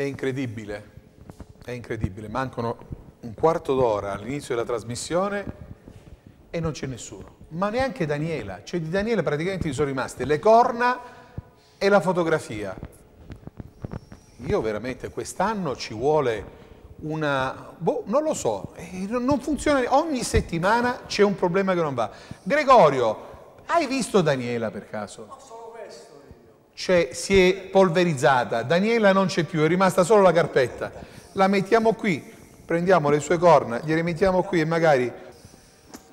È incredibile, è incredibile. Mancano un quarto d'ora all'inizio della trasmissione e non c'è nessuno. Ma neanche Daniela. Cioè di Daniela praticamente gli sono rimaste le corna e la fotografia. Io veramente quest'anno ci vuole una... Boh, non lo so, eh, non funziona. Ogni settimana c'è un problema che non va. Gregorio, hai visto Daniela per caso? cioè si è polverizzata, Daniela non c'è più, è rimasta solo la carpetta, la mettiamo qui, prendiamo le sue corna, gliele mettiamo qui e magari...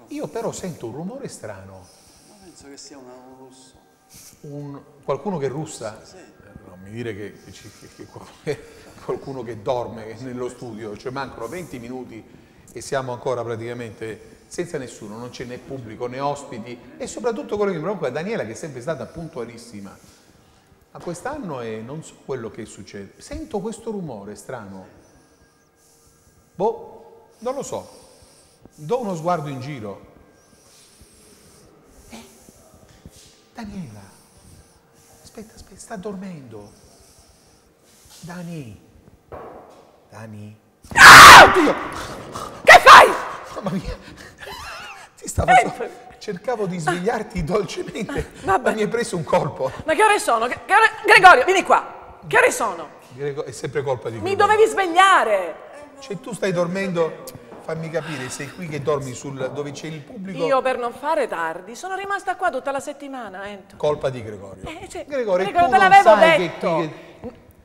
Io però sento un rumore strano. Ma penso che sia una- un russo. Un- qualcuno che russa? Sì. Mi dire che- che che qualcuno che dorme nello studio, cioè mancano 20 minuti e siamo ancora praticamente senza nessuno, non c'è né pubblico né ospiti e soprattutto quello che mi preoccupa è Daniela che è sempre stata puntualissima. Ma quest'anno è non so quello che succede. Sento questo rumore strano. Boh, non lo so. Do uno sguardo in giro. Eh, Daniela. Aspetta, aspetta, sta dormendo. Dani. Dani. Oddio! Che fai? Mamma mia. Ti stavo so- Cercavo di svegliarti dolcemente, ma mi hai preso un colpo. Ma che ore sono? Che- ore- Gregorio, vieni qua. Che ore sono? Grego- È sempre colpa di Mi Gregorio. dovevi svegliare. Cioè tu stai dormendo, fammi capire, sei qui che dormi sul, dove c'è il pubblico, Io per non fare tardi sono rimasta qua tutta la settimana, Ento. colpa di Gregorio. Eh, cioè, Gregorio, Gregorio, tu te non l'avevo sai detto. che qui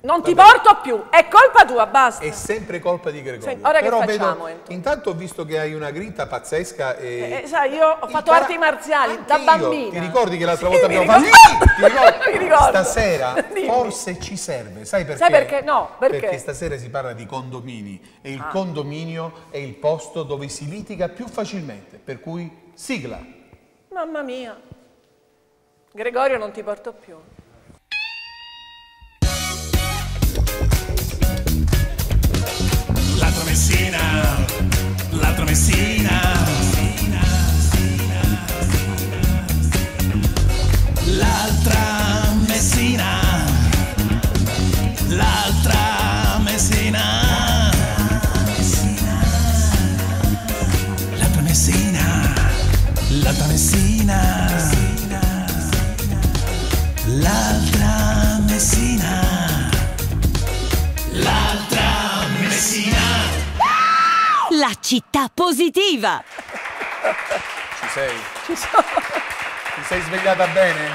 Non ti porto più, è colpa tua, basta. è sempre colpa di Gregorio. Senti, ora che Però facciamo, vedo, Enzo? intanto ho visto che hai una grinta pazzesca e... Eh, sai, io ho fatto arti marziali da io. bambina. Ti ricordi che l'altra Sì, volta abbiamo fatto... Sì, ti ricordo. Mi ricordo. Stasera Dimmi. forse ci serve, sai perché? Sai perché? No, perché? Perché stasera si parla di condomini e Ah. il condominio è il posto dove si litiga più facilmente, per cui sigla. Mamma mia. Gregorio non ti porto più. L'altra Messina, l'altra Messina. L'altra Messina, l'altra Messina. L'altra Messina, l'altra Messina. L'altra Messina. L'altra La città positiva. Ci sei? Ci sono. Ti sei svegliata bene?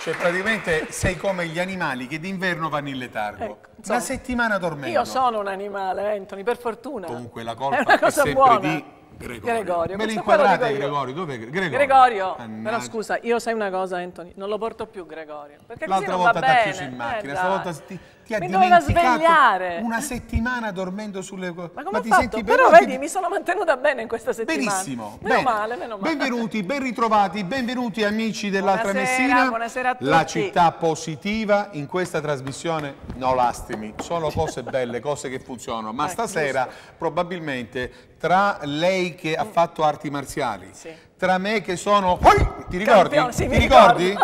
Cioè praticamente sei come gli animali che d'inverno vanno in letargo. Ecco, insomma, Una settimana dormendo. Io sono un animale, Anthony, per fortuna. Comunque la è colpa è, cosa sempre buona. di Gregorio. Gregorio, Me lo questo qua lo inquadrate dico io. Gregorio? Dov'è Gregorio? Gregorio, però scusa, io sai una cosa, Anthony, non lo porto più Gregorio. Perché L'altra volta ti ha chiuso in macchina, Eh, stavolta ti, ti ha Mi svegliare. una settimana dormendo sulle cose. Ma come ti fatto? senti Però vedi, mi sono mantenuta bene in questa settimana. Benissimo. Meno Bene. male, meno male. Benvenuti, ben ritrovati, benvenuti amici dell'Altra Messina. buonasera a La tutti. città positiva in questa trasmissione, no lastimi, sono cose belle, cose che funzionano. Ma Eh, stasera probabilmente tra lei che ha fatto arti marziali, Sì. tra me che sono... Oi! Ti ricordi? Campione, sì, Ti ricordi?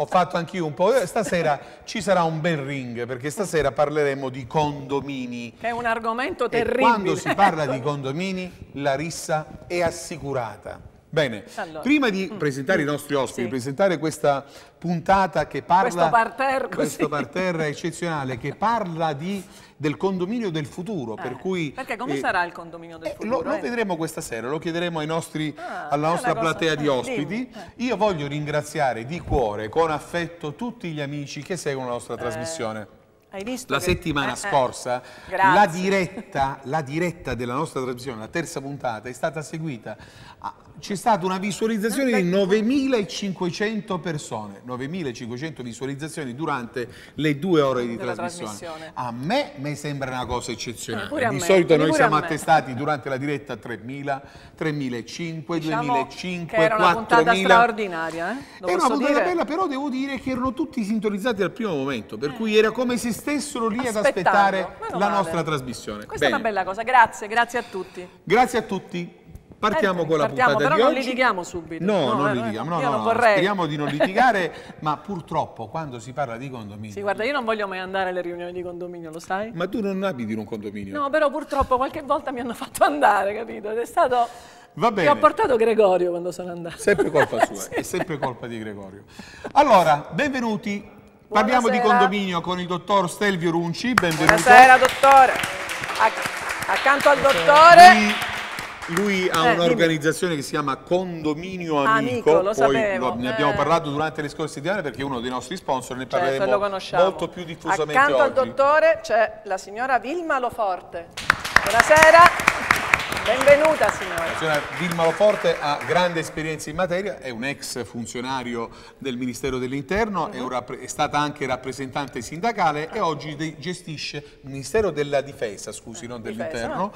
Ho fatto anch'io un po'. Stasera ci sarà un bel ring perché stasera parleremo di condomini. È un argomento E terribile. quando si parla di condomini, la rissa è assicurata. Bene, Allora. prima di presentare i nostri ospiti, Sì. presentare questa puntata che parla... Questo parterre questo parterre eccezionale che parla di, del condominio del futuro, per Eh, cui... Perché come eh, sarà il condominio del eh, futuro? lo, lo eh? vedremo questa sera, lo chiederemo ai nostri, Ah, alla nostra una cosa- platea di eh, ospiti. eh. Io voglio ringraziare di cuore, con affetto, tutti gli amici che seguono la nostra trasmissione. Hai visto La che- settimana eh, eh. scorsa Grazie. la diretta, la diretta della nostra trasmissione, la terza puntata, è stata seguita c'è stata una visualizzazione di 9500 persone, 9500 visualizzazioni durante le due ore di trasmissione. trasmissione. A me mi sembra una cosa eccezionale. Eh, di solito noi siamo attestati durante la diretta a 3000, 3005, Diciamo 2005, che era una puntata 4000. straordinaria, eh? Era una puntata bella, però devo dire che erano tutti sintonizzati al primo momento, per cui era come se stessero lì ad aspettare la male. nostra trasmissione. Questa è una Bene. bella cosa, grazie, grazie a tutti. Grazie a tutti. Partiamo Eh, con la partiamo, puntata però di non litighiamo subito. No, No, non eh, litighiamo. No, no, non no, vorrei. Speriamo di non litigare, ma purtroppo quando si parla di condominio. Sì, guarda, io non voglio mai andare alle riunioni di condominio, lo sai? Ma tu non abiti in un condominio? No, però purtroppo qualche volta mi hanno fatto andare, capito? Ed è stato... Va bene. ho portato Gregorio quando sono andata. Sempre colpa sua, è sempre colpa di Gregorio. Allora, benvenuti. Parliamo di Buonasera. condominio con il dottor Stelvio Runci, benvenuto. Buonasera, dottore. Ac- accanto al dottore... Lui, lui ha Eh, un'organizzazione che si chiama Condominio Amico, Amico, lo poi lo- ne abbiamo eh. parlato durante le scorse settimane perché è uno dei nostri sponsor, ne Certo, parleremo lo conosciamo. molto più diffusamente Accanto al oggi. dottore c'è la signora Vilma Loforte. Buonasera. Benvenuta, signora. La signora Vilma Loforte ha grande esperienza in materia, è un ex funzionario del Ministero dell'Interno, è, un rappre- è stata anche rappresentante sindacale e oggi gestisce il Ministero della Difesa, scusi, non Difesa, dell'Interno,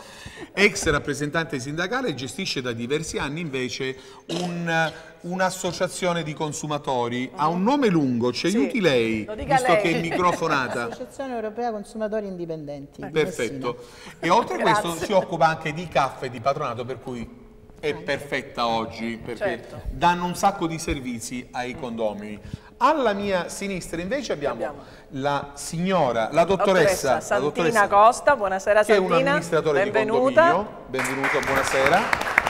ex rappresentante sindacale e gestisce da diversi anni invece un- un'associazione di consumatori. Ha un nome lungo, ci Sì, aiuti lei, lo dica visto lei. che è microfonata. Associazione Europea Consumatori Indipendenti. di Perfetto. E oltre a questo si occupa anche di caffè e di patronato, per cui è perfetta oggi, perché Certo. danno un sacco di servizi ai condomini. Alla mia sinistra invece abbiamo, Abbiamo. la signora, la dottoressa, la Santina dottoressa Costa, buonasera che è un Santina. amministratore Benvenuta. di condominio. Benvenuto, buonasera.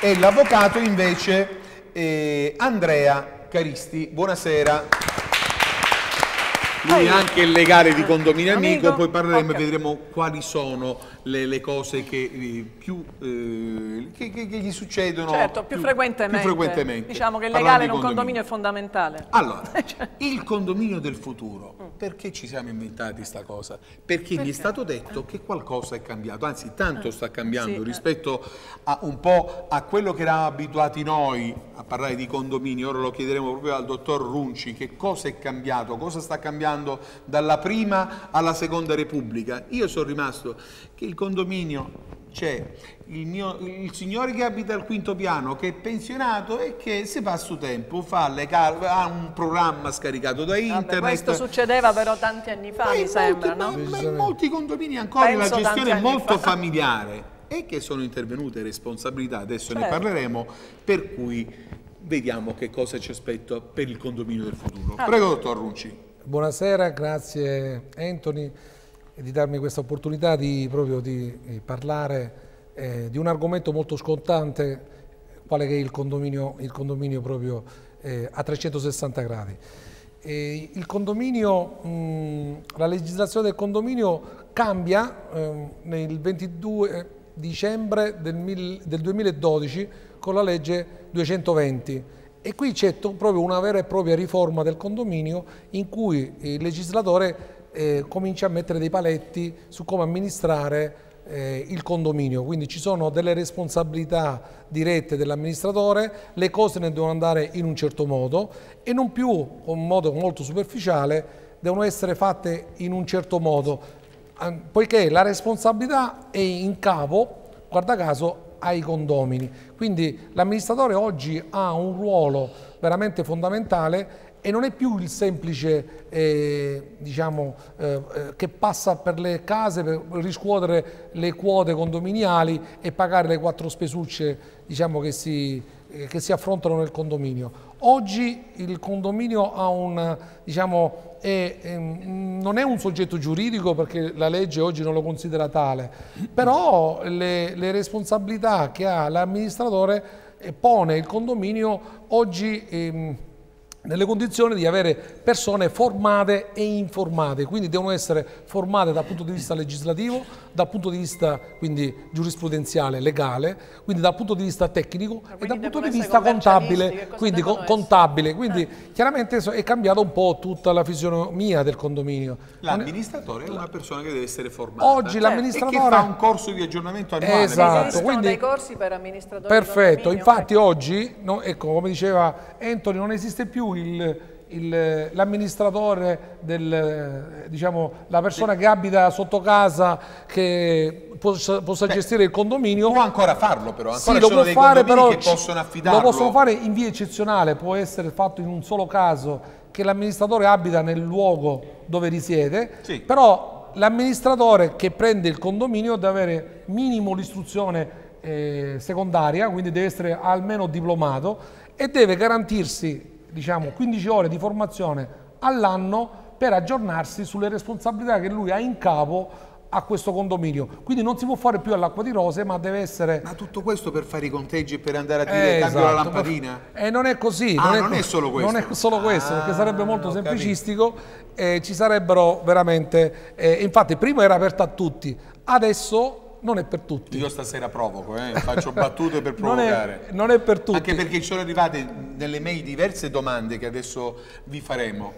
E l'avvocato invece eh, Andrea Caristi. Buonasera. Lui è anche il legale di Condominio Amico, Amico? poi parleremo e vedremo quali sono le, le cose che, eh, più, eh, che, che- che gli succedono Certo, più, frequentemente. più frequentemente. Diciamo che il legale in un condominio è fondamentale. allora, Cioè. il condominio del futuro, perché ci siamo inventati questa cosa? Perché, mi è stato detto che qualcosa è cambiato, anzi tanto sta cambiando Sì, eh. rispetto a un po' a quello che eravamo abituati noi a parlare di condomini, ora lo chiederemo proprio al dottor Runci, che cosa è cambiato, cosa sta cambiando dalla prima alla seconda repubblica. Io sono rimasto che il condominio c'è il, mio- il signore che abita al quinto piano, che è pensionato e che se fa su tempo, fa le cal- ha un programma scaricato da Vabbè, internet. questo succedeva però tanti anni fa, Ma mi sembra, molti, no? ma- ma in molti condomini ancora Penso la gestione è molto fa. familiare e che sono intervenute responsabilità, adesso ne Certo. parleremo, per cui vediamo che cosa ci aspetta per il condominio del futuro. Ah. Prego, dottor Runci. Buonasera, grazie Anthony di darmi questa opportunità di, di eh, parlare eh, di un argomento molto scottante, quale che è il condominio, il condominio proprio eh, a 360 gradi. E il condominio, mh, la legislazione del condominio cambia ehm, nel 22 dicembre del, mil- del 2012 con la legge 220 e qui c'è proprio una vera e propria riforma del condominio in cui il legislatore eh, comincia a mettere dei paletti su come amministrare eh, il condominio, quindi ci sono delle responsabilità dirette dell'amministratore, le cose ne devono andare in un certo modo e non più con un modo molto superficiale, devono essere fatte in un certo modo, poiché la responsabilità è in capo, guarda caso, ai condomini. Quindi l'amministratore oggi ha un ruolo veramente fondamentale e non è più il semplice eh, diciamo, eh, eh, che passa per le case per riscuotere le quote condominiali e pagare le quattro spesucce diciamo, che, si, eh, che si affrontano nel condominio. Oggi il condominio un, diciamo, è- ehm, non è un soggetto giuridico perché la legge oggi non lo considera tale, però le, le responsabilità che ha l'amministratore eh, pone il condominio oggi ehm, nelle condizioni di avere persone formate e informate, quindi devono essere formate dal punto di vista legislativo, dal punto di vista quindi, giurisprudenziale, legale, quindi dal punto di vista tecnico e dal punto di vista contabile, quindi co- contabile, quindi chiaramente è cambiata un po' tutta la fisionomia del condominio. L'amministratore è una persona che deve essere formata. Oggi e l'amministratore- che fa un corso di aggiornamento annuale. Esatto, Esistono quindi- dei corsi per amministratori Perfetto, infatti oggi, no, ecco, come diceva Anthony, non esiste più il- l'amministratore, del, diciamo, la persona che abita sotto casa che possa, possa gestire il condominio. Può ancora farlo però, ancora Sì, ci lo sono può dei fare, però che possono affidarlo. lo possono fare in via eccezionale, può essere fatto in un solo caso che l'amministratore abita nel luogo dove risiede, Sì. però l'amministratore che prende il condominio deve avere minimo l'istruzione eh, secondaria, quindi deve essere almeno diplomato e deve garantirsi diciamo, 15 ore di formazione all'anno per aggiornarsi sulle responsabilità che lui ha in capo a questo condominio. Quindi non si può fare più all'acqua di rose, ma deve essere Ma tutto questo per fare i conteggi e per andare a dire eh, cambio la esatto. lampadina? E non è così. Ah, non, non è solo questo. Non è solo questo, perché Ah, sarebbe molto semplicistico. e ci sarebbero veramente... eh, infatti prima era aperta a tutti, adesso non è per tutti. Io stasera provoco, eh, faccio battute per Non provocare. è, non è per tutti. Anche perché ci sono arrivate nelle mail diverse domande che adesso vi faremo.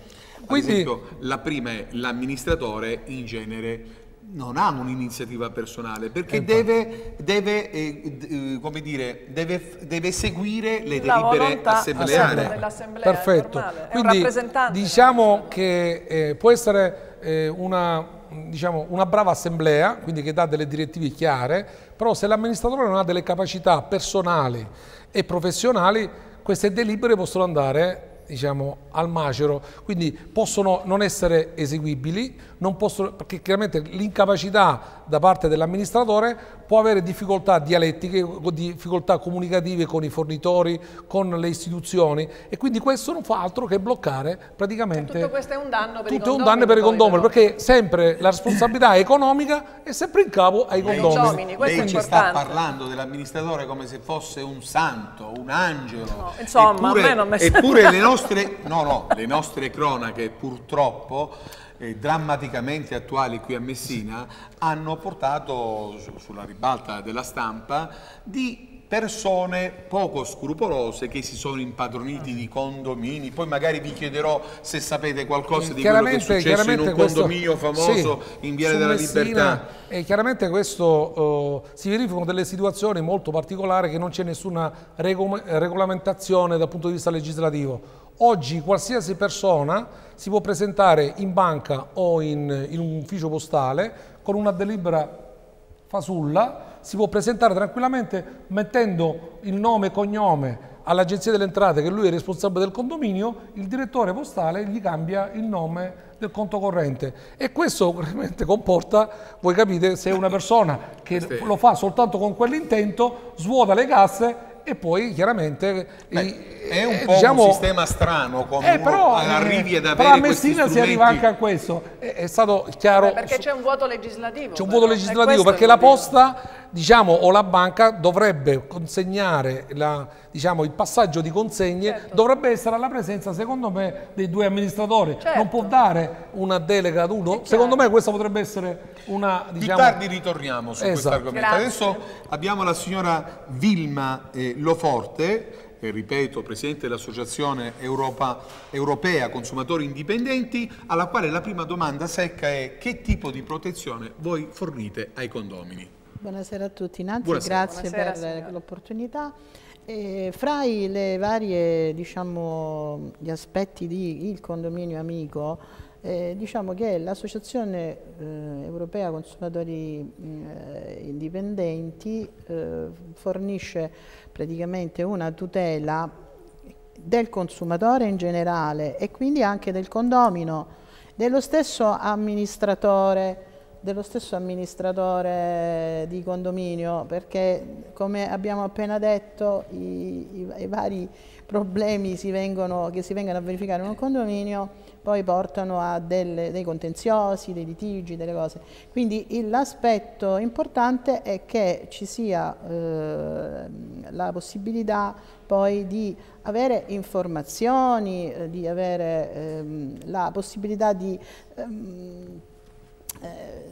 Quindi- esempio, la prima è l'amministratore in genere non ha un'iniziativa personale perché deve, deve, eh, eh, come dire, deve, deve seguire le La delibere volontà assembleare. dell'assemblea, Perfetto. normale, è un Quindi rappresentante diciamo che eh, può essere eh, una, diciamo, una brava assemblea, quindi che dà delle direttive chiare, però se l'amministratore non ha delle capacità personali e professionali, queste delibere possono andare diciamo, al macero, quindi possono non essere eseguibili, non possono, perché chiaramente l'incapacità da parte dell'amministratore può avere difficoltà dialettiche, difficoltà comunicative con i fornitori, con le istituzioni e quindi questo non fa altro che bloccare praticamente... Tutto questo è un danno per i tutto è un condomini, danno per i condomini, perché sempre la responsabilità economica è sempre in capo ai condomini. Lei ci sta parlando dell'amministratore come se fosse un santo, un angelo. No, insomma, a me non mi sembra. eppure le nostre, no, no, le nostre cronache purtroppo eh, drammaticamente attuali qui a Messina hanno portato su- sulla ribalta della stampa di persone poco scrupolose che si sono impadroniti di condomini. Poi magari vi chiederò se sapete qualcosa di quello che è successo in un questo- condominio famoso sì, in Viale della Messina, Libertà. E chiaramente questo eh, si verificano delle situazioni molto particolari che non c'è nessuna rego- regolamentazione dal punto di vista legislativo. Oggi qualsiasi persona si può presentare in banca o in, in un ufficio postale con una delibera fasulla, si può presentare tranquillamente mettendo il nome e cognome all'agenzia delle entrate che lui è responsabile del condominio, il direttore postale gli cambia il nome del conto corrente. E questo ovviamente comporta, voi capite, se una persona che lo fa soltanto con quell'intento svuota le casse e poi chiaramente Beh, i- è un eh, po' diciamo- un sistema strano come eh, però, eh, arrivi ad però avere a questi Messina si arriva anche a questo è, è stato chiaro Beh, perché c'è un vuoto legislativo. c'è un però, voto e legislativo questo perché la posta, diciamo, o la banca dovrebbe consegnare la- diciamo, il passaggio di consegne, Certo. dovrebbe essere alla presenza, secondo me, dei due amministratori. Certo. Non può dare una delega ad uno. Secondo me questa potrebbe essere una, Più diciamo, tardi ritorniamo su questo Esatto. argomento. Grazie. Adesso abbiamo la signora Vilma eh, Loforte, eh, ripeto, Presidente dell'Associazione Europa- Europea Consumatori Indipendenti, alla quale la prima domanda secca è che tipo di protezione voi fornite ai condomini? Buonasera a tutti, innanzi Buonasera. grazie Buonasera, per signora. l'opportunità. Eh, fra i le varie diciamo, gli aspetti di il condominio amico, eh, diciamo che l'Associazione eh, Europea Consumatori eh, Indipendenti eh, fornisce praticamente una tutela del consumatore in generale e quindi anche del condomino, dello stesso amministratore, dello stesso amministratore di condominio, perché come abbiamo appena detto i, i- i vari problemi si vengono- che si vengono a verificare in un condominio poi portano a delle- dei contenziosi, dei litigi, delle cose. Quindi l'aspetto importante è che ci sia eh, la possibilità poi di avere informazioni, eh, di avere ehm, la possibilità di ehm, eh,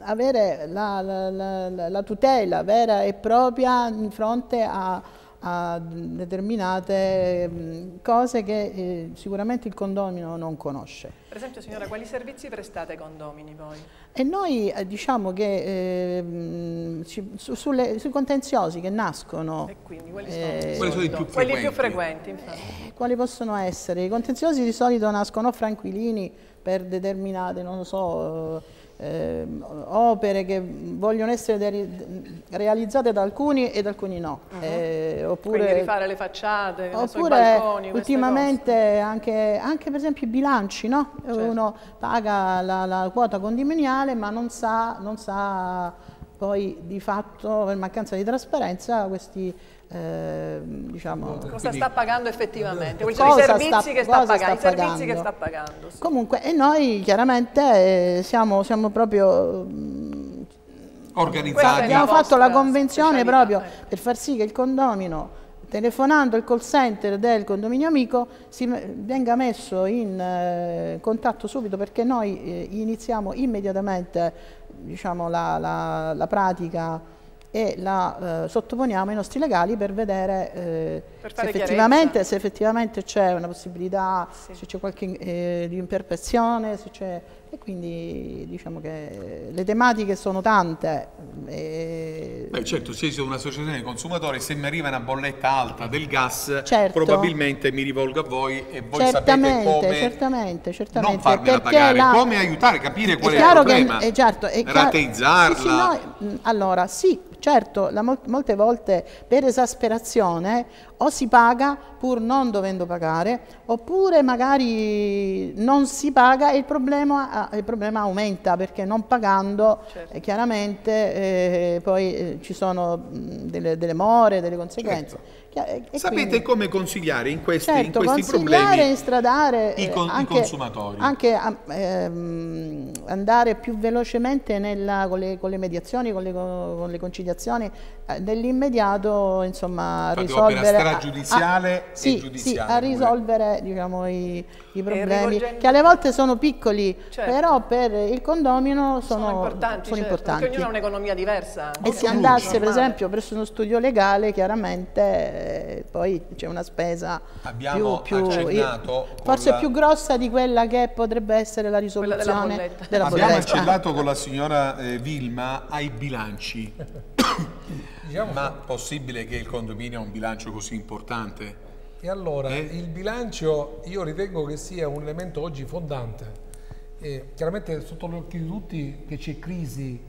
avere la, la- la- la- la tutela vera e propria di fronte a, a determinate mh, cose che eh, sicuramente il condomino non conosce. Per esempio, signora, quali servizi prestate ai condomini voi? E noi eh, diciamo che eh, ci- su- sulle- sui contenziosi che nascono E quindi quali Eh, sono? Quali sono i più Quelli più frequenti? infatti. Quali possono essere? I contenziosi di solito nascono fra inquilini per determinate, non lo so, eh, opere che vogliono essere realizzate da alcuni e da alcuni no. Eh, oppure, Quindi rifare le facciate, ne so, oppure balconi, ultimamente anche, anche per esempio i bilanci, no? Certo. uno paga la, la quota condominiale ma non sa, non sa poi di fatto per mancanza di trasparenza questi eh, diciamo. Cosa sta pagando effettivamente? Quali sono i servizi sta- che sta pagando? I sta servizi che sta pagando. sì. Comunque, e noi chiaramente eh, siamo, siamo proprio. mh, Organizzati. Abbiamo fatto la convenzione proprio ecco. per far sì che il condomino, telefonando il call center del condominio amico, si venga messo in eh, contatto subito perché noi eh, iniziamo immediatamente diciamo, la, la- la pratica e la eh, sottoponiamo ai nostri legali per vedere eh, Per se, fare effettivamente, se effettivamente c'è una possibilità, Sì. se c'è qualche eh, di imperfezione, se c'è... e quindi diciamo che le tematiche sono tante. e- Beh, certo, se io sono un'associazione di consumatori, se mi arriva una bolletta alta del gas, Certo. probabilmente mi rivolgo a voi e voi certamente, sapete come certamente, certamente. non farmela perché pagare, la- come aiutare, capire È qual è, il chiaro che problema, è certo, è chiaro- rateizzarla. Sì, sì, no, mh, allora, sì, certo, la mol- molte volte per esasperazione o si paga pur non dovendo pagare, oppure magari non si paga e il problema, il problema aumenta perché non pagando Certo. eh, chiaramente eh, poi eh, ci sono mh, delle, delle more, delle conseguenze. Chia- e- e Sapete quindi- come consigliare in questi, in Certo, questi consigliare problemi stradare i, eh, con- i anche, consumatori? anche a- ehm, andare più velocemente nella- con, le, con le mediazioni, con le, co- con le conciliazioni, eh, nell'immediato insomma risolvere opera a- stragiudiziale a- e sì, giudiziale sì, a risolvere diciamo, i, i problemi rivolgendo- che alle volte sono piccoli, Certo. però per il condomino Sono, sono, importanti, sono certo, importanti. perché ognuno ha un'economia diversa. E se Normale. andasse per esempio presso uno studio legale, chiaramente eh, poi c'è una spesa Abbiamo più, più- accennato con forse la- più grossa di quella che potrebbe essere la Quella della risoluzione bolletta. della Abbiamo bolletta. accennato con la signora eh, Vilma ai bilanci. Diciamo Ma possibile che il condominio ha un bilancio così importante? E allora, Eh? il bilancio io ritengo che sia un elemento oggi fondante. E chiaramente sotto gli occhi di tutti che c'è crisi,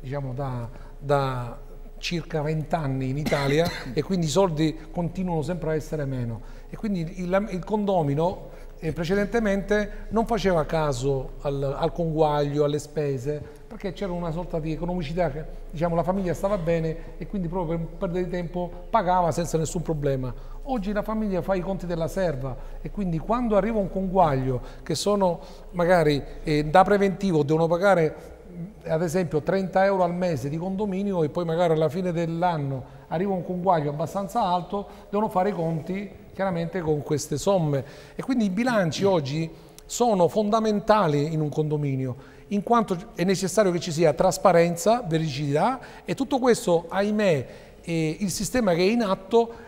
diciamo, da, da circa 20 anni in Italia e quindi i soldi continuano sempre a essere meno. E quindi il, il condomino eh, precedentemente non faceva caso al, al conguaglio, alle spese, perché c'era una sorta di economicità che diciamo, la famiglia stava bene e quindi proprio per perdere tempo pagava senza nessun problema. Oggi la famiglia fa i conti della serva e quindi quando arriva un conguaglio che sono magari eh, da preventivo devono pagare mh, ad esempio 30 euro al mese di condominio e poi magari alla fine dell'anno arriva un conguaglio abbastanza alto, devono fare i conti chiaramente con queste somme e quindi i bilanci oggi sono fondamentali in un condominio in quanto è necessario che ci sia trasparenza, vericità e tutto questo, ahimè, eh, il sistema che è in atto,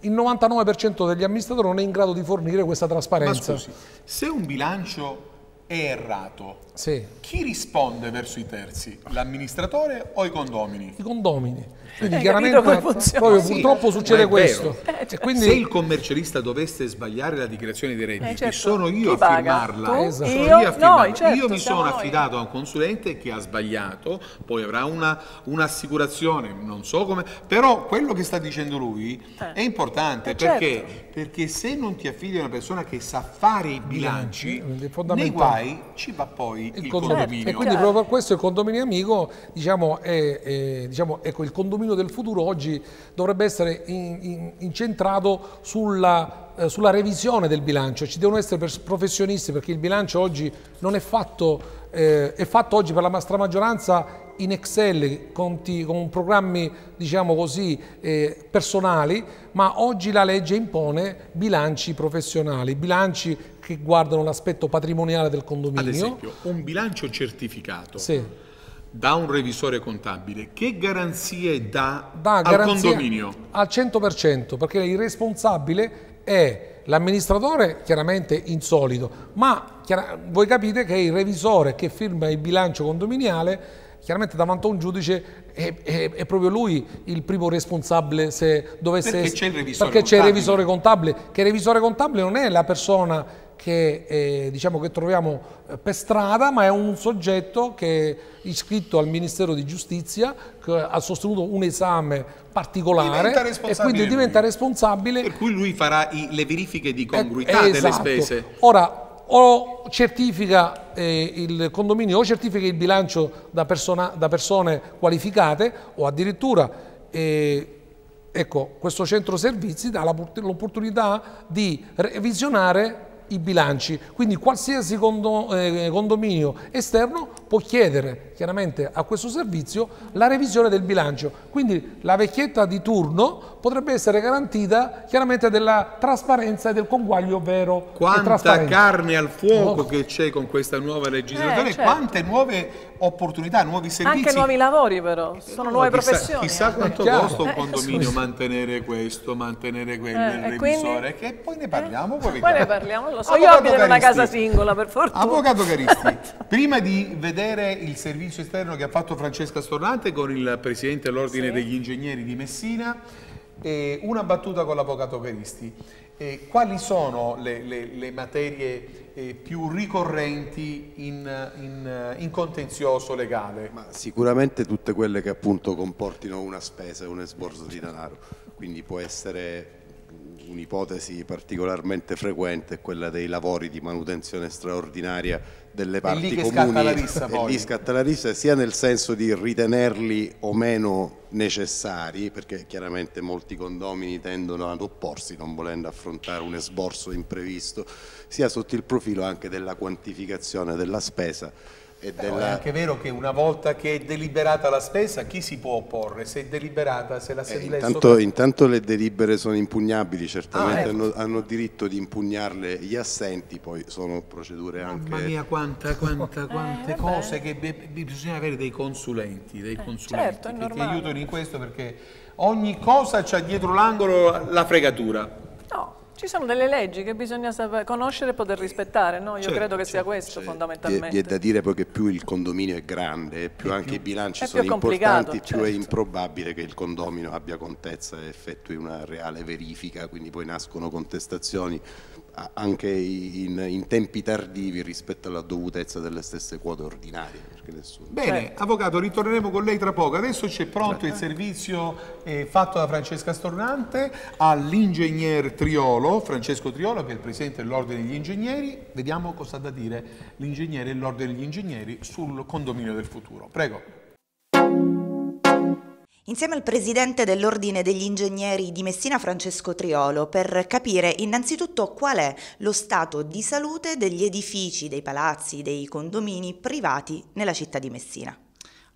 il 99% degli amministratori non è in grado di fornire questa Ma trasparenza. scusi, se un bilancio è errato, Sì, chi risponde verso i terzi? L'amministratore o i condomini? i condomini. Quindi Hai chiaramente funziona? proprio Sì, purtroppo succede questo. Eh, E quindi Se il commercialista dovesse sbagliare la dichiarazione dei redditi, Eh, certo. sono io Chi a firmarla. Esatto. Sono Io? a firmarla. Noi, certo, io mi sono noi. affidato a un consulente che ha sbagliato, poi avrà una- un'assicurazione, non so come, però quello che sta dicendo lui Eh. è importante Eh, perché, certo. perché se non ti affidi a una persona che sa fare i bilanci, nei guai ci va poi il, il condominio. condominio. E quindi Certo. proprio per questo il condominio amico, diciamo, è, è- diciamo, ecco, il condominio del futuro oggi dovrebbe essere in- in- incentrato sulla, eh, sulla revisione del bilancio. Ci devono essere professionisti perché il bilancio oggi non è fatto, eh, è fatto oggi per la nostra maggioranza in Excel, conti- con programmi diciamo così eh, personali, ma oggi la legge impone bilanci professionali, bilanci che guardano l'aspetto patrimoniale del condominio. Ad esempio, un bilancio certificato Sì. Da un revisore contabile, che garanzie dà, dà al garanzia condominio? al 100% perché il responsabile è l'amministratore chiaramente insolito ma chiara- voi capite che il revisore che firma il bilancio condominiale chiaramente davanti a un giudice è, è- è proprio lui il primo responsabile se dovesse Perché c'è il revisore perché c'è il contabile. revisore contabile che il revisore contabile non è la persona che, eh, diciamo che troviamo eh, per strada, ma è un soggetto che è iscritto al Ministero di Giustizia, che ha sostenuto un esame particolare e quindi lui. diventa responsabile Per cui lui farà i- le verifiche di eh, congruità delle esatto. spese. Ora, o certifica eh, il condominio o certifica il bilancio da, persona- da persone qualificate o addirittura eh, ecco, questo centro servizi dà l'opportunità di revisionare i bilanci, quindi qualsiasi condo- eh, condominio esterno può chiedere chiaramente a questo servizio la revisione del bilancio, quindi la vecchietta di turno potrebbe essere garantita chiaramente della trasparenza e del conguaglio vero e Quanta carne al fuoco No. che c'è con questa nuova legislazione, Eh, certo. quante nuove opportunità, nuovi servizi. Anche nuovi lavori però, sono nuove chissà, professioni. Chissà eh. quanto costa un Eh, condominio scusi. mantenere questo, mantenere quello, Eh, il e quindi? revisore, che poi ne parliamo. Poi, Poi ne parliamo, lo so. Io Avvocato abito in una casa singola, per fortuna. Avvocato Caristi, prima di vedere il servizio esterno che ha fatto Francesca Stornante con il Presidente dell'Ordine Sì. degli Ingegneri di Messina, eh, una battuta con l'Avvocato Caristi. Eh, quali sono le, le- le materie eh, più ricorrenti in, in- in contenzioso legale? Ma sicuramente tutte quelle che appunto comportino una spesa, un esborso di denaro, quindi può essere un'ipotesi particolarmente frequente quella dei lavori di manutenzione straordinaria delle parti comuni scatta la rissa, e poi. lì scatta la rissa sia nel senso di ritenerli o meno necessari perché chiaramente molti condomini tendono ad opporsi non volendo affrontare un esborso imprevisto sia sotto il profilo anche della quantificazione della spesa e Però è della anche vero che una volta che è deliberata la spesa, chi si può opporre? Se è deliberata, se Eh, l'assemblea è intanto, sotto- intanto le delibere sono impugnabili, certamente Ah, ecco. hanno, hanno diritto di impugnarle gli assenti, poi sono procedure anche... Mamma mia, quanta, quanta, quante Eh, cose che be- be- bisogna avere dei consulenti, dei consulenti certo, è che aiutano in questo perché ogni cosa c'ha dietro l'angolo la fregatura. No, ci sono delle leggi che bisogna saper conoscere e poter rispettare, no? Io Certo, credo che sia certo, questo Vi è, fondamentalmente. vi è da dire poi che più il condominio è grande, più anche i bilanci è sono più importanti, più è certo. improbabile che il condomino abbia contezza e effettui una reale verifica, quindi poi nascono contestazioni anche in, in tempi tardivi rispetto alla dovutezza delle stesse quote ordinarie. Perché nessuno... Bene, Certo. avvocato, ritorneremo con lei tra poco. Adesso c'è pronto il servizio eh, fatto da Francesca Stornante all'ingegner Triolo, Francesco Triolo, che è il presidente dell'Ordine degli Ingegneri. Vediamo cosa ha da dire l'ingegnere dell'Ordine degli Ingegneri sul condominio del futuro. Prego. Insieme al presidente dell'Ordine degli Ingegneri di Messina Francesco Triolo per capire innanzitutto qual è lo stato di salute degli edifici, dei palazzi, dei condomini privati nella città di Messina.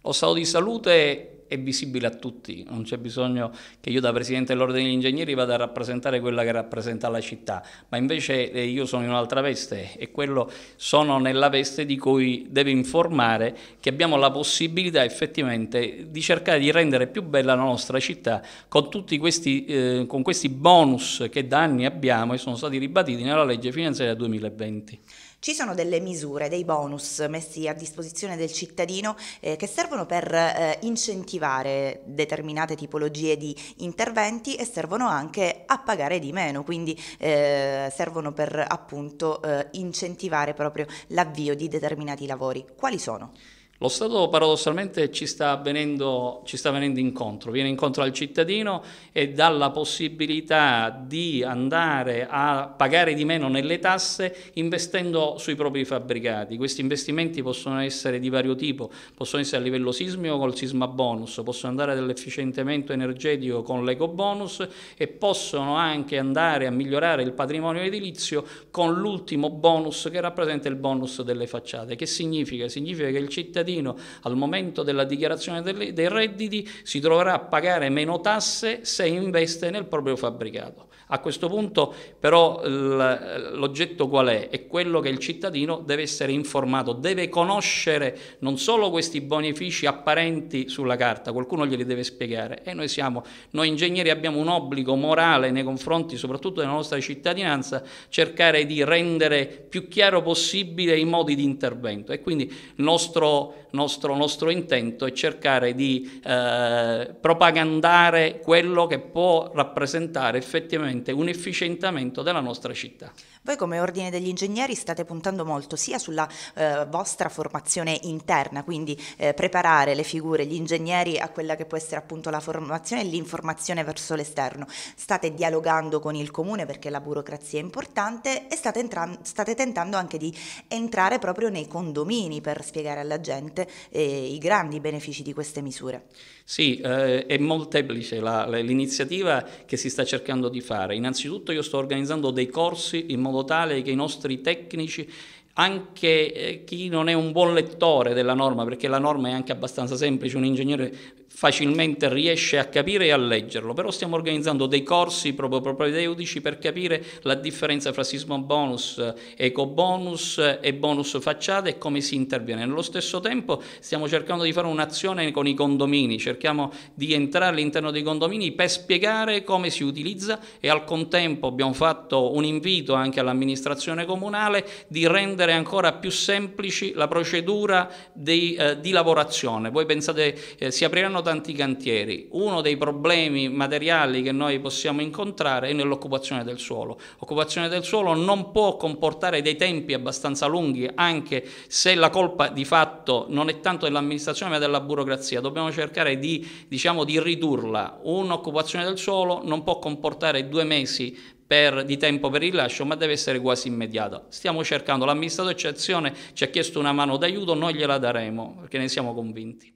Lo stato di salute è visibile a tutti, non c'è bisogno che io da Presidente dell'Ordine degli Ingegneri vada a rappresentare quella che rappresenta la città, ma invece eh, io sono in un'altra veste e quello sono nella veste di cui deve informare che abbiamo la possibilità effettivamente di cercare di rendere più bella la nostra città con tutti questi, eh, con questi bonus che da anni abbiamo e sono stati ribaditi nella legge finanziaria 2020. Ci sono delle misure, dei bonus messi a disposizione del cittadino eh, che servono per eh, incentivare determinate tipologie di interventi e servono anche a pagare di meno, quindi eh, servono per appunto eh, incentivare proprio l'avvio di determinati lavori. Quali sono? Lo Stato paradossalmente ci sta, venendo, ci sta venendo incontro, viene incontro al cittadino e dà la possibilità di andare a pagare di meno nelle tasse investendo sui propri fabbricati. Questi investimenti possono essere di vario tipo, possono essere a livello sismico col sisma bonus, possono andare dall'efficientamento energetico con l'eco bonus e possono anche andare a migliorare il patrimonio edilizio con l'ultimo bonus che rappresenta il bonus delle facciate. Che significa? Significa che il cittadino al momento della dichiarazione dei redditi si troverà a pagare meno tasse se investe nel proprio fabbricato. A questo punto però l'oggetto qual è? È quello che il cittadino deve essere informato, deve conoscere non solo questi benefici apparenti sulla carta, qualcuno glieli deve spiegare e noi siamo, noi ingegneri abbiamo un obbligo morale nei confronti soprattutto della nostra cittadinanza, cercare di rendere più chiaro possibile i modi di intervento e quindi il nostro, nostro, nostro intento è cercare di eh, propagandare quello che può rappresentare effettivamente un efficientamento della nostra città. Voi come Ordine degli Ingegneri state puntando molto sia sulla eh, vostra formazione interna, quindi eh, preparare le figure, gli ingegneri a quella che può essere appunto la formazione e l'informazione verso l'esterno. State dialogando con il comune perché la burocrazia è importante e state, state tentando anche di entrare proprio nei condomini per spiegare alla gente eh, i grandi benefici di queste misure. Sì, eh, è molteplice l'iniziativa che si sta cercando di fare. Innanzitutto io sto organizzando dei corsi in modo tale che i nostri tecnici anche eh, chi non è un buon lettore della norma, perché la norma è anche abbastanza semplice, un ingegnere facilmente riesce a capire e a leggerlo, però stiamo organizzando dei corsi proprio propedeutici per capire la differenza fra sismo bonus, eco bonus e bonus facciate e come si interviene. Nello stesso tempo stiamo cercando di fare un'azione con i condomini, cerchiamo di entrare all'interno dei condomini per spiegare come si utilizza e al contempo abbiamo fatto un invito anche all'amministrazione comunale di rendere ancora più semplici la procedura di, eh, di lavorazione. Voi pensate eh, si apriranno tanti cantieri. Uno dei problemi materiali che noi possiamo incontrare è nell'occupazione del suolo. L'occupazione del suolo non può comportare dei tempi abbastanza lunghi, anche se la colpa di fatto non è tanto dell'amministrazione ma della burocrazia. Dobbiamo cercare di, diciamo, di ridurla. Un'occupazione del suolo non può comportare due mesi per, di tempo per il rilascio, ma deve essere quasi immediata. Stiamo cercando, l'amministratore eccezione ci ha chiesto una mano d'aiuto, noi gliela daremo, perché ne siamo convinti.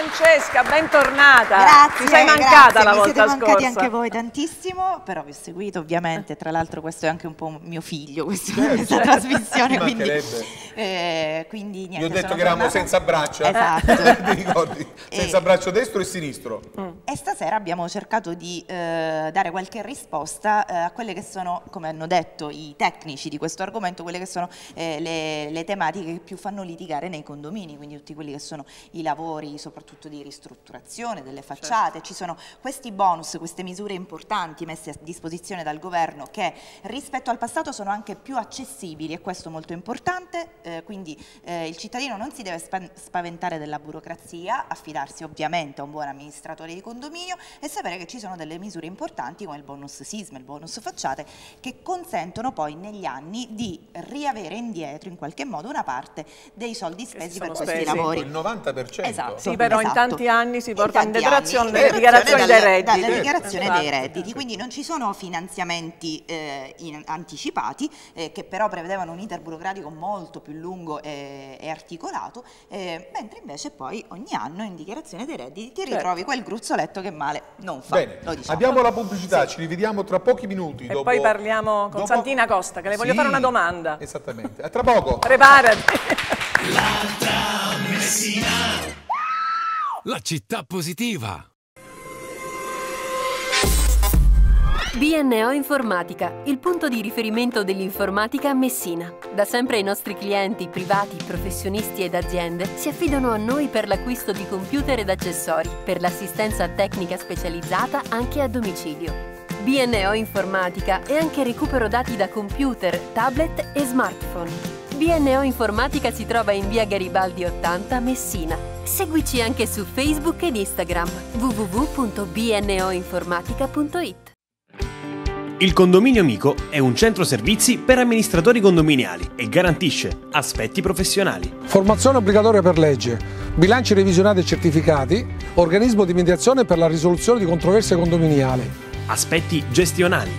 Francesca, bentornata. Grazie. Ti sei mancata grazie. la Mi volta siete mancati scorsa. anche voi tantissimo, però vi ho seguito ovviamente. Tra l'altro questo è anche un po' mio figlio, questa, Certo. questa trasmissione. Ci Quindi, mancherebbe. eh, quindi niente. Vi ho detto che eravamo tornata- senza braccia. Esatto. Ti ricordi? Senza E- braccio destro e sinistro. E stasera abbiamo cercato di eh, dare qualche risposta eh, a quelle che sono, come hanno detto i tecnici di questo argomento, quelle che sono eh, le, le tematiche che più fanno litigare nei condomini, quindi tutti quelli che sono i lavori soprattutto di ristrutturazione delle facciate. Ci sono questi bonus, queste misure importanti messe a disposizione dal governo che rispetto al passato sono anche più accessibili e questo è molto importante, eh, quindi eh, il cittadino non si deve spa- spaventare della burocrazia, affidarsi ovviamente a un buon amministratore di condominio e sapere che ci sono delle misure importanti come il bonus sisma, il bonus facciate che consentono poi negli anni di riavere indietro in qualche modo una parte dei soldi spesi per questi spesi. lavori. Il 90%. Esatto. Sì, però in esatto. tanti anni si porta in detrazione in dichiarazioni dei redditi. dalle dichiarazioni Esatto. dei redditi, quindi non ci sono finanziamenti eh, in- anticipati eh, che però prevedevano un iter burocratico molto più lungo e, e articolato, eh, mentre invece poi ogni anno in dichiarazione dei redditi ti Certo. ritrovi quel gruzzoletto che male non fa. Bene, lo diciamo. abbiamo la pubblicità, ci rivediamo tra pochi minuti. E dopo- poi parliamo con dopo- Santina Costa, che le voglio Sì, fare una domanda. Esattamente. A tra poco. Preparati. La città positiva. BNO Informatica, il punto di riferimento dell'informatica a Messina. Da sempre i nostri clienti privati, professionisti ed aziende si affidano a noi per l'acquisto di computer ed accessori, per l'assistenza tecnica specializzata anche a domicilio. BNO Informatica e anche recupero dati da computer, tablet e smartphone. BNO Informatica si trova in via Garibaldi 80 Messina. Seguici anche su Facebook ed Instagram www.bnoinformatica.it. Il Condominio Amico è un centro servizi per amministratori condominiali e garantisce aspetti professionali. Formazione obbligatoria per legge, bilanci revisionati e certificati, organismo di mediazione per la risoluzione di controversie condominiali, Aspetti gestionali.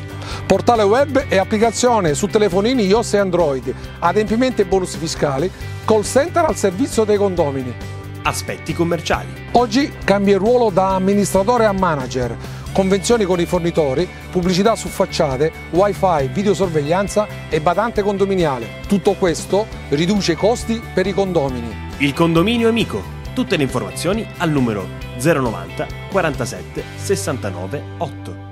portale web e applicazione su telefonini iOS e Android, adempimenti e bonus fiscali, call center al servizio dei condomini. Aspetti commerciali. Oggi cambia il ruolo da amministratore a manager, convenzioni con i fornitori, pubblicità su facciate, wifi, videosorveglianza e badante condominiale. Tutto questo riduce i costi per i condomini. Il Condominio Amico. Tutte le informazioni al numero 090 47 69 8.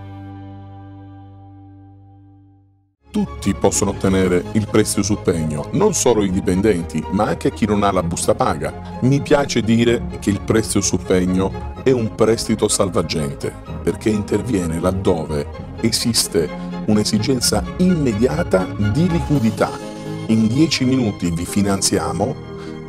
Tutti possono ottenere il prestito su pegno, non solo i dipendenti, ma anche chi non ha la busta paga. Mi piace dire che il prestito su pegno è un prestito salvagente, perché interviene laddove esiste un'esigenza immediata di liquidità. In 10 minuti vi finanziamo,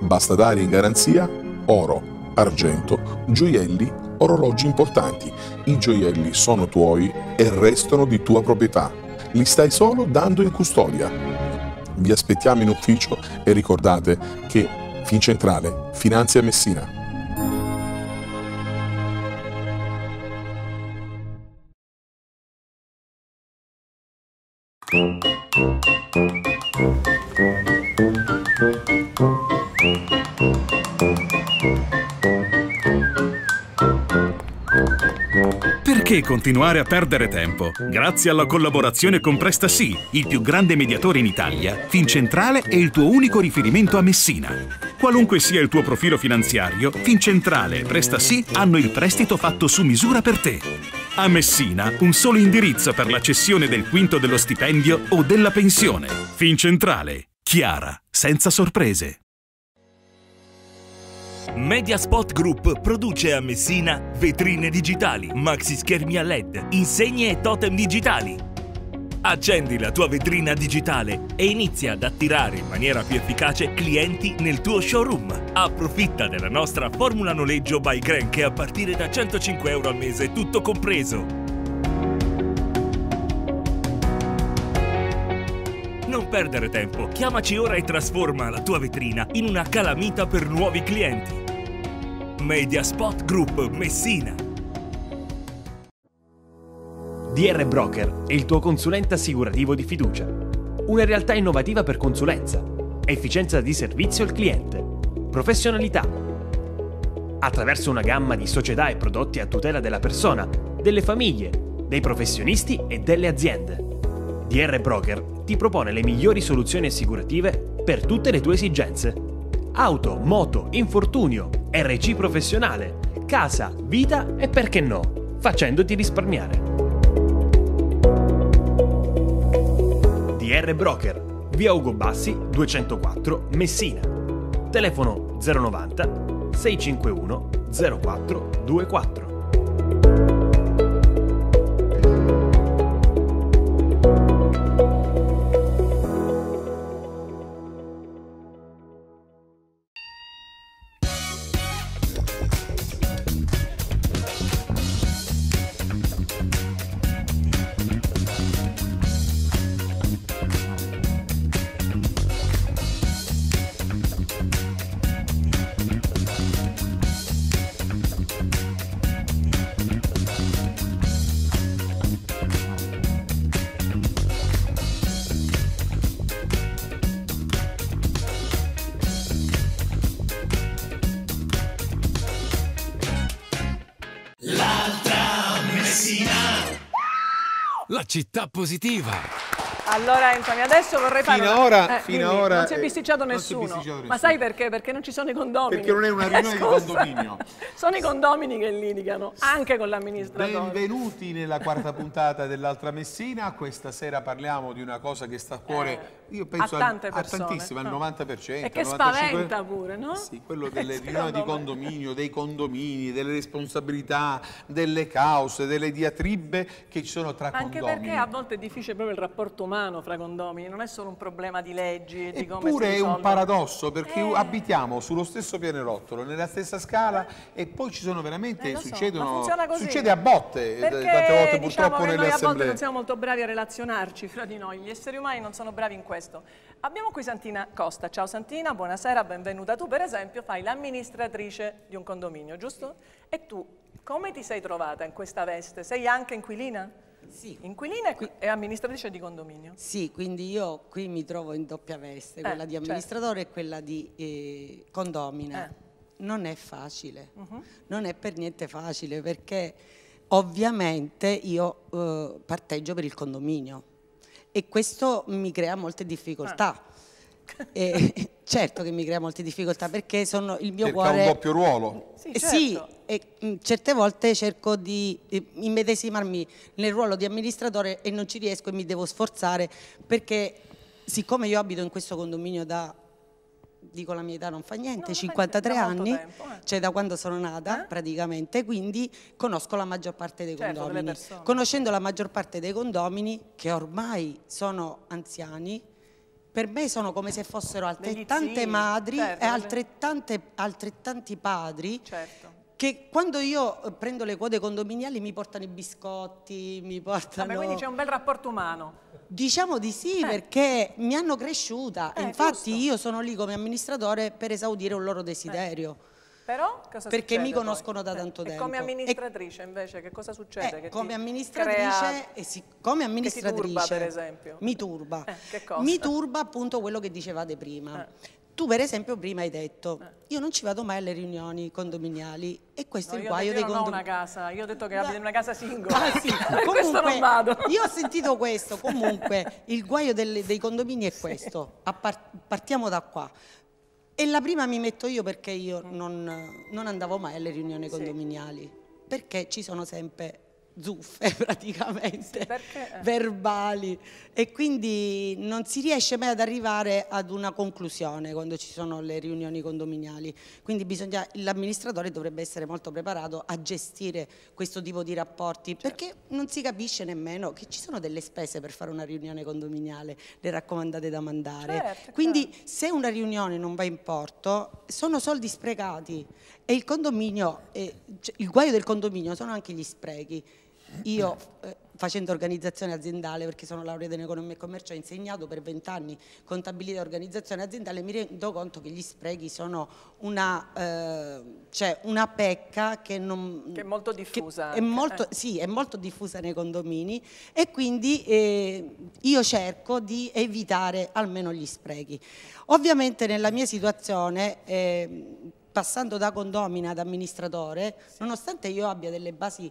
basta dare in garanzia oro, argento, gioielli, orologi importanti. I gioielli sono tuoi e restano di tua proprietà li stai solo dando in custodia. Vi aspettiamo in ufficio e ricordate che Fincentrale finanzia Messina. Perché continuare a perdere tempo? Grazie alla collaborazione con PrestaSì, il più grande mediatore in Italia, Fincentrale è il tuo unico riferimento a Messina. Qualunque sia il tuo profilo finanziario, Fincentrale e PrestaSì hanno il prestito fatto su misura per te. A Messina, un solo indirizzo per la cessione del quinto dello stipendio o della pensione. Fincentrale. Chiara, senza sorprese. Mediaspot Group produce a Messina vetrine digitali, maxi schermi a LED, insegne e totem digitali. Accendi la tua vetrina digitale e inizia ad attirare in maniera più efficace clienti nel tuo showroom. Approfitta della nostra formula noleggio by Grenke a partire da 105 euro al mese, tutto compreso. Non perdere tempo, chiamaci ora e trasforma la tua vetrina in una calamita per nuovi clienti. Mediaspot Group Messina. DR Broker è il tuo consulente assicurativo di fiducia. Una realtà innovativa per consulenza, efficienza di servizio al cliente, professionalità. Attraverso una gamma di società e prodotti a tutela della persona, delle famiglie, dei professionisti e delle aziende. DR Broker ti propone le migliori soluzioni assicurative per tutte le tue esigenze. Auto, moto, infortunio, RC professionale, casa, vita e perché no, facendoti risparmiare. DR Broker, via Ugo Bassi 204 Messina. Telefono 090 651 0424. Positiva. Allora Anthony, adesso vorrei fare... Fino una- ora- eh, fino dimmi, ora, Non si è eh, bisticciato non si è nessuno. bisticciato Ma nessuno. sai perché? Perché non ci sono i condomini. Perché non è una riunione di condominio. Sono i condomini che litigano, anche con l'amministratore. Benvenuti nella quarta puntata dell'Altra Messina. Questa sera parliamo di una cosa che sta a cuore, io penso a al- tante persone, tantissimo, al no. 90%. E che al 95%. spaventa pure, no? Sì, quello delle riunioni di condominio, dei condomini, delle responsabilità, delle cause, delle diatribe che ci sono tra Anche condomini. perché a volte è difficile proprio il rapporto umano fra condomini, non è solo un problema di leggi di come Eppure è un paradosso perché Eh. abitiamo sullo stesso pianerottolo, nella stessa scala e poi ci sono veramente, Eh, so, succedono, così. succede a botte, eh, Perché tante volte diciamo purtroppo nelle noi a volte assemblee. non siamo molto bravi a relazionarci fra di noi, gli esseri umani non sono bravi in questo. Abbiamo qui Santina Costa. Ciao Santina, buonasera, benvenuta. Tu per esempio fai l'amministratrice di un condominio, giusto? E tu come ti sei trovata in questa veste? Sei anche inquilina? Sì. Inquilina e- e amministratrice di condominio? Sì, quindi io qui mi trovo in doppia veste, quella Eh, di certo. amministratore e quella di eh, condomina. Eh. Non è facile, Mhm. non è per niente facile perché ovviamente io eh, parteggio per il condominio e questo mi crea molte difficoltà. E, certo che mi crea molte difficoltà perché sono il mio Perché cuore... ha un doppio ruolo. Sì, Eh, certo. Sì, e mh, certe volte cerco di eh, immedesimarmi nel ruolo di amministratore e non ci riesco e mi devo sforzare perché siccome io abito in questo condominio da, dico la mia età non fa niente, 53 da molto anni, tempo, eh. cioè da quando sono nata praticamente, quindi conosco la maggior parte dei Certo, condomini. Conoscendo la maggior parte dei condomini che ormai sono anziani, per me sono come se fossero altrettante zii, madri certo, e altrettanti padri Certo. Che quando io eh, prendo le quote condominiali mi portano i biscotti, mi portano... Vabbè, quindi c'è un bel rapporto umano. Diciamo di sì perché mi hanno cresciuta, Eh, infatti io sono lì come amministratore per esaudire un loro desiderio. Però cosa Perché succede mi poi? conoscono da tanto e tempo. come E- amministratrice invece che cosa succede? Eh, Che come amministratrice, crea- e sì, come amministratrice turba, per esempio? mi turba. Eh, che cosa? Mi turba appunto quello che dicevate prima. Tu per esempio prima hai detto io non ci vado mai alle riunioni condominiali e questo No, è il guaio detto dei io non ho una casa, io ho detto che abito in una casa singola. Ah, sì. Per questo non Comunque, vado. io ho sentito questo, comunque il guaio delle- dei condomini è questo, partiamo da qua. E la prima mi metto io perché io non, non andavo mai alle riunioni condominiali, perché ci sono sempre zuffe praticamente, perché, eh. verbali e quindi non si riesce mai ad arrivare ad una conclusione quando ci sono le riunioni condominiali. Quindi l'amministratore dovrebbe essere molto preparato a gestire questo tipo di rapporti Certo. perché non si capisce nemmeno che ci sono delle spese per fare una riunione condominiale, le raccomandate da mandare. Certo, Quindi se una riunione non va in porto sono soldi sprecati e il condominio, eh, il guaio del condominio sono anche gli sprechi. Io eh, facendo organizzazione aziendale, perché sono laureata in economia e commercio, ho insegnato per vent'anni contabilità e organizzazione aziendale, mi rendo conto che gli sprechi sono una, eh, cioè una pecca che non... Che è molto diffusa. È molto, eh. Sì, è molto diffusa nei condomini e quindi eh, io cerco di evitare almeno gli sprechi. Ovviamente nella mia situazione, eh, passando da condomina ad amministratore, nonostante io abbia delle basi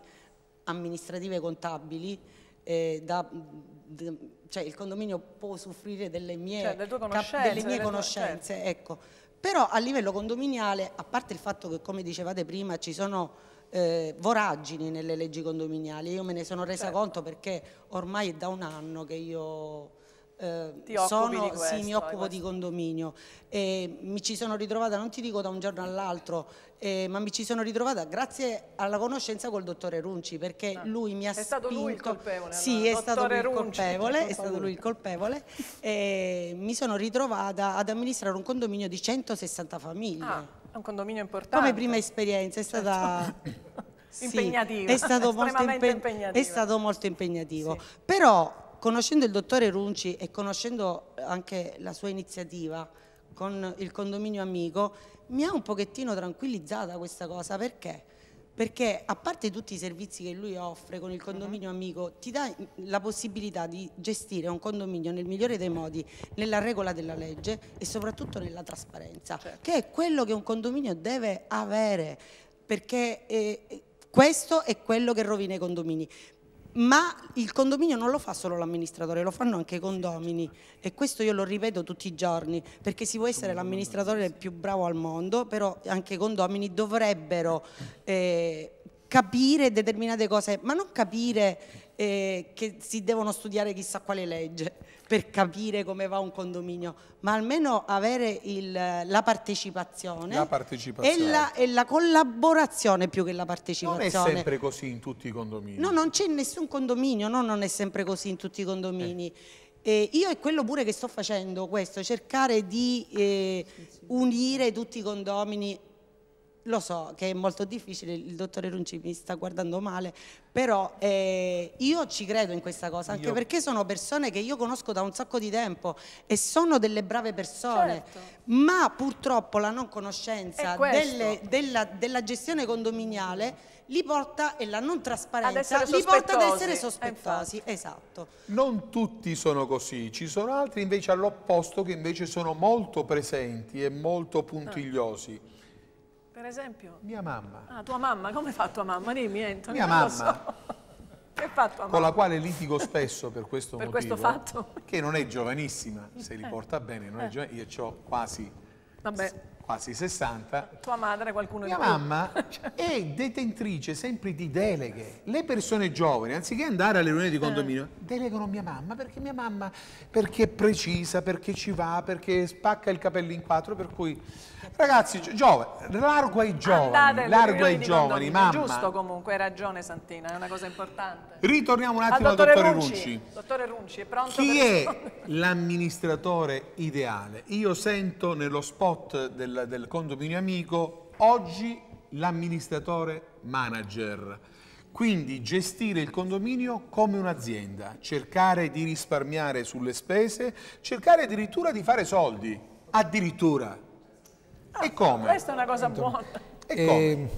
amministrative contabili, eh, da- d- cioè il condominio può soffrire delle mie, Cioè, conoscenze, delle mie tue- conoscenze, ecco. Però a livello condominiale, a parte il fatto che come dicevate prima ci sono eh, voragini nelle leggi condominiali, io me ne sono resa Certo. conto perché ormai è da un anno che io eh, sono, di sì, questo, mi occupo questo. di condominio e mi ci sono ritrovata, non ti dico da un giorno all'altro, eh, ma mi ci sono ritrovata grazie alla conoscenza col dottore Runci perché lui mi ha Ah. È stato lui il spinto- colpevole, Sì, allora, è stato lui il colpevole, è Colpa stato lui. lui il colpevole e mi sono ritrovata ad amministrare un condominio di 160 famiglie. Ah, è un condominio importante. Come prima esperienza è stata sì, Impegnativa, è stato molto estremamente impe- impegnativa. È stato molto impegnativo. Però conoscendo il dottore Runci e conoscendo anche la sua iniziativa con il condominio amico, mi ha un pochettino tranquillizzata questa cosa perché? Perché a parte tutti i servizi che lui offre con il condominio amico, ti dà la possibilità di gestire un condominio nel migliore dei modi, nella regola della legge e soprattutto nella trasparenza, che è quello che un condominio deve avere, perché eh, questo è quello che rovina i condomini. Ma il condominio non lo fa solo l'amministratore, lo fanno anche i condomini. E questo io lo ripeto tutti i giorni perché si può essere l'amministratore più bravo al mondo, però anche i condomini dovrebbero eh, capire determinate cose, ma non capire eh, che si devono studiare chissà quale legge per capire come va un condominio, ma almeno avere il- la partecipazione, La partecipazione. E, la, e la collaborazione più che la Non è partecipazione. sempre così in tutti i condomini. No, non c'è nessun condominio, no, non è sempre così in tutti i condomini. Eh, io è quello pure che sto facendo questo, cercare di eh, unire tutti i condomini. Lo so che è molto difficile, il dottore Runci mi sta guardando male, però eh, io ci credo in questa cosa, anche Io- perché sono persone che io conosco da un sacco di tempo e sono delle brave persone, Certo. ma purtroppo la non conoscenza delle- della, della gestione condominiale li porta e la non trasparenza li porta ad sospettosi, essere eh, sospettosi, esatto. Non tutti sono così, ci sono altri invece all'opposto che invece sono molto presenti e molto puntigliosi. Per esempio? Mia mamma. Ah, tua mamma, come fa tua mamma? Dimmi, Anthony. Mia mamma. so. Che fatto a con la quale litigo spesso per questo Per motivo, questo fatto. che non è giovanissima, se li Eh. porta bene, non è Eh. giovane- io ho quasi, Vabbè, quasi 60, tua madre, qualcuno mia di più. mamma è detentrice sempre di deleghe. Le persone giovani, anziché andare alle riunioni di condominio, delegano mia mamma perché mia mamma perché è precisa, perché ci va, perché spacca il capello in quattro, per cui ragazzi, gio- giovani, largo ai giovani, largo ai giovani, mamma. Giusto comunque, hai ragione Santina, è una cosa importante. Ritorniamo un attimo al dottore dottore Runci. Runci. Dottore Runci, è pronto Chi è l'amministratore ideale? Io sento nello spot del, del condominio amico oggi l'amministratore manager. Quindi gestire il condominio come un'azienda, cercare di risparmiare sulle spese, cercare addirittura di fare soldi. Addirittura. E come? Questa è una cosa buona. E come? Eh,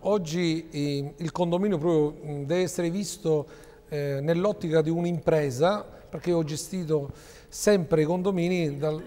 oggi eh, il condominio proprio deve essere visto eh, nell'ottica di un'impresa, perché ho gestito sempre i condomini dal-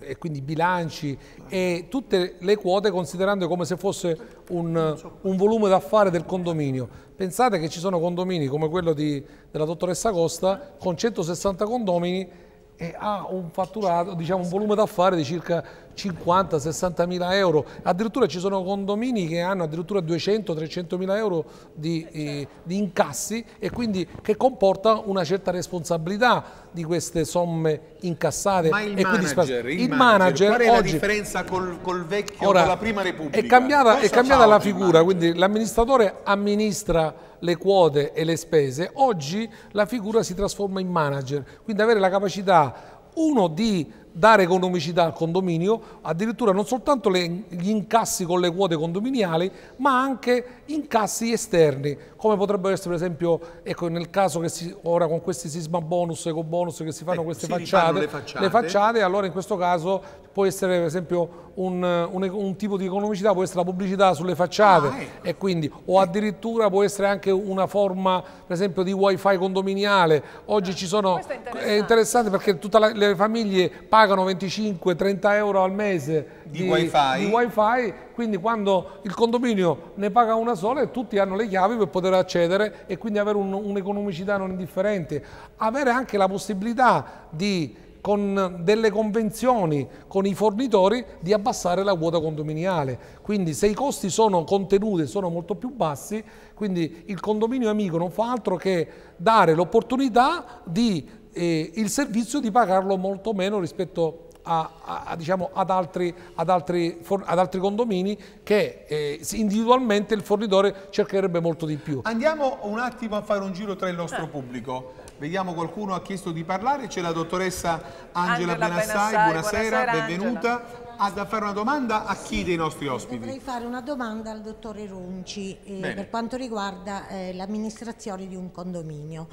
eh, e quindi bilanci e tutte le quote considerando come se fosse un, un volume d'affare del condominio. Pensate che ci sono condomini come quello di- della dottoressa Costa con 160 condomini e ha un fatturato, diciamo un volume d'affari di circa 50-60 mila euro. Addirittura ci sono condomini che hanno addirittura 200-300 mila euro di, eh, di incassi e quindi che comporta una certa responsabilità di queste somme incassate. Ma il manager, il il manager, qual è la oggi- differenza col, col vecchio, Ora, con la prima repubblica? È cambiata, è cambiata la figura, quindi l'amministratore amministra le quote e le spese, oggi la figura si trasforma in manager, quindi avere la capacità, uno, di dare economicità al condominio, addirittura non soltanto le- gli incassi con le quote condominiali, ma anche incassi esterni, come potrebbero essere per esempio, ecco, nel caso che si, ora con questi sisma bonus, eco bonus che si fanno Ecco, queste si facciate, le facciate. le facciate, allora in questo caso può essere per esempio un, un- un tipo di economicità, può essere la pubblicità sulle facciate Ah, ecco. e quindi o addirittura può essere anche una forma per esempio di wifi condominiale. Oggi ci sono è interessante. è interessante perché tutte la- le famiglie pagano 25-30 euro al mese Di wifi? di wifi, quindi quando il condominio ne paga una sola e tutti hanno le chiavi per poter accedere e quindi avere un- un'economicità non indifferente. Avere anche la possibilità di con delle convenzioni con i fornitori di abbassare la quota condominiale. Quindi se i costi sono contenuti e sono molto più bassi, quindi il condominio amico non fa altro che dare l'opportunità di eh, il servizio di pagarlo molto meno rispetto a, a- a, diciamo, ad, altri, ad, altri, for- ad altri condomini che eh, individualmente il fornitore cercherebbe molto di più. Andiamo un attimo a fare un giro tra il nostro pubblico. Vediamo qualcuno ha chiesto di parlare, c'è la dottoressa Angela, Angela Benassai, Benassai, buonasera, buonasera, benvenuta. Ha da fare una domanda a chi dei nostri ospiti? Vorrei fare una domanda al dottore Runci eh, per quanto riguarda eh, l'amministrazione di un condominio.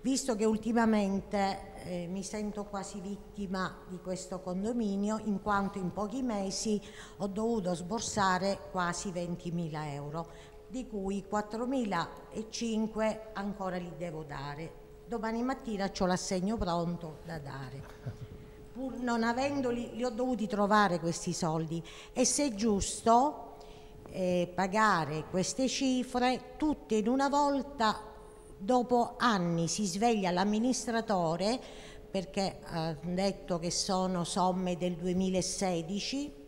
Visto che ultimamente eh, mi sento quasi vittima di questo condominio, in quanto in pochi mesi ho dovuto sborsare quasi 20.000 euro, di cui 4.005 ancora li devo dare. Domani mattina ho l'assegno pronto da dare. Pur non avendoli, li ho dovuti trovare questi soldi. E se è giusto eh, pagare queste cifre tutte in una volta, dopo anni si sveglia l'amministratore perché ha detto che sono somme del 2016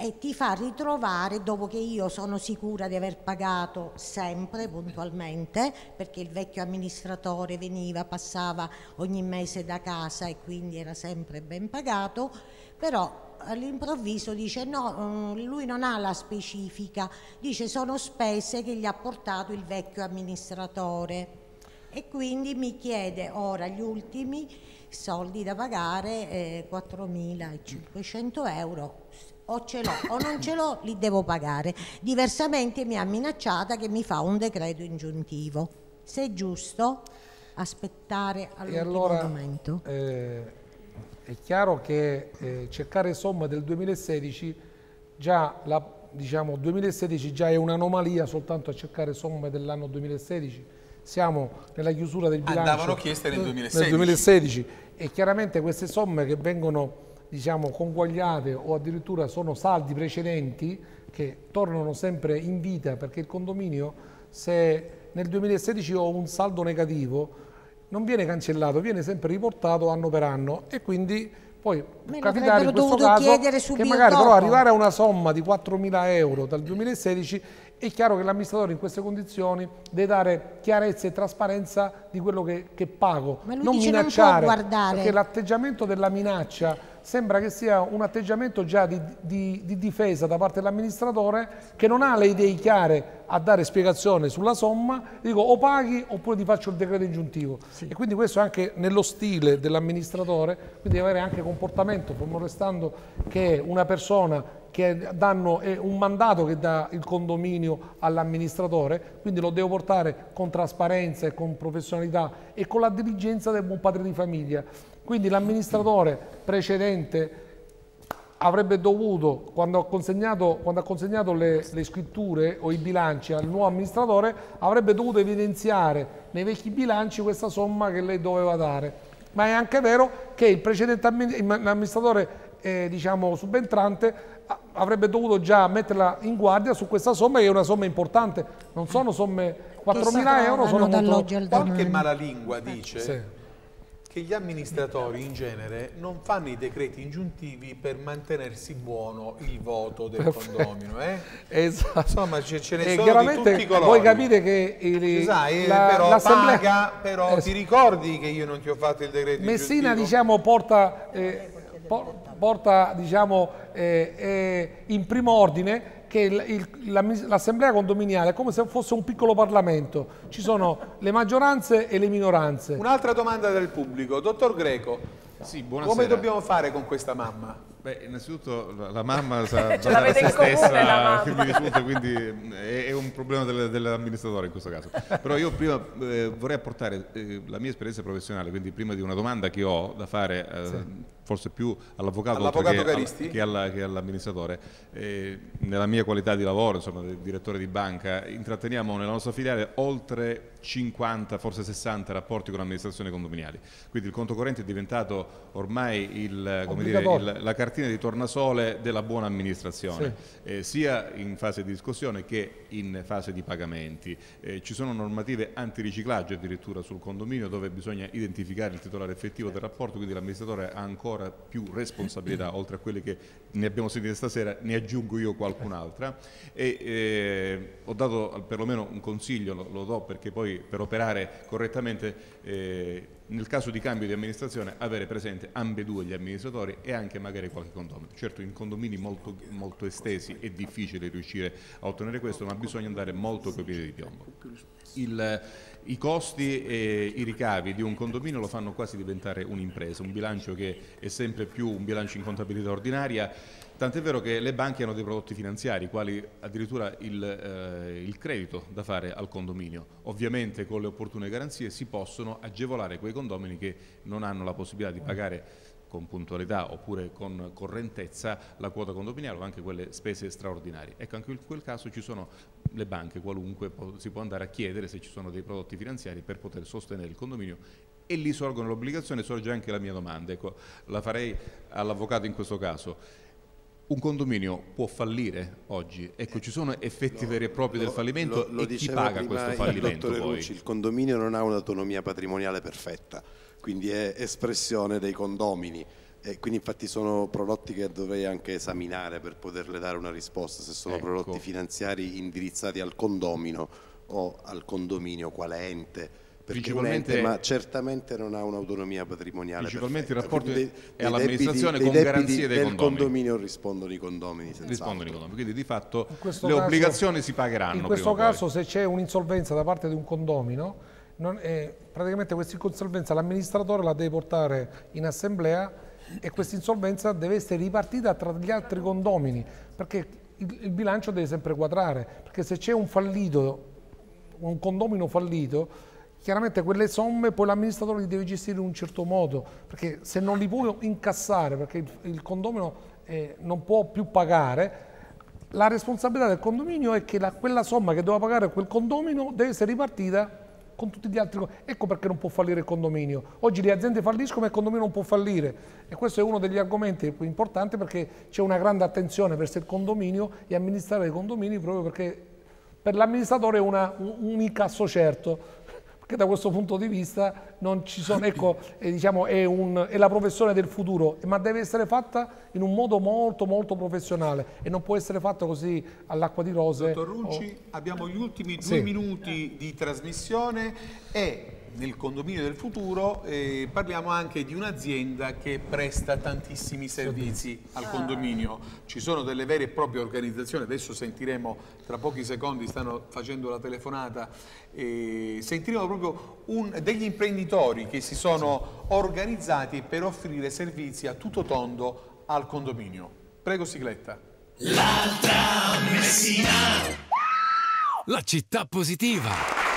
e ti fa ritrovare dopo che io sono sicura di aver pagato sempre puntualmente perché il vecchio amministratore veniva, passava ogni mese da casa e quindi era sempre ben pagato, però all'improvviso dice no, mm, lui non ha la specifica, dice sono spese che gli ha portato il vecchio amministratore e quindi mi chiede ora gli ultimi soldi da pagare, eh, 4.500 euro o ce l'ho o non ce l'ho, li devo pagare. Diversamente mi ha minacciata che mi fa un decreto ingiuntivo. Se è giusto, aspettare E all'ultimo allora momento. eh, è chiaro che eh, cercare somme del 2016 già la, diciamo 2016 già è un'anomalia soltanto a cercare somme dell'anno 2016. Siamo nella chiusura del bilancio Andavano chieste nel 2016. nel 2016 e chiaramente queste somme che vengono diciamo conguagliate o addirittura sono saldi precedenti che tornano sempre in vita perché il condominio se nel 2016 ho un saldo negativo, non viene cancellato, viene sempre riportato anno per anno e quindi poi può lo capitare in questo dovuto caso che magari però dopo. arrivare a una somma di 4.000 euro dal 2016 è chiaro che l'amministratore in queste condizioni deve dare chiarezza e trasparenza di quello che, che pago, Ma lui non non minacciare, guardare. perché l'atteggiamento della minaccia sembra che sia un atteggiamento già di, di- di difesa da parte dell'amministratore che non ha le idee chiare a dare spiegazione sulla somma, dico o paghi oppure ti faccio il decreto ingiuntivo. E quindi questo anche nello stile dell'amministratore, quindi deve avere anche comportamento, fermo restando che è una persona che danno è un mandato che dà il condominio all'amministratore, quindi lo devo portare con trasparenza e con professionalità e con la diligenza del buon padre di famiglia. Quindi l'amministratore precedente avrebbe dovuto, quando ha consegnato, quando ha consegnato le, le scritture o i bilanci al nuovo amministratore, avrebbe dovuto evidenziare nei vecchi bilanci questa somma che lei doveva dare. Ma è anche vero che il precedente ammi- l'amministratore eh, diciamo, subentrante avrebbe dovuto già metterla in guardia su questa somma che è una somma importante, non sono somme 4.000 euro, sono molto... Qualche malalingua dice Sì. che gli amministratori in genere non fanno i decreti ingiuntivi per mantenersi buono il voto del Perfetto. condomino. Eh? Esatto. Insomma, ce, ce ne E sono di chiaramente tutti i colori. voi capite che il- sai, eh, la- però l'assemblea- paga, però Eh, ti ricordi che io non ti ho fatto il decreto Messina ingiuntivo? diciamo, porta, eh, porta diciamo, eh, eh, in primo ordine che il- il- l'ammis- l'assemblea condominiale è come se fosse un piccolo Parlamento, ci sono le maggioranze e le minoranze. Un'altra domanda del pubblico. Dottor Greco, Sì, come dobbiamo fare con questa mamma? Beh, innanzitutto la, mamma sa Ce badare se stessa che mi risulta, quindi mm, è, un problema del- dell'amministratore in questo caso. Però io prima eh, vorrei apportare eh, la mia esperienza professionale, quindi prima di una domanda che ho da fare eh, Sì. Forse più all'avvocato, All'avvocato che, al- che alla- che all'amministratore. Eh, nella mia qualità di lavoro, insomma, di direttore di banca, intratteniamo nella nostra filiale oltre 50, forse 60 rapporti con amministrazioni condominiali. Quindi il conto corrente è diventato ormai il, come dire, il- la cartina di tornasole della buona amministrazione, eh, sia in fase di discussione che in fase di pagamenti. Eh, ci sono normative antiriciclaggio addirittura sul condominio dove bisogna identificare il titolare effettivo del rapporto, quindi l'amministratore ha ancora più responsabilità, oltre a quelle che ne abbiamo sentite stasera, ne aggiungo io qualcun'altra. E, eh, ho dato perlomeno un consiglio, lo, lo do perché poi per operare correttamente eh, nel caso di cambio di amministrazione avere presente ambedue gli amministratori e anche magari qualche condomino. Certo in condomini molto, molto estesi è difficile riuscire a ottenere questo, ma bisogna andare molto coi piedi di piombo. Il- I costi e i ricavi di un condominio lo fanno quasi diventare un'impresa, un bilancio che è sempre più un bilancio in contabilità ordinaria, tant'è vero che le banche hanno dei prodotti finanziari, quali addirittura il, eh, il credito da fare al condominio. Ovviamente con le opportune garanzie si possono agevolare quei condomini che non hanno la possibilità di pagare con puntualità oppure con correntezza la quota condominiale o anche quelle spese straordinarie. Ecco, anche in quel caso ci sono le banche qualunque, si può andare a chiedere se ci sono dei prodotti finanziari per poter sostenere il condominio e lì sorgono l'obbligazione, sorge anche la mia domanda, ecco, la farei all'avvocato in questo caso. Un condominio può fallire oggi? Ecco, ci sono effetti veri e propri del fallimento Lo- lo e chi paga questo il fallimento poi? Rucci, il condominio non ha un'autonomia patrimoniale perfetta, quindi è espressione dei condomini. E quindi infatti sono prodotti che dovrei anche esaminare per poterle dare una risposta, se sono Ecco. prodotti finanziari indirizzati al condomino o al condominio quale ente. Principalmente- ente, ma certamente non ha un'autonomia patrimoniale Principalmente perfetta. il rapporto è all'amministrazione con dei garanzie debiti dei del condomini. condominio rispondono i condomini. Rispondono i condomini, quindi di fatto le caso- obbligazioni si pagheranno. In questo poi. caso se c'è un'insolvenza da parte di un condomino, non è- praticamente questa insolvenza l'amministratore la deve portare in assemblea e questa insolvenza deve essere ripartita tra gli altri condomini, perché il, il bilancio deve sempre quadrare, perché se c'è un fallito, un condomino fallito, chiaramente quelle somme poi l'amministratore li deve gestire in un certo modo, perché se non li può incassare, perché il, condomino eh, non può più pagare, la responsabilità del condominio è che la- quella somma che doveva pagare quel condomino deve essere ripartita con tutti gli altri. co- Ecco perché non può fallire il condominio. Oggi le aziende falliscono e il condominio non può fallire. E questo è uno degli argomenti importanti perché c'è una grande attenzione verso il condominio e amministrare i condomini proprio perché Per l'amministratore è una, un, un incasso certo, perché da questo punto di vista non ci sono, ecco, è, diciamo, è, un, è, la professione del futuro, ma deve essere fatta in un modo molto molto professionale e non può essere fatta così all'acqua di rose. Dottor Runci, o... abbiamo gli ultimi due Sì. minuti di trasmissione e nel condominio del futuro eh, parliamo anche di un'azienda che presta tantissimi servizi al condominio. Ci sono delle vere e proprie organizzazioni, adesso sentiremo tra pochi secondi, stanno facendo la telefonata, eh, sentiremo proprio un- degli imprenditori che si sono organizzati per offrire servizi a tutto tondo al condominio. Prego Sigletta. L'altra Messina. La città positiva.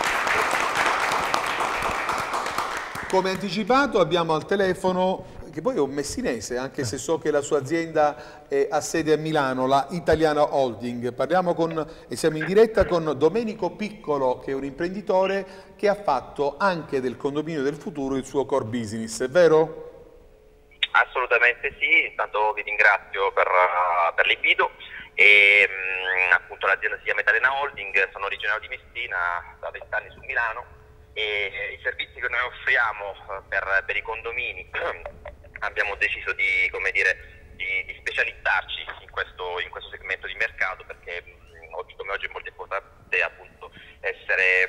Come anticipato abbiamo al telefono, che poi è un messinese, anche se so che la sua azienda ha sede a Milano, la Italiana Holding. Parliamo con, e siamo in diretta con Domenico Piccolo, che è un imprenditore che ha fatto anche del condominio del futuro il suo core business, è vero? Assolutamente sì, intanto vi ringrazio per, uh, per l'invito e mh, appunto l'azienda si chiama Italiana Holding, sono originario di Messina, da 20 anni su Milano e i servizi che noi offriamo eh, per, per i condomini abbiamo deciso di, dire, di, di specializzarci in questo, in questo segmento di mercato perché mh, oggi come oggi è molto importante appunto essere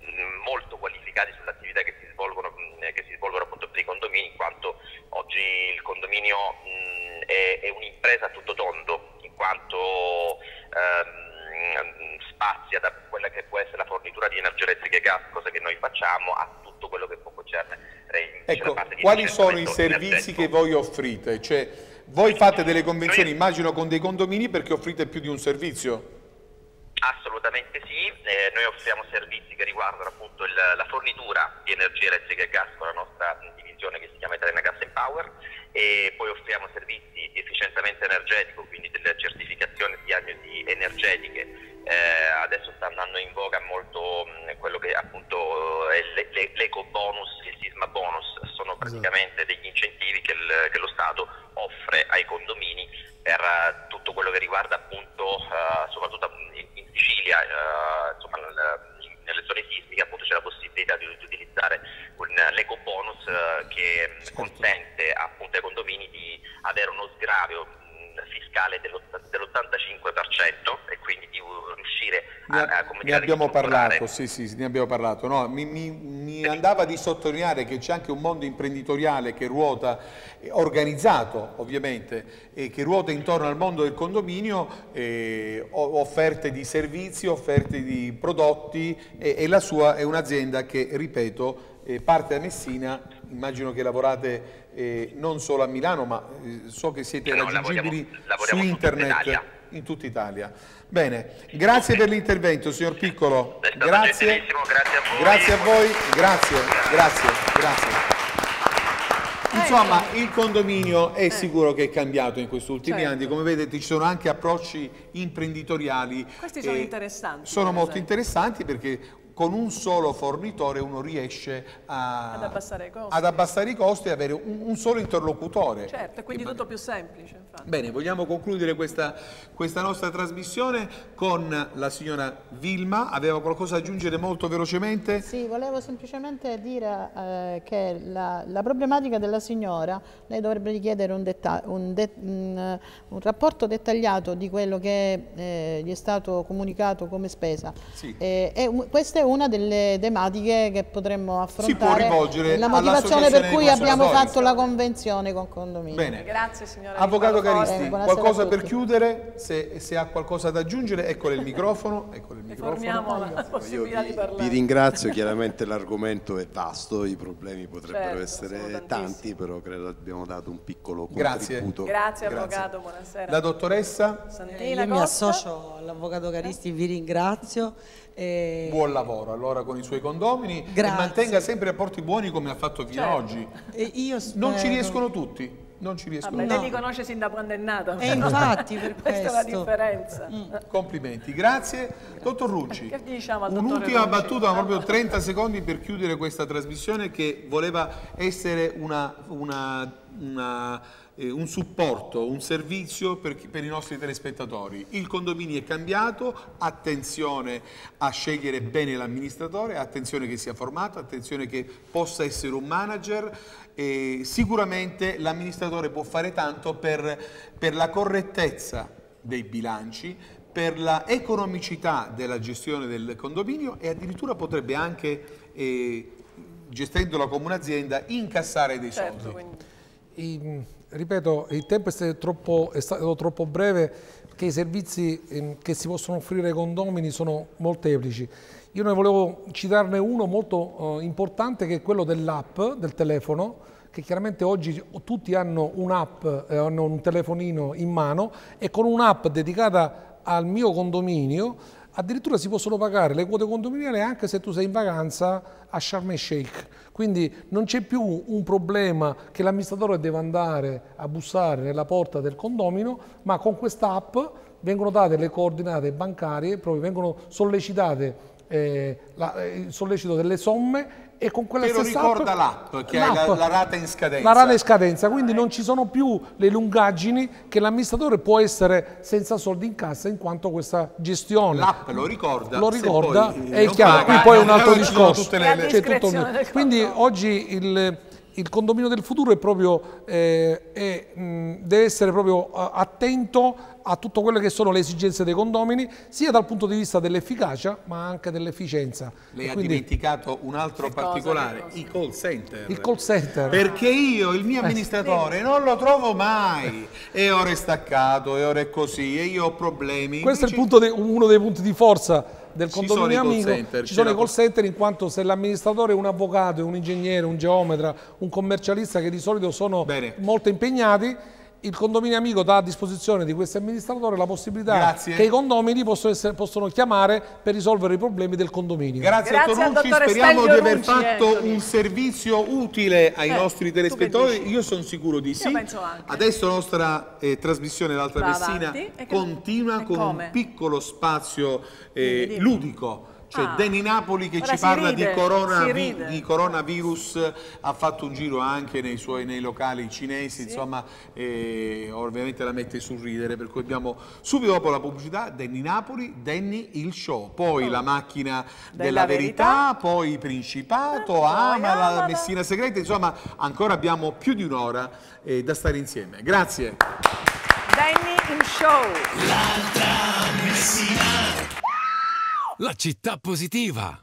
mh, molto qualificati sulle attività che si svolgono, mh, che si svolgono per i condomini, in quanto oggi il condominio è, è un'impresa a tutto tondo, in quanto ehm, spazia da quella che può essere la fornitura di energia elettrica e gas, cosa che noi facciamo, a tutto quello che può concernere la Ecco, quali sono i servizi che voi offrite? Cioè, voi fate delle convenzioni, immagino, con dei condomini perché offrite più di un servizio? Assolutamente sì, eh, noi offriamo servizi che riguardano appunto il- la fornitura di energia elettrica e gas con la nostra divisione che si chiama Italiana Gas and Power e poi offriamo servizi di efficientamento energetico, quindi delle certificazioni di diagnosi energetiche. Eh, adesso sta andando in voga molto mh, quello che appunto è l'e- l'eco bonus, il sisma bonus, sono praticamente degli incentivi che, il- che lo Stato offre ai condomini per eh, tutto quello che riguarda appunto eh, soprattutto in, in Sicilia, eh, insomma nel- in- nelle zone sismiche appunto c'è la possibilità di, di utilizzare un, l'eco bonus eh, che mh, consente appunto ai condomini di avere uno sgravio mh, fiscale dell'otta- dell'85% e quindi di uh, riuscire Ne, a, a, come ne dire, a abbiamo parlato, sì, sì, ne abbiamo parlato. No, mi, mi- mi andava di sottolineare che c'è anche un mondo imprenditoriale che ruota, eh, organizzato ovviamente, e che ruota intorno al mondo del condominio, eh, offerte di servizi, offerte di prodotti e, e la sua è un'azienda che, ripeto, eh, parte da Messina, immagino che lavorate eh, non solo a Milano, ma eh, so che siete No, raggiungibili lavoriamo- lavoriamo su internet. In tutta Italia. Bene, grazie per l'intervento, signor Piccolo. Grazie. grazie a voi. Grazie a voi, grazie, grazie, grazie. Insomma, il condominio è sicuro che è cambiato in questi ultimi Certo. anni, come vedete ci sono anche approcci imprenditoriali. Questi sono eh, interessanti. Sono molto interessanti perché con un solo fornitore uno riesce a- Ad abbassare i costi. ad abbassare i costi e avere un, un solo interlocutore. Certo, e quindi tutto più semplice, infatti. Bene, vogliamo concludere questa, questa nostra trasmissione con la signora Vilma. Aveva qualcosa da aggiungere molto velocemente? Sì, volevo semplicemente dire eh, che la, la problematica della signora, lei dovrebbe richiedere un, un de- un, eh, un rapporto dettagliato di quello che eh, gli è stato comunicato come spesa. Sì. Eh, un- questa è una delle tematiche che potremmo affrontare. rivolgere la motivazione per cui abbiamo fatto la convenzione con condominio. Bene. Grazie signora. Avvocato. Caristi, Eh, qualcosa per chiudere? Se, se ha qualcosa da aggiungere, eccole il microfono. Eccole il microfono. La Io possibilità di vi, parlare. vi ringrazio, chiaramente l'argomento è vasto, i problemi potrebbero Certo, essere tanti, però credo abbiamo dato un piccolo Grazie. contributo. Grazie avvocato, buonasera. La dottoressa? Santina Io mi Costa. associo all'avvocato Caristi, vi ringrazio. E- Buon lavoro allora con i suoi condomini e Grazie. mantenga sempre rapporti buoni come ha fatto fino Certo. ad oggi. e io Non ci riescono tutti, non ci riescono Vabbè, tutti. lei li conosce sin da quando è nato. E infatti, per Questa è la questo. differenza. Complimenti, grazie. Dottor Rucci, Che diciamo un'ultima Rucci? battuta, ma proprio 30 secondi per chiudere questa trasmissione che voleva essere una, una- una, eh, un supporto, un servizio per, chi- per i nostri telespettatori. Il condominio è cambiato, attenzione a scegliere bene l'amministratore, attenzione che sia formato, attenzione che possa essere un manager. e sicuramente l'amministratore può fare tanto per, per la correttezza dei bilanci, per la economicità della gestione del condominio e addirittura potrebbe anche, eh, gestendola come un'azienda, incassare dei Certo, soldi. quindi- I- ripeto, il tempo è stato troppo, è stato troppo breve perché i servizi ehm, che si possono offrire ai condomini sono molteplici. Io ne volevo citarne uno molto eh, importante che è quello dell'app del telefono, che chiaramente oggi tutti hanno un'app, eh, hanno un telefonino in mano e con un'app dedicata al mio condominio addirittura si possono pagare le quote condominiali anche se tu sei in vacanza a Sharm el Sheikh. Quindi non c'è più un problema che l'amministratore deve andare a bussare nella porta del condomino, ma con questa app vengono date le coordinate bancarie, vengono sollecitate eh, la- eh, il sollecito delle somme e con quella lo stessa ricorda app, l'app, che hai la- la rata in scadenza. La rata in scadenza, quindi non ci sono più le lungaggini che l'amministratore può essere senza soldi in cassa in quanto questa gestione. L'app lo ricorda, lo ricorda poi è chiaro, paga, qui poi è un altro discorso. tutte le- le- C'è tutto un- Quindi oggi il, il condominio del futuro è proprio, eh, è, mh, deve essere proprio eh, attento a tutte quelle che sono le esigenze dei condomini, sia dal punto di vista dell'efficacia ma anche dell'efficienza. Lei ha quindi dimenticato un altro particolare, cosa? i call center. il call center. Perché io, il mio Eh, amministratore, non lo trovo mai. E ora è staccato, e ora è così, e io ho problemi. Questo è il Invece- punto de- uno dei punti di forza del condominio amico. center, Ci sono i call center in quanto se l'amministratore è un avvocato, un ingegnere, un geometra, un commercialista che di solito sono molto impegnati, il condominio amico dà a disposizione di questi amministratori la possibilità Grazie. che i condomini possono, essere- possono chiamare per risolvere i problemi del condominio. Grazie, Grazie a Tonucci, speriamo Stelvio di aver Runci, fatto Anthony. un servizio utile ai Eh, nostri telespettatori. Io sono sicuro di sì. penso anche. Adesso la nostra eh, trasmissione, l'altra Messina, avanti. Continua con come? un piccolo spazio eh, ludico. C'è Ah. Danny Napoli che Ora ci parla ride, di, corona- si vi- ride. di coronavirus, ha fatto un giro anche nei suoi nei locali cinesi, insomma, eh, ovviamente la mette sul ridere, per cui abbiamo subito dopo la pubblicità Danny Napoli, Danny il show, poi la macchina della, Della verità, poi Principato, Ama, la Messina Segreta, insomma, ancora abbiamo più di un'ora eh, da stare insieme. Grazie. Danny in show. La città positiva.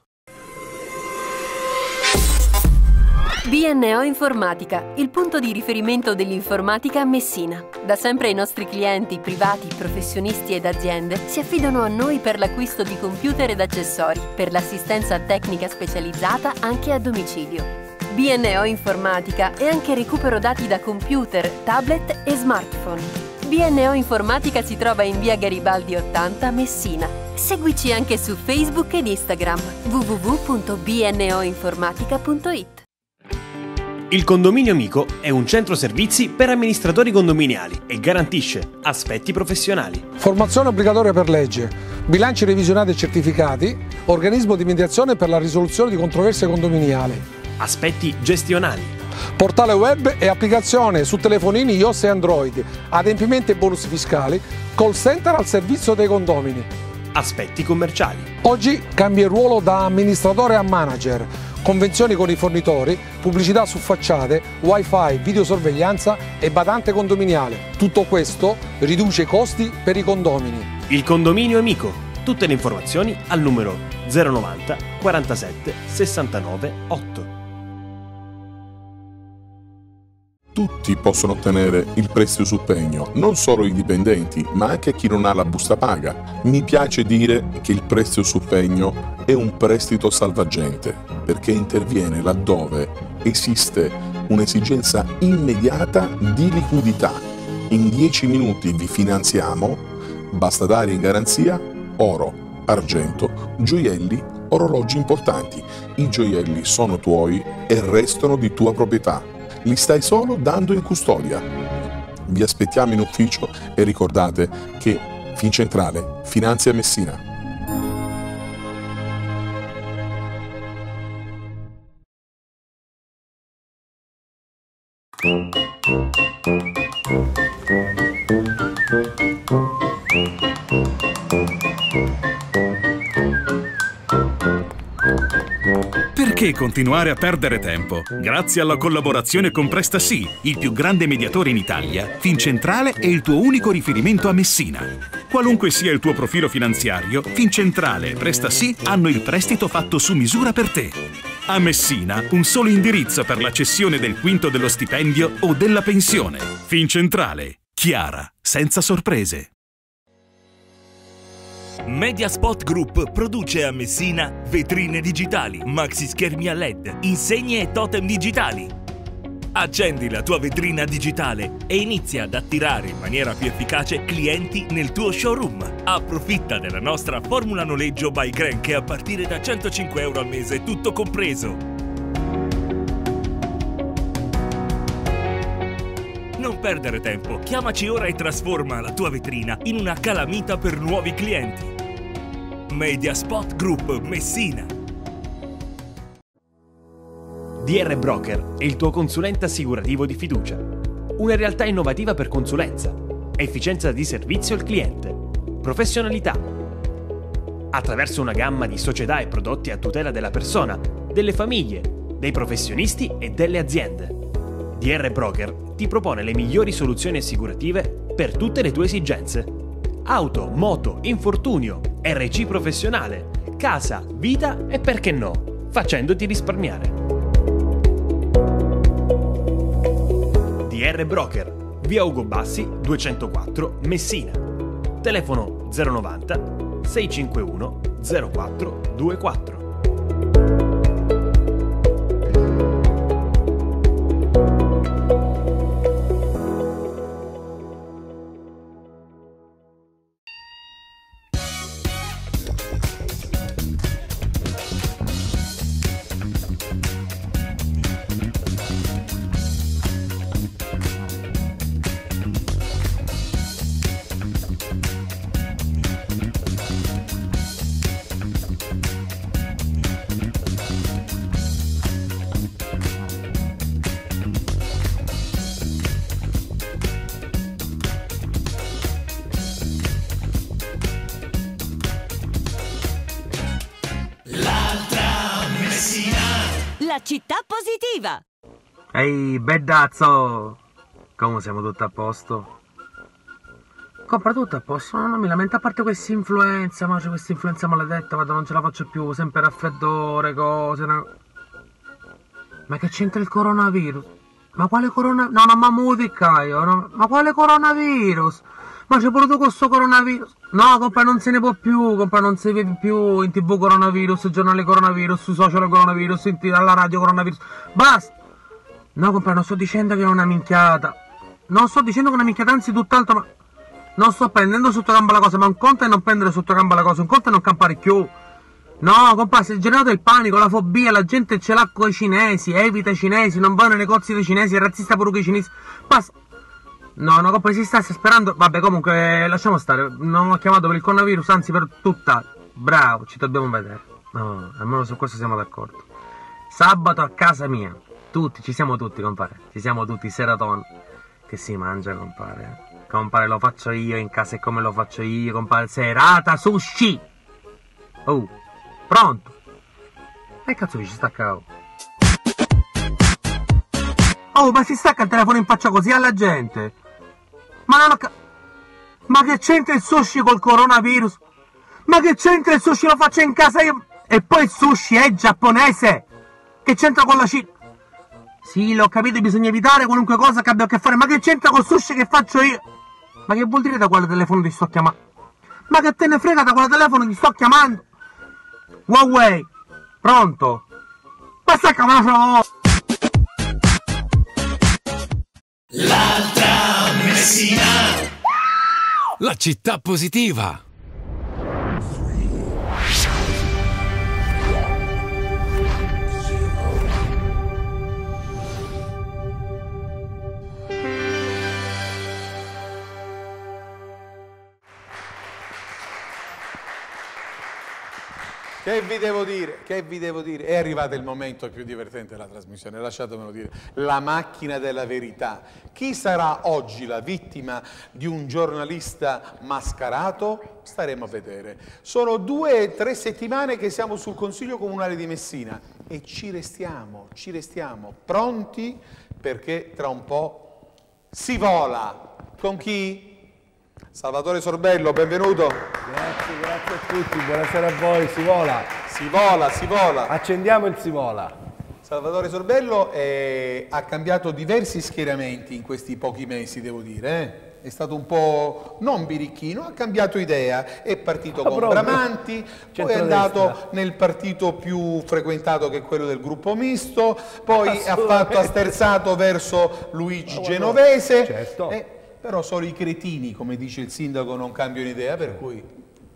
BNO Informatica, il punto di riferimento dell'informatica a Messina. Da sempre i nostri clienti privati, professionisti ed aziende si affidano a noi per l'acquisto di computer ed accessori, per l'assistenza tecnica specializzata anche a domicilio. BNO Informatica e anche recupero dati da computer, tablet e smartphone. BNO Informatica si trova in via Garibaldi 80 Messina. Seguici anche su Facebook ed Instagram www.bnoinformatica.it. Il Condominio Amico è un centro servizi per amministratori condominiali e garantisce aspetti professionali. Formazione obbligatoria per legge, bilanci revisionati e certificati, organismo di mediazione per la risoluzione di controversie condominiali, aspetti gestionali, portale web e applicazione su telefonini iOS e Android, adempimenti e bonus fiscali, call center al servizio dei condomini. aspetti commerciali. Oggi cambia il ruolo da amministratore a manager, convenzioni con i fornitori, pubblicità su facciate, wifi, videosorveglianza e badante condominiale. Tutto questo riduce i costi per i condomini. Il Condominio Amico. Tutte le informazioni al numero 090 47 69 8. Tutti possono ottenere il prestito su pegno, non solo i dipendenti, ma anche chi non ha la busta paga. Mi piace dire che il prestito su pegno è un prestito salvagente, perché interviene laddove esiste un'esigenza immediata di liquidità. In 10 minuti vi finanziamo, basta dare in garanzia oro, argento, gioielli, orologi importanti. I gioielli sono tuoi e restano di tua proprietà li stai solo dando in custodia. Vi aspettiamo in ufficio e ricordate che Fincentrale finanzia Messina. Perché continuare a perdere tempo? Grazie alla collaborazione con PrestaSì, il più grande mediatore in Italia, Fincentrale è il tuo unico riferimento a Messina. Qualunque sia il tuo profilo finanziario, Fincentrale e PrestaSì hanno il prestito fatto su misura per te. A Messina, un solo indirizzo per la cessione del quinto dello stipendio o della pensione. Fincentrale. Chiara, senza sorprese. Mediaspot Group produce a Messina vetrine digitali, maxi schermi a LED, insegne e totem digitali. Accendi la tua vetrina digitale e inizia ad attirare in maniera più efficace clienti nel tuo showroom. Approfitta della nostra formula noleggio by Grenke a partire da 105 euro al mese, tutto compreso. Non perdere tempo, chiamaci ora e trasforma la tua vetrina in una calamita per nuovi clienti. Mediaspot Group Messina. DR Broker è il tuo consulente assicurativo di fiducia. Una realtà innovativa per consulenza, efficienza di servizio al cliente, professionalità. Attraverso una gamma di società e prodotti a tutela della persona, delle famiglie, dei professionisti e delle aziende. DR Broker ti propone le migliori soluzioni assicurative per tutte le tue esigenze. Auto, moto, infortunio, RC professionale, casa, vita e perché no, facendoti risparmiare. DR Broker, via Ugo Bassi 204 Messina. Telefono 090 651 0424. Ehi, bedazzo! Come siamo tutti a posto? Compra tutto a posto, non mi lamento a parte questa influenza, ma c'è questa influenza maledetta, vado, non ce la faccio più, sempre raffreddore, cose. no. Ma che c'entra il coronavirus? Ma quale coronavirus? No, no, ma mutica io, no? Ma quale coronavirus? Ma c'è pure tu con sto coronavirus? No, compa, non se ne può più, compa, non si vede più in tv coronavirus, giornale coronavirus, sui social coronavirus, alla radio coronavirus. Basta! No, compa, non sto dicendo che è una minchiata. Non sto dicendo che è una minchiata, anzi tutt'altro, ma... Non sto prendendo sotto gamba la cosa, ma un conto è non prendere sotto gamba la cosa, un conto è non campare più. No, compa, si è generato il panico, la fobia, la gente ce l'ha con i cinesi, evita i cinesi, non va nei negozi dei cinesi, è razzista pure con i cinesi. Basta. No, no, compa, si sta sperando. Vabbè, comunque, lasciamo stare. Non ho chiamato per il coronavirus, anzi per tutta. Bravo, ci dobbiamo vedere. No, almeno su questo siamo d'accordo. Sabato a casa mia. Tutti, ci siamo tutti, compare. Ci siamo tutti, seraton. Che si mangia, compare. Compare, lo faccio io in casa e come lo faccio io, compare. Serata sushi! Oh, pronto? E cazzo dici, stacca? oh? Oh, ma si stacca il telefono in faccia così alla gente? Ma non ho ca- Ma che c'entra il sushi col coronavirus? Ma che c'entra il sushi? Lo faccio in casa io. E poi il sushi è giapponese. Che c'entra con la Cina? Sì, l'ho capito, bisogna evitare qualunque cosa che abbia a che fare. Ma che c'entra col sushi che faccio io? Ma che vuol dire da quale telefono ti sto chiamando? Ma che te ne frega da quale telefono ti sto chiamando? Huawei, pronto? Ma una favore! L'altra Messina. La città positiva. Che vi devo dire? Che vi devo dire? È arrivato il momento più divertente della trasmissione, lasciatemelo dire. La macchina della verità. Chi sarà oggi la vittima di un giornalista mascherato? Staremo a vedere. Sono due o tre settimane che siamo sul Consiglio Comunale di Messina e ci restiamo, ci restiamo pronti perché tra un po' si vola. Con chi? Salvatore Sorbello, benvenuto. Grazie, grazie a tutti, buonasera a voi, si vola. Si vola, si vola. Accendiamo il si vola. Salvatore Sorbello eh, ha cambiato diversi schieramenti in questi pochi mesi, devo dire. eh. È stato un po' non birichino, ha cambiato idea, è partito Ah, con proprio? Bramanti, poi è andato nel partito più frequentato che è quello del gruppo misto, poi ha fatto ha sterzato verso Luigi Genovese. certo. eh, però solo i cretini, come dice il sindaco, non cambiano idea, per cui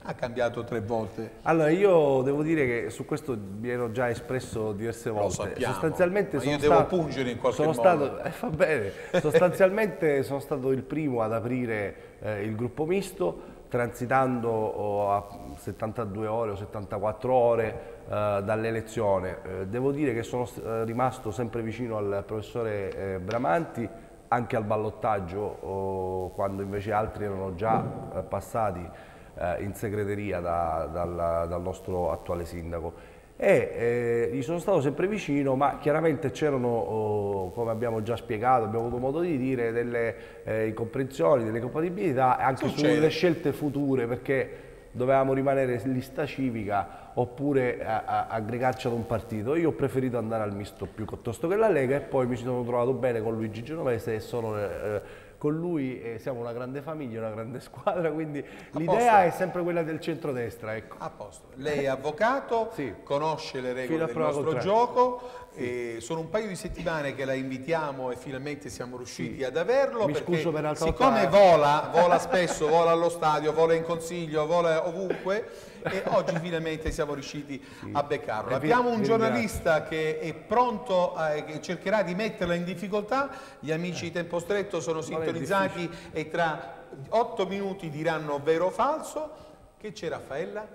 ha cambiato tre volte. Allora, io devo dire che su questo mi ero già espresso diverse volte. sappiamo, Sostanzialmente ma sono io devo stato, pungere in qualche sono modo. Stato, eh, va bene. Sostanzialmente sono stato il primo ad aprire eh, il gruppo misto, transitando oh, a 72 ore o 74 ore eh, dall'elezione. Eh, devo dire che sono eh, rimasto sempre vicino al professore eh, Bramanti, anche al ballottaggio, oh, quando invece altri erano già eh, passati eh, in segreteria da- dal, dal nostro attuale sindaco. E eh, gli sono stato sempre vicino, ma chiaramente c'erano, oh, come abbiamo già spiegato, abbiamo avuto modo di dire, delle eh, incomprensioni, delle compatibilità anche Succede. sulle scelte future, perché dovevamo rimanere lista civica oppure a- a- aggregarci ad un partito. Io ho preferito andare al misto piuttosto che alla Lega e poi mi sono trovato bene con Luigi Genovese e sono eh, con lui e siamo una grande famiglia, una grande squadra, quindi l'idea è sempre quella del centrodestra. Ecco. A posto. Lei è avvocato, conosce le regole del nostro contraria. gioco. e sono un paio di settimane che la invitiamo e finalmente siamo riusciti ad averlo. Mi scuso per l'altra siccome vola, vola spesso, vola allo stadio, vola in consiglio, vola ovunque e oggi finalmente siamo riusciti a beccarlo. Abbiamo un giornalista che è pronto, a- che cercherà di metterla in difficoltà. Gli amici di Tempo Stretto sono sintonizzati e tra otto minuti diranno vero o falso. Che c'è Raffaella?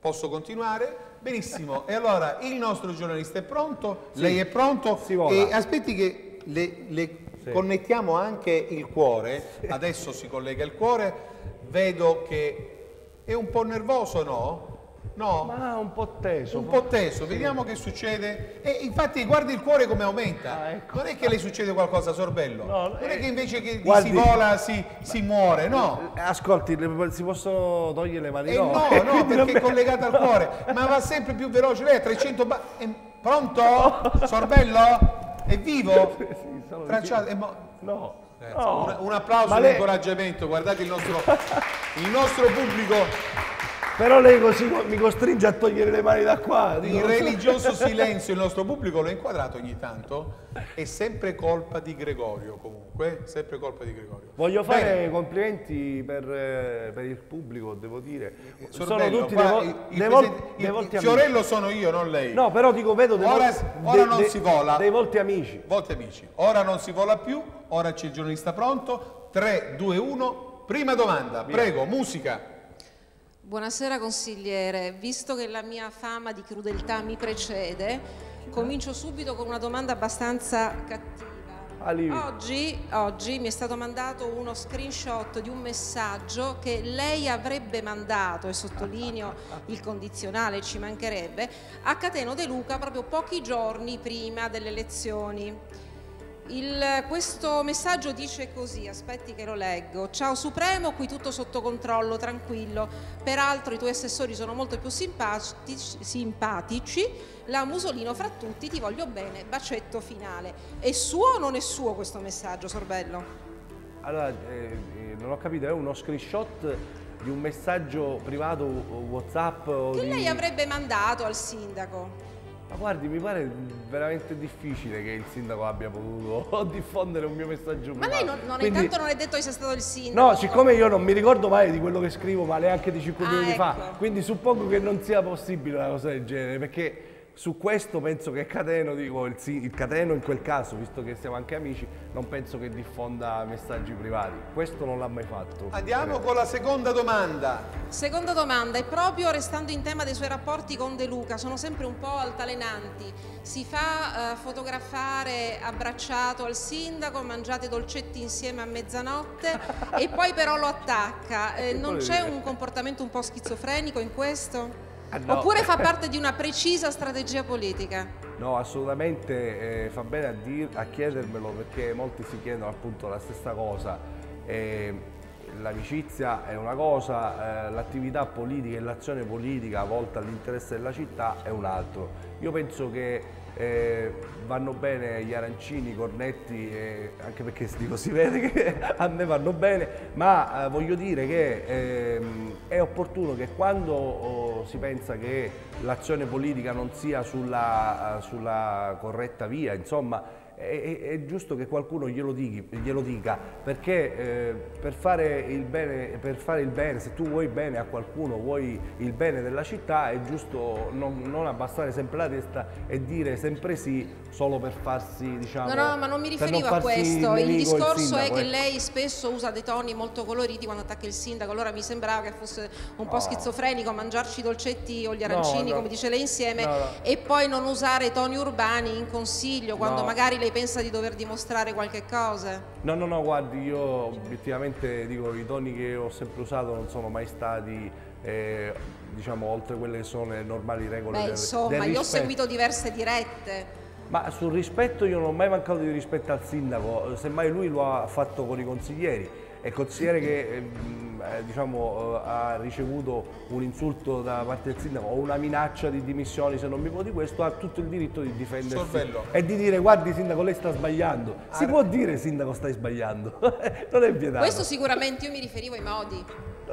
Posso continuare? Benissimo. E allora il nostro giornalista è pronto, Sì. lei è pronto e aspetti che le, le Sì. connettiamo anche il cuore. Adesso si collega il cuore. Vedo che è un po' nervoso, no? No? Ma un po' teso. Un po' teso, vediamo che succede. E infatti guardi il cuore come aumenta. Non è che le succede qualcosa, Sorbello. non è che invece che Ah, ecco. Guardi- si vola si, si muore, no. Eh, Ascolti, si possono togliere le mani? E no, no, perché è collegata al cuore, ma va sempre più veloce. Lei ha 300 ba- è- Pronto? Sorbello? È vivo? Tracciato, è mo- No. Eh, No. un, un applauso, Ma un lei- incoraggiamento. Guardate il nostro, il nostro pubblico Però lei così mi costringe a togliere le mani da qua. so- religioso silenzio. Il nostro pubblico l'ho inquadrato ogni tanto. È sempre colpa di Gregorio, comunque. Sempre colpa di Gregorio. Voglio fare Bene. complimenti per, eh, per il pubblico, devo dire. sono Sorbello, tutti qua dei, vo- il- il dei il- volti il amici. Fiorello sono io, non lei. No, però dico, vedo dei Ora, ora de- non de- si vola. Dei volti amici. Volti amici. Ora non si vola più, ora c'è il giornalista pronto. 3, 2, 1. Prima domanda, prego, musica. Buonasera consigliere, visto che la mia fama di crudeltà mi precede, comincio subito con una domanda abbastanza cattiva. Oggi, oggi mi è stato mandato uno screenshot di un messaggio che lei avrebbe mandato, e sottolineo il condizionale, ci mancherebbe, a Cateno De Luca proprio pochi giorni prima delle elezioni. Il- questo messaggio dice così, aspetti che lo leggo. Ciao Supremo, qui tutto sotto controllo, tranquillo. Peraltro i tuoi assessori sono molto più simpatici, simpatici. La Musolino fra tutti, ti voglio bene, bacetto finale. È suo o non è suo questo messaggio, Sorbello? Allora, eh, eh, non ho capito, è uno screenshot di un messaggio privato WhatsApp Che di... lei avrebbe mandato al sindaco? Ma guardi, mi pare veramente difficile che il sindaco abbia potuto diffondere un mio messaggio Ma lei non, non Quindi- intanto non è detto che sia stato il sindaco. No, siccome io non mi ricordo mai di quello che scrivo, ma neanche di 5 Ah, minuti fa, ecco. quindi suppongo che non sia possibile una cosa del genere, perché su questo penso che Cateno, dico, il, il Cateno in quel caso, visto che siamo anche amici, non penso che diffonda messaggi privati. Questo non l'ha mai fatto. Andiamo con la seconda domanda. Seconda domanda, e proprio restando in tema dei suoi rapporti con De Luca, sono sempre un po' altalenanti. Si fa eh, fotografare abbracciato al sindaco, mangiate dolcetti insieme a mezzanotte e poi però lo attacca. Eh, non c'è un comportamento un po' schizofrenico in questo? Ah, no. Oppure fa parte di una precisa strategia politica? No, assolutamente eh, fa bene a, dir- a chiedermelo perché molti si chiedono appunto la stessa cosa. Eh, l'amicizia è una cosa, eh, l'attività politica e l'azione politica volta all'interesse della città è un altro. Io penso che eh, vanno bene gli arancini, i cornetti, eh, anche perché dico, si vede che a me vanno bene, ma eh, voglio dire che ehm, è opportuno che quando oh, si pensa che l'azione politica non sia sulla, eh, sulla corretta via, insomma, è, è- è giusto che qualcuno glielo, dighi- glielo dica, perché eh, per, fare il bene, per fare il bene, se tu vuoi bene a qualcuno, vuoi il bene della città, è giusto non, non abbassare sempre la testa e dire sempre sì solo per farsi, diciamo... No, no, ma non mi riferivo a farsi questo. Il discorso è sindaco, che ecco. lei spesso usa dei toni molto coloriti quando attacca il sindaco, allora mi sembrava che fosse un po' No. schizofrenico mangiarci i dolcetti o gli No, arancini, no. come dice lei insieme, No, no. e poi non usare toni urbani in consiglio quando No. magari lei pensa di dover dimostrare qualche cosa. No, no, no, guardi, io obiettivamente dico i toni che ho sempre usato non sono mai stati, eh, diciamo, oltre quelle che sono le normali regole Beh, del, insomma, del io ho seguito diverse dirette. Ma sul rispetto io non ho mai mancato di rispetto al sindaco, semmai lui lo ha fatto con i consiglieri. E il consigliere che ehm, eh, diciamo, eh, ha ricevuto un insulto da parte del sindaco o una minaccia di dimissioni se non mi può di questo ha tutto il diritto di difendersi Sorvello. e di dire guardi sindaco lei sta sbagliando. Si può dire sindaco stai sbagliando, non è vietato. Questo sicuramente io mi riferivo ai modi.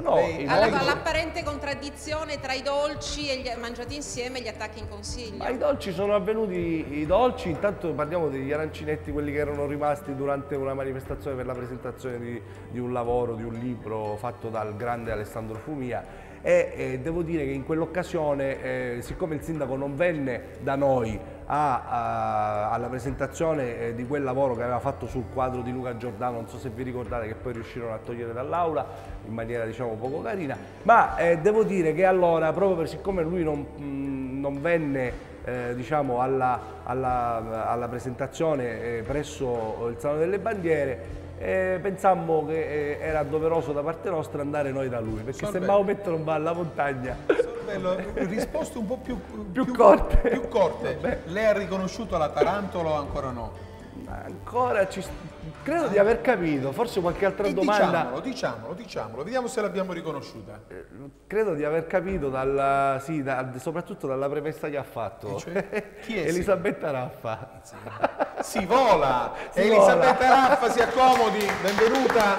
No, Lei- Alla- modi- all'apparente contraddizione tra i dolci e gli mangiati insieme e gli attacchi in consiglio. Ma i dolci sono avvenuti, i dolci, intanto parliamo degli arancinetti, quelli che erano rimasti durante una manifestazione per la presentazione di, di un lavoro, di un libro fatto dal grande Alessandro Fumia e eh, devo dire che in quell'occasione, eh, siccome il sindaco non venne da noi a- a- alla presentazione eh, di quel lavoro che aveva fatto sul quadro di Luca Giordano, non so se vi ricordate che poi riuscirono a togliere dall'aula in maniera diciamo poco carina, ma eh, devo dire che allora, proprio per siccome lui non, mh, non venne eh, diciamo alla, alla- alla presentazione eh, presso il Salone delle Bandiere, eh, pensammo che eh, era doveroso da parte nostra andare noi da lui, perché se Sorbello. Maometto non va alla montagna... Bello, risposte un po' più, Più corte. più corte. Lei ha riconosciuto la tarantola o ancora no? Ancora ci... credo di aver capito, forse qualche altra E domanda... Diciamolo, diciamolo, diciamolo, vediamo se l'abbiamo riconosciuta. Credo di aver capito, dalla, sì, da- soprattutto dalla premessa che ha fatto. Cioè? Chi è? Elisabetta Raffa. Si vola! Si Elisabetta vola. Raffa, si accomodi, benvenuta.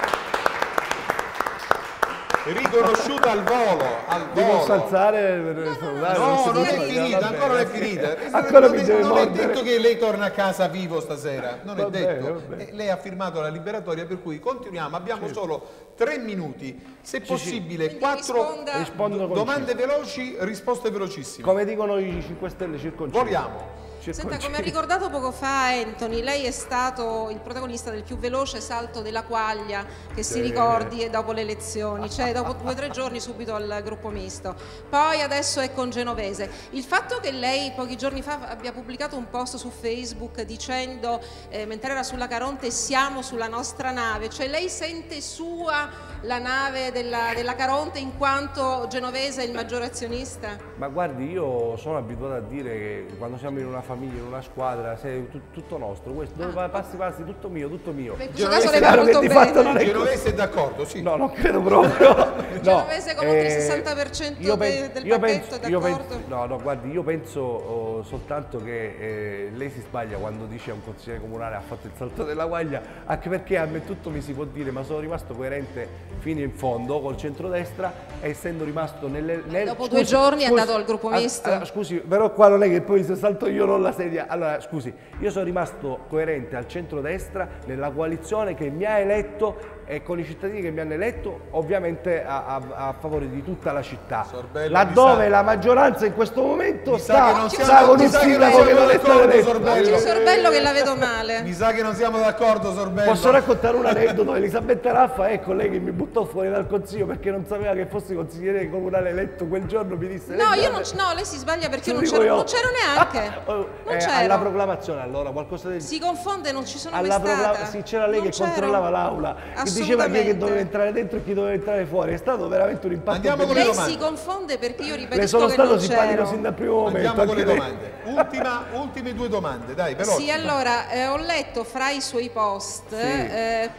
Riconosciuta al volo, al volo. alzare per salutare? No, non può è finita, ancora non è finita. Ancora non mi deve non è detto che lei torna a casa vivo stasera, non Va è bene, detto. va bene. Eh, Lei ha firmato la liberatoria, per cui continuiamo. Abbiamo solo tre minuti. Se possibile, Quindi quattro risponda- domande veloci, risposte velocissime. Come dicono i 5 Stelle circoncisi. Voliamo. Senta, come ha ricordato poco fa Anthony, lei è stato il protagonista del più veloce salto della quaglia che si ricordi dopo le elezioni, cioè dopo due o tre giorni subito al gruppo misto. Poi adesso è con Genovese. Il fatto che lei pochi giorni fa abbia pubblicato un post su Facebook dicendo, eh, mentre era sulla Caronte, siamo sulla nostra nave, cioè lei sente sua la nave della, della Caronte in quanto Genovese è il maggiore azionista? Ma guardi, io sono abituato a dire che quando siamo in una famiglia, in una squadra, sei tu- tutto nostro. Questo, dove va- passi, passi, tutto mio, tutto mio. Beh, in questo caso le va molto di fatto bene. non è così. Genovese è d'accordo, sì. No, non credo proprio. no, Genovese con oltre il eh, 60% io de- pen- del io pacchetto, penso- io d'accordo? penso- no, no, guardi, io penso oh, soltanto che eh, lei si sbaglia quando dice a un consigliere comunale ha fatto il salto della guaglia, anche perché a me tutto mi si può dire, ma sono rimasto coerente fino in fondo col centrodestra, essendo rimasto nelle... nel- Dopo due giorni è andato al gruppo ah, misto. ah, scusi, però qua non è che poi se salto io non la sedia. Allora, scusi, io sono rimasto coerente al centrodestra nella coalizione che mi ha eletto e con i cittadini che mi hanno eletto, ovviamente a, a- a favore di tutta la città. Sorbello, Laddove la maggioranza in questo momento Mi sa che sta, sta con non sindaco che non è stato eletto. Sorbello. Sorbello che la vedo male. Mi sa che non siamo d'accordo, Sorbello. Posso raccontare un aneddoto? Elisabetta Raffa, ecco lei che mi buttò fuori dal consiglio perché non sapeva che fossi consigliere comunale eletto quel giorno, mi disse... No, "Lei io non, no, lei si sbaglia perché non c'ero, io. non c'ero neanche. Non eh, c'ero. alla proclamazione allora, qualcosa del... Si confonde, non ci sono alla mai stata. sì, c'era lei Non che c'ero. controllava l'aula, diceva chi che doveva entrare dentro e chi doveva entrare fuori. È stato veramente un impatto Andiamo con le Lei si confonde perché io ribadisco Le sono che stato non simpatico sin dal primo momento. Andiamo con le domande. Ultima, ultime due domande, dai, veloci. Sì, allora, eh, ho letto fra i suoi post, Sì. eh,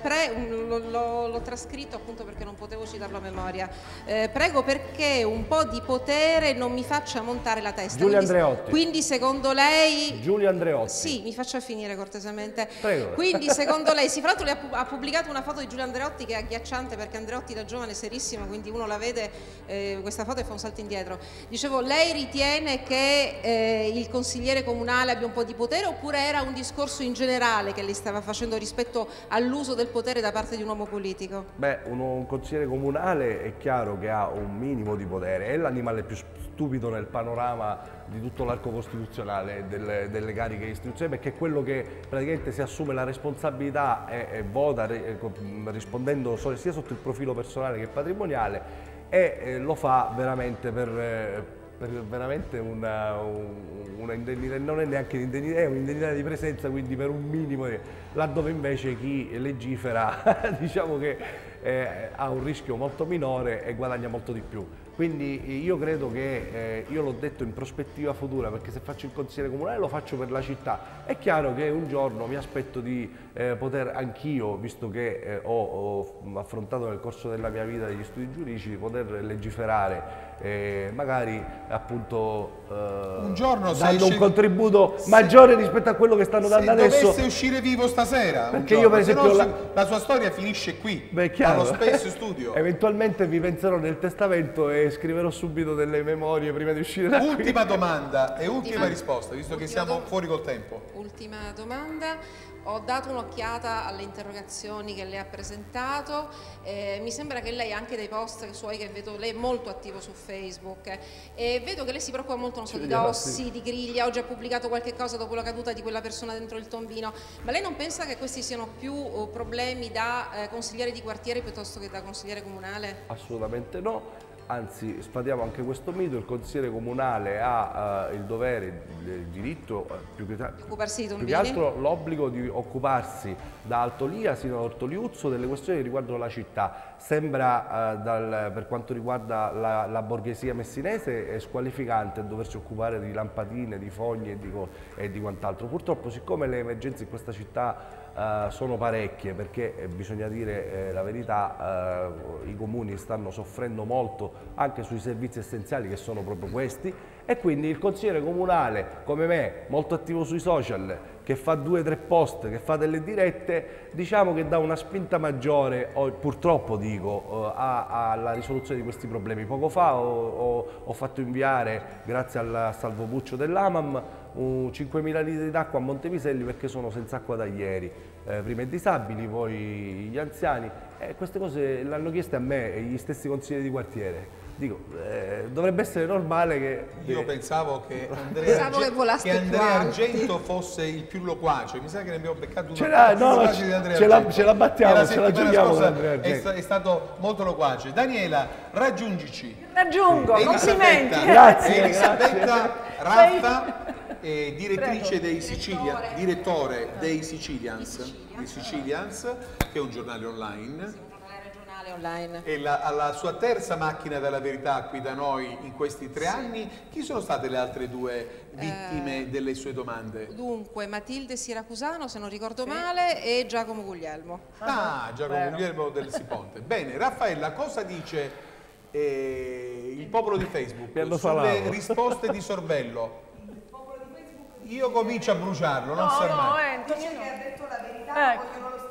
l'ho trascritto appunto perché non potevo citarlo a memoria. Eh, prego perché un po' di potere non mi faccia montare la testa. Giulia Quindi- Andreotti. Quindi secondo lei... Giulio Andreotti. Sì, mi faccia finire cortesemente. Prego. Quindi secondo lei, sì, fra l'altro lei ha pu- ha pubblicato una foto di Giulio Andreotti che è agghiacciante perché Andreotti da giovane è serissimo, quindi uno la vede, eh, questa foto e fa un salto indietro. Dicevo, lei ritiene che eh, il consigliere comunale abbia un po' di potere oppure era un discorso in generale che lei stava facendo rispetto all'uso del potere da parte di un uomo politico? Beh, uno- un consigliere comunale è chiaro che ha un minimo di potere, è l'animale più stupido nel panorama di tutto l'arco costituzionale delle, delle cariche istituzionali perché è quello che praticamente si assume la responsabilità e, e vota ri- eh, rispondendo sia sotto il profilo personale che patrimoniale e eh, lo fa veramente per... eh, veramente una, un- una indennità, non è neanche un'indennità, è un'indennità di presenza, quindi per un minimo, laddove invece chi legifera diciamo che eh, ha un rischio molto minore e guadagna molto di più. Quindi eh, io credo che, eh, io l'ho detto in prospettiva futura, perché se faccio il consigliere comunale lo faccio per la città. È chiaro che un giorno mi aspetto di eh, poter anch'io, visto che eh, ho, ho affrontato nel corso della mia vita degli studi giuridici, di poter legiferare eh, magari appunto Un giorno se dando un contributo maggiore rispetto a quello che stanno dando Se adesso. dovesse uscire vivo stasera, Perché io, per se no esempio, la- la... sua storia finisce qui, Beh, è chiaro. allo Space Studio. Eventualmente vi penserò nel testamento e scriverò subito delle memorie prima di uscire da qui. Ultima domanda e ultima Ultima- risposta, visto che ultima siamo dom- fuori col tempo. Ultima domanda. Ho dato un'occhiata alle interrogazioni che lei ha presentato. eh, mi sembra che lei ha anche dei post suoi che vedo, lei è molto attivo su Facebook eh, e vedo che lei si preoccupa molto non so, di Dossi, di Griglia, oggi ha pubblicato qualche cosa dopo la caduta di quella persona dentro il tombino. Ma lei non pensa che questi siano più eh, problemi da eh, consigliere di quartiere piuttosto che da consigliere comunale? Assolutamente no, anzi sfatiamo anche questo mito, il consigliere comunale ha eh, il dovere, il diritto, eh, più che, più che altro l'obbligo di occuparsi da Altolia sino a Ortoliuzzo delle questioni che riguardano la città. Sembra, eh, dal- per quanto riguarda la, la borghesia messinese, è squalificante doversi occupare di lampadine, di foglie e di, e di quant'altro. Purtroppo, siccome le emergenze in questa città eh, sono parecchie perché eh, bisogna dire eh, la verità, eh, i comuni stanno soffrendo molto anche sui servizi essenziali che sono proprio questi e quindi il consigliere comunale come me, molto attivo sui social, che fa due o tre post, che fa delle dirette, diciamo che dà una spinta maggiore, o- purtroppo dico, alla risoluzione di questi problemi. Poco fa ho, ho- ho fatto inviare, grazie al salvobuccio dell'AMAM, un 5.000 litri d'acqua a Montepiselli perché sono senza acqua da ieri. Eh, prima i disabili, poi gli anziani. E queste cose l'hanno chieste a me e gli stessi consiglieri di quartiere. Dico, eh, dovrebbe essere normale che... Io pensavo che Andrea, Pensavo Arge- che volaste che Andrea. Argento fosse il più loquace. Mi sa che ne abbiamo beccato uno più no, no, di Andrea ce la- Argento. ce la battiamo, la ce la giochiamo con Andrea È, Argento. sta- è stato molto loquace. Daniela, raggiungici. Raggiungo, complimenti. Grazie, Elisabetta Sei- Raffa, eh, direttrice Prego. dei Sicilia, direttore dei Sicilians, dei Sicilians, che è un giornale online. regionale online. E la- alla sua terza macchina della verità qui da noi in questi tre anni, chi sono state le altre due vittime Eh, delle sue domande? Dunque, Matilde Siracusano, se non ricordo male, e Giacomo Guglielmo. Ah, Giacomo Vero. Guglielmo del Siponte. Bene, Raffaella, cosa dice eh, il popolo di Facebook sulle risposte di Sorbello? Io comincio a bruciarlo, non No, sa no, mai. Dice no. che ha detto la verità, Ecco. vogliono lo stesso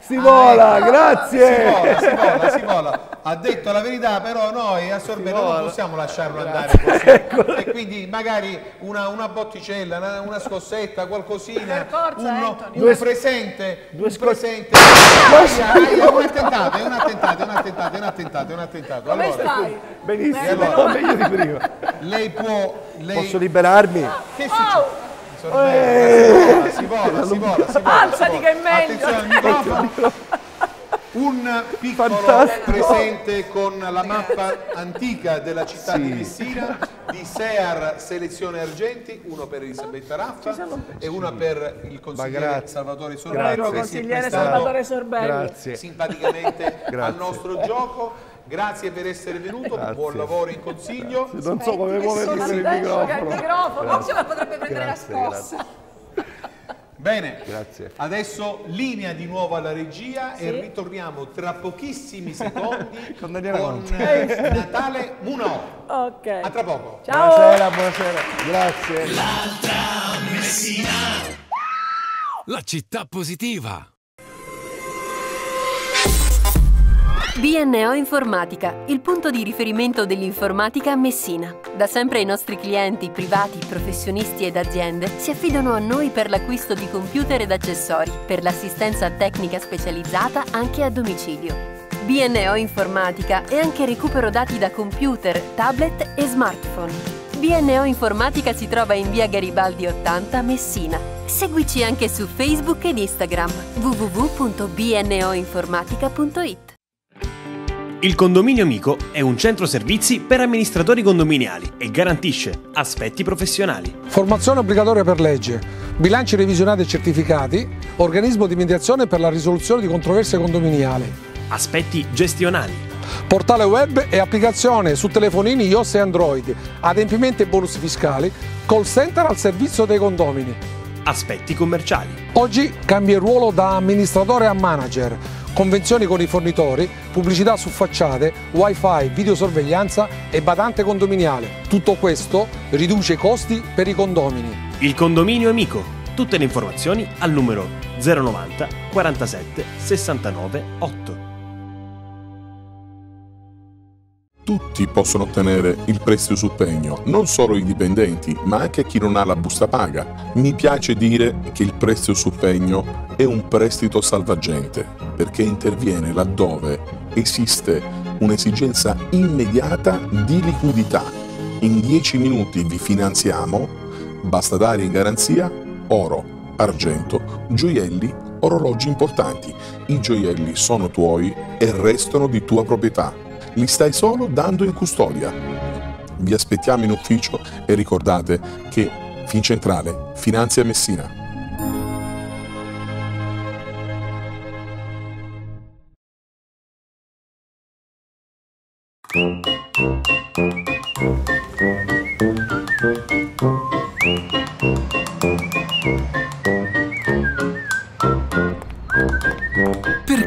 Si vola, grazie! Si vola, si vola, si vola. Ha detto la verità, però noi a Sorbello non possiamo lasciarlo andare così. E quindi magari una, una botticella, una, una scossetta, qualcosina, un, un presente, un presente. Aia, un attentato, è un attentato, è un attentato, è un attentato, è un attentato. Come Allora, stai? Benissimo, allora, meglio di prima. Lei può... Lei... Posso liberarmi? Che Oh, Sorbello, si vola, si vola, si vola. alzati che è meglio. Al. Un piccolo Fantastico. presente con la mappa antica della città Sì. di Messina di Sear Selezione Argenti, uno per Elisabetta Raffa e una per il consigliere grazie. Salvatore Grazie. Si è Consigliere Salvatore Sorbelli. Grazie. simpaticamente al Grazie. nostro gioco. Grazie per essere venuto, Grazie. buon lavoro in consiglio. Non so come muovermi per il Che microfono. microfono, Grazie. ma potrebbe prendere Grazie, la scossa. Bene, Grazie. adesso linea di nuovo alla regia Sì. e ritorniamo tra pochissimi secondi Con Daniela con Natale Munò. Ok. A tra poco. Ciao. Buonasera, buonasera. Grazie. La città positiva. BNO Informatica, il punto di riferimento dell'informatica a Messina. Da sempre i nostri clienti privati, professionisti ed aziende si affidano a noi per l'acquisto di computer ed accessori, per l'assistenza tecnica specializzata anche a domicilio. BNO Informatica e anche recupero dati da computer, tablet e smartphone. BNO Informatica si trova in via Garibaldi 80 Messina. Seguici anche su Facebook ed Instagram www.bnoinformatica.it. Il Condominio Amico è un centro servizi per amministratori condominiali e garantisce aspetti professionali. Formazione obbligatoria per legge, bilanci revisionati e certificati, organismo di mediazione per la risoluzione di controversie condominiali, aspetti gestionali, portale web e applicazione su telefonini iOS e Android, adempimenti e bonus fiscali, call center al servizio dei condomini. aspetti commerciali. Oggi cambia il ruolo da amministratore a manager, convenzioni con i fornitori, pubblicità su facciate, wifi, videosorveglianza e badante condominiale. Tutto questo riduce i costi per i condomini. Il Condominio Amico. Tutte le informazioni al numero 090 47 69 8. Tutti possono ottenere il prestito su pegno, non solo i dipendenti, ma anche chi non ha la busta paga. Mi piace dire che il prestito su pegno è un prestito salvagente, perché interviene laddove esiste un'esigenza immediata di liquidità. In 10 minuti vi finanziamo, basta dare in garanzia oro, argento, gioielli, orologi importanti. I gioielli sono tuoi e restano di tua proprietà li stai solo dando in custodia. Vi aspettiamo in ufficio e ricordate che Fincentrale finanzia Messina.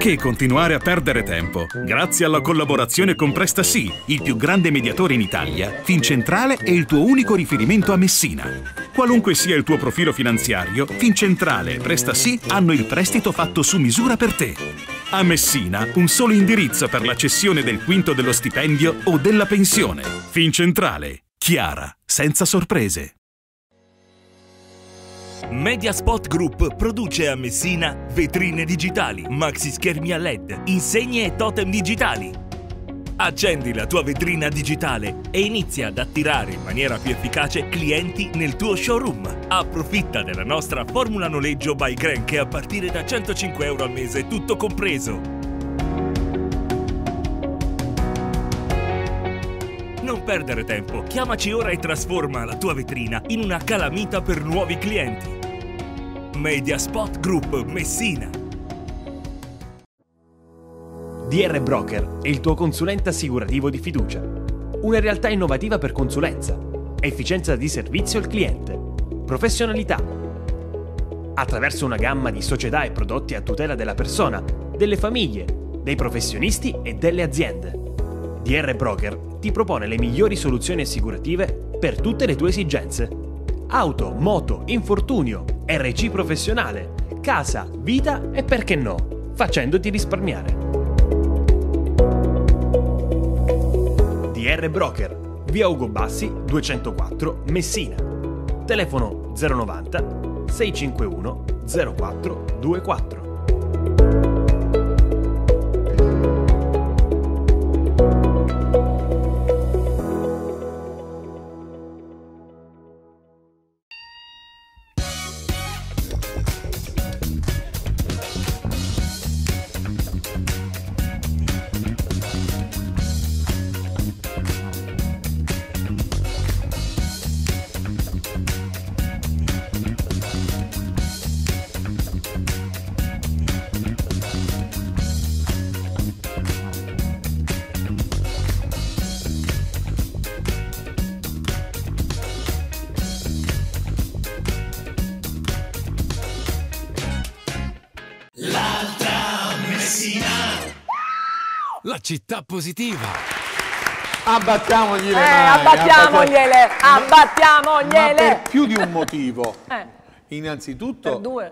Perché continuare a perdere tempo? Grazie alla collaborazione con Prestasì, il più grande mediatore in Italia, Fincentrale è il tuo unico riferimento a Messina. Qualunque sia il tuo profilo finanziario, Fincentrale e Prestasì hanno il prestito fatto su misura per te. A Messina, un solo indirizzo per la cessione del quinto dello stipendio o della pensione. Fincentrale. Chiara, senza sorprese. Mediaspot Group produce a Messina vetrine digitali, maxi schermi a LED, insegne e totem digitali. Accendi la tua vetrina digitale e inizia ad attirare in maniera più efficace clienti nel tuo showroom. Approfitta della nostra formula noleggio by Grenke a partire da 105 euro al mese, tutto compreso. Non perdere tempo, chiamaci ora e trasforma la tua vetrina in una calamita per nuovi clienti. Mediaspot Group Messina. DR Broker è il tuo consulente assicurativo di fiducia. Una realtà innovativa per consulenza, efficienza di servizio al cliente, professionalità. Attraverso una gamma di società e prodotti a tutela della persona, delle famiglie, dei professionisti e delle aziende. DR Broker ti propone le migliori soluzioni assicurative per tutte le tue esigenze. Auto, moto, infortunio, RC professionale, casa, vita e perché no, facendoti risparmiare. DR Broker, via Ugo Bassi 204 Messina. Telefono 090 651 0424. Positiva. Abbattiamogli le Eh, mani. abbattiamogliele, Ma abbattiamogliele. per più di un motivo. Eh, Innanzitutto, per due.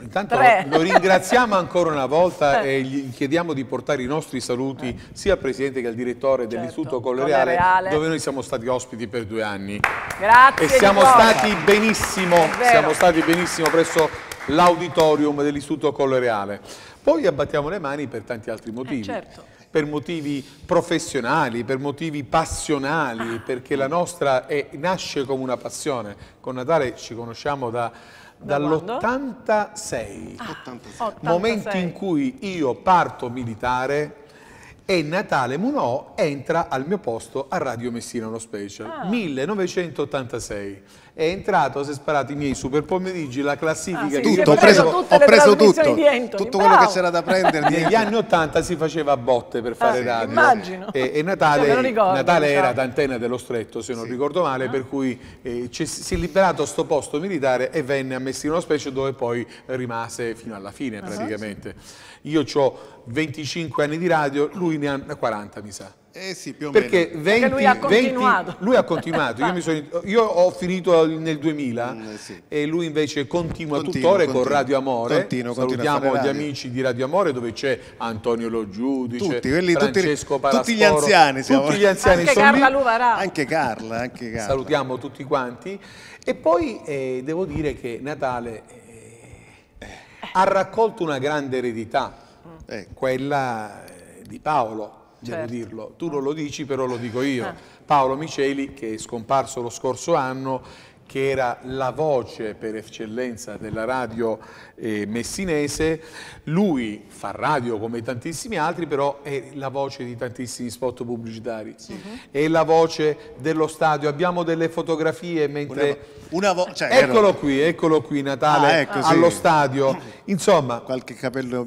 intanto Tre. lo ringraziamo ancora una volta Eh. e gli chiediamo di portare i nostri saluti sia al Presidente che al Direttore dell'Istituto Collereale, dove noi siamo stati ospiti per due anni. Grazie E siamo stati benissimo, siamo stati benissimo presso l'auditorium dell'Istituto Collereale. Poi abbattiamo le mani per tanti altri motivi. certo. Per motivi professionali, per motivi passionali, perché la nostra è- nasce come una passione. Con Natale ci conosciamo da, dall'86, momento in cui io parto militare e Natale Munò entra al mio posto a Radio Messina, uno special, Ah. 1986. È entrato, si è sparato i miei super pomeriggi, la classifica Ah, sì, io è preso le trasmissioni di Anthony, tutto quello che c'era da prendere. Negli anni 80 si faceva a botte per fare sì, radio. immagino. E, e Natale, lo ricordo, Natale era diciamo. d'antena dello stretto, se non ricordo male, per cui eh, si è liberato sto posto militare e venne a Messina Specie dove poi rimase fino alla fine praticamente. Io ho 25 anni di radio, lui ne ha 40 mi sa. Eh sì, più o Perché meno. 20, lui ha 20 continuato. lui ha continuato. Io, mi sono- io ho finito nel 2000 Mm, eh sì. e lui invece continua Continua, tuttora con. Radio Amore. A Salutiamo gli radio. amici di Radio Amore dove c'è Antonio Lo Giudice, Tutti, quelli, tutti, Francesco tutti gli Palasporo, anziani siamo. Tutti gli anziani Anche sono Carla lì. Luvarà. Anche Carla, anche Carla. Salutiamo tutti quanti. E poi eh, devo dire che Natale eh, ha raccolto una grande eredità, Eh, quella eh, di Paolo, devo Certo. dirlo. Tu non lo dici, però lo dico io. Ah. Paolo Miceli, che è scomparso lo scorso anno, che era la voce per eccellenza della radio eh, messinese, lui fa radio come tantissimi altri, però è la voce di tantissimi spot pubblicitari, è la voce dello stadio. Abbiamo delle fotografie mentre... una vo- cioè, eccolo ero- qui, eccolo qui, Natale, Ah, ecco, sì. allo stadio. Insomma, qualche capello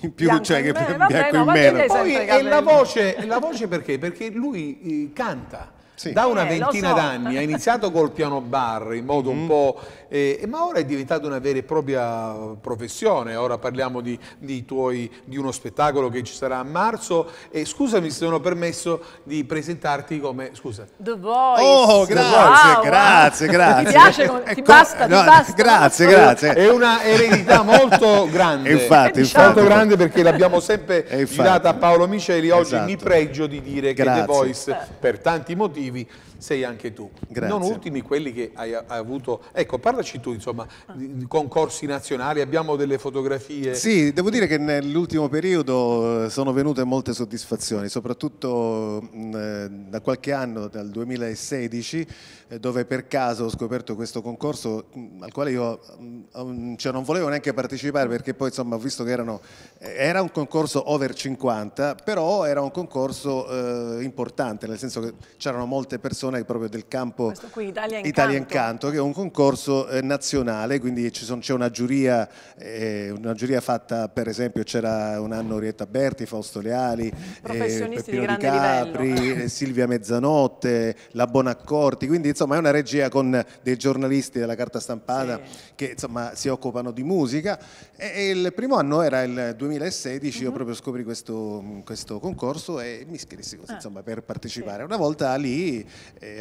in più, Bianco cioè in che meno, vabbè, bianco no, in meno. poi è la voce, la voce perché? Perché lui eh, canta. Da una Eh, ventina so. d'anni ha iniziato col piano bar in modo Mm-hmm. un po'. Eh, ma ora è diventata una vera e propria professione. Ora parliamo di, di tuoi, di uno spettacolo che ci sarà a marzo. E scusami se sono permesso di presentarti come. Scusa. The Voice. Oh, grazie, Wow, grazie, wow. grazie. Ti piace? Ti Ecco, basta, ti no, basta. grazie, grazie. È una eredità molto grande. Infatti, È infatti. molto grande perché l'abbiamo sempre girata a Paolo Miceli. Oggi Esatto. mi pregio di dire che Grazie. The Voice, per tanti motivi, sei anche tu. Grazie. Non ultimi quelli che hai, hai avuto. Ecco, parlaci tu, insomma, di, di concorsi nazionali, abbiamo delle fotografie. Sì, devo dire che nell'ultimo periodo eh, sono venute molte soddisfazioni, soprattutto mh, eh, da qualche anno, dal 2016, eh, dove per caso ho scoperto questo concorso mh, al quale io mh, cioè, non volevo neanche partecipare perché poi insomma ho visto che erano, era un concorso over 50, però era un concorso eh, importante, nel senso che c'erano molte persone proprio del campo qui, Italia in Italia in Canto. Canto, che è un concorso eh, nazionale, quindi ci sono- c'è una giuria, eh, una giuria fatta per esempio c'era un anno Orietta Berti, Fausto Leali, eh, di Capri, eh, Silvia Mezzanotte, la Bonaccorti, quindi insomma è una regia con dei giornalisti della carta stampata che insomma si occupano di musica e, e il primo anno era il 2016, Mhm. io proprio scopri questo, questo concorso e mi iscrissi Ah. così insomma per partecipare. Una volta lì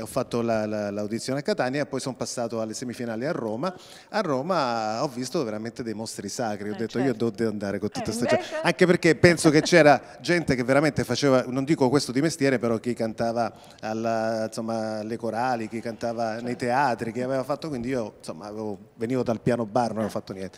ho fatto la- la- l'audizione a Catania e poi sono passato alle semifinali a Roma. A Roma ho visto veramente dei mostri sacri, ho detto io devo andare con tutta questa gente, anche perché penso che c'era gente che veramente faceva, non dico questo di mestiere, però chi cantava alla- insomma, alle corali, chi cantava nei teatri, chi aveva fatto, quindi io insomma, avevo- venivo dal piano bar, non avevo fatto niente.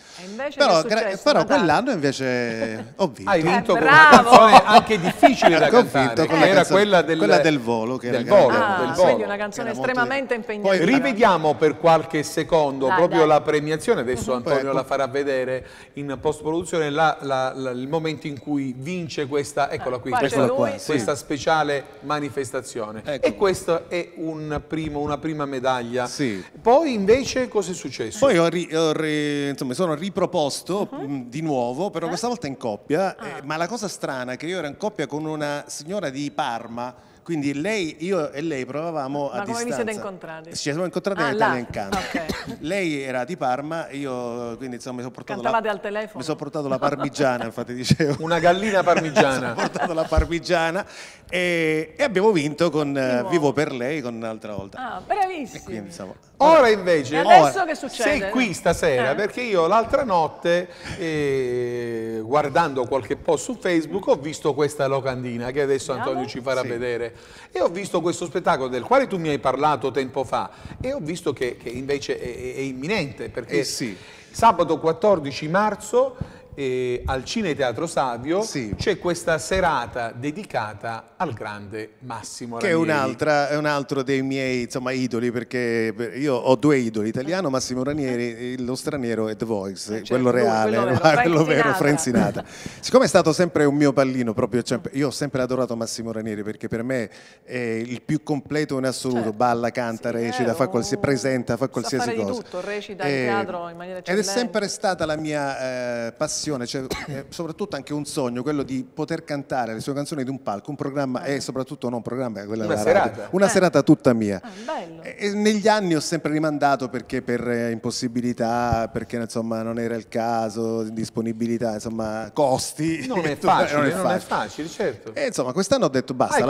Però, successo, però quell'anno invece ho vinto. Hai vinto Eh, con una canzone anche difficile da Ho vinto cantare, con che la era canzone- quella del, quella del volo, che del era volo. Ah, del volo. Quindi una canzone molto- estremamente Poi impegnativa. rivediamo per qualche secondo Dai, proprio dai. la premiazione, adesso Antonio Ecco. la farà vedere in post-produzione, la- la- la- il momento in cui vince questa, eccola qui, questa, lui. Qua, sì. questa speciale manifestazione. Ecco. E questa è un primo- una prima medaglia. Sì. Poi invece cosa è successo? Poi ho ri- ho ri- insomma, sono riproposto Uh-huh. mh, di nuovo, Eh? però questa volta in coppia, Ah. eh, ma la cosa strana è che io ero in coppia con una signora di Parma, quindi lei, io e lei provavamo a Ma come vi distanza. siete incontrati? Ci siamo incontrati Ah, in là. Italia in Canto. Ok. Lei era di Parma, io quindi insomma mi sono portato Cantavate la, al telefono? mi sono portato la parmigiana, infatti dicevo. Una gallina parmigiana. ho portato la parmigiana e, e abbiamo vinto con nuovo. Vivo per lei con un'altra volta. Ah, bravissimi. Quindi, insomma, Ora invece, E adesso ora, che succede? sei qui stasera Eh. perché io l'altra notte, eh, guardando qualche post su Facebook, ho visto questa locandina che adesso. Antonio ci farà Sì. vedere e ho visto questo spettacolo del quale tu mi hai parlato tempo fa e ho visto che, che invece è, è- è imminente perché Eh sì. sabato 14 marzo eh, al Cine Teatro Savio Sì. c'è questa serata dedicata al grande Massimo Che è, Ranieri. un'altra, è un altro dei miei insomma, idoli, perché per- io ho due idoli, italiano Massimo Ranieri, e lo straniero è The Voice, certo, quello lui, reale, quello vero, quello vero, Sinatra. Siccome è stato sempre un mio pallino, proprio, cioè, io ho sempre adorato Massimo Ranieri perché per me è il più completo in assoluto, Certo. balla, canta, Sì, recita, è fa qualsiasi, un- presenta, fa qualsiasi cosa. tutto, recita in Eh, teatro in maniera Ed è eccellente. sempre stata la mia eh, passione, cioè, eh, soprattutto anche un sogno, quello di poter cantare le sue canzoni di un palco, un programma e soprattutto non un programma, quella Una della radio, serata. una Eh. serata tutta mia. Ah, bello. E e negli anni ho sempre rimandato perché per eh, impossibilità, perché insomma non era il caso, disponibilità, insomma costi. Non è Tutto- facile, non è facile, certo. E insomma quest'anno ho detto basta,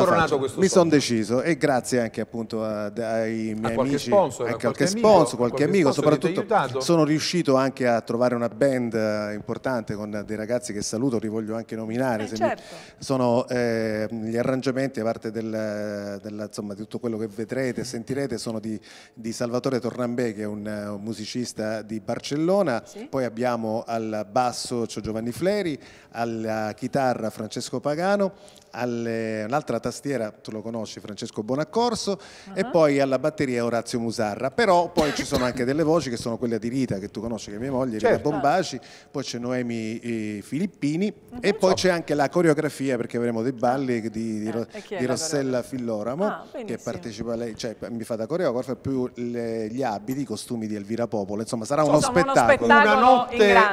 Mi sono deciso e grazie anche appunto a- ai miei qualche amici, sponsor, a anche qualche qualche amico, sponsor, a qualche qualche amico, soprattutto sono riuscito anche a trovare una band eh, importante con dei ragazzi che saluto, li voglio anche nominare. Eh, se mi- certo. sono eh, gli arrangiamenti, a parte del- della- insomma, di tutto quello che vedrete e sentirete, sono di, di Salvatore Tornambè, che è un, un musicista di Barcellona. Sì. Poi abbiamo al basso Giovanni Fleri, alla chitarra Francesco Pagano, alle- all'altra tastiera, tu lo conosci, Francesco Bonaccorso, e poi alla batteria Orazio Musarra. Però poi ci sono anche delle voci che sono quelle di Rita, che tu conosci, che è mia moglie, Rita Certo. Bombaci, poi c'è Noemi eh, Filippini e poi c'è anche la coreografia perché avremo dei balli di, di, e chi è di la Rossella Filloramo Ah, che partecipa lei, cioè mi fa da coreografa più le- gli abiti, i costumi di Elvira Popolo, insomma sarà uno Insomma, uno spettacolo. spettacolo. Una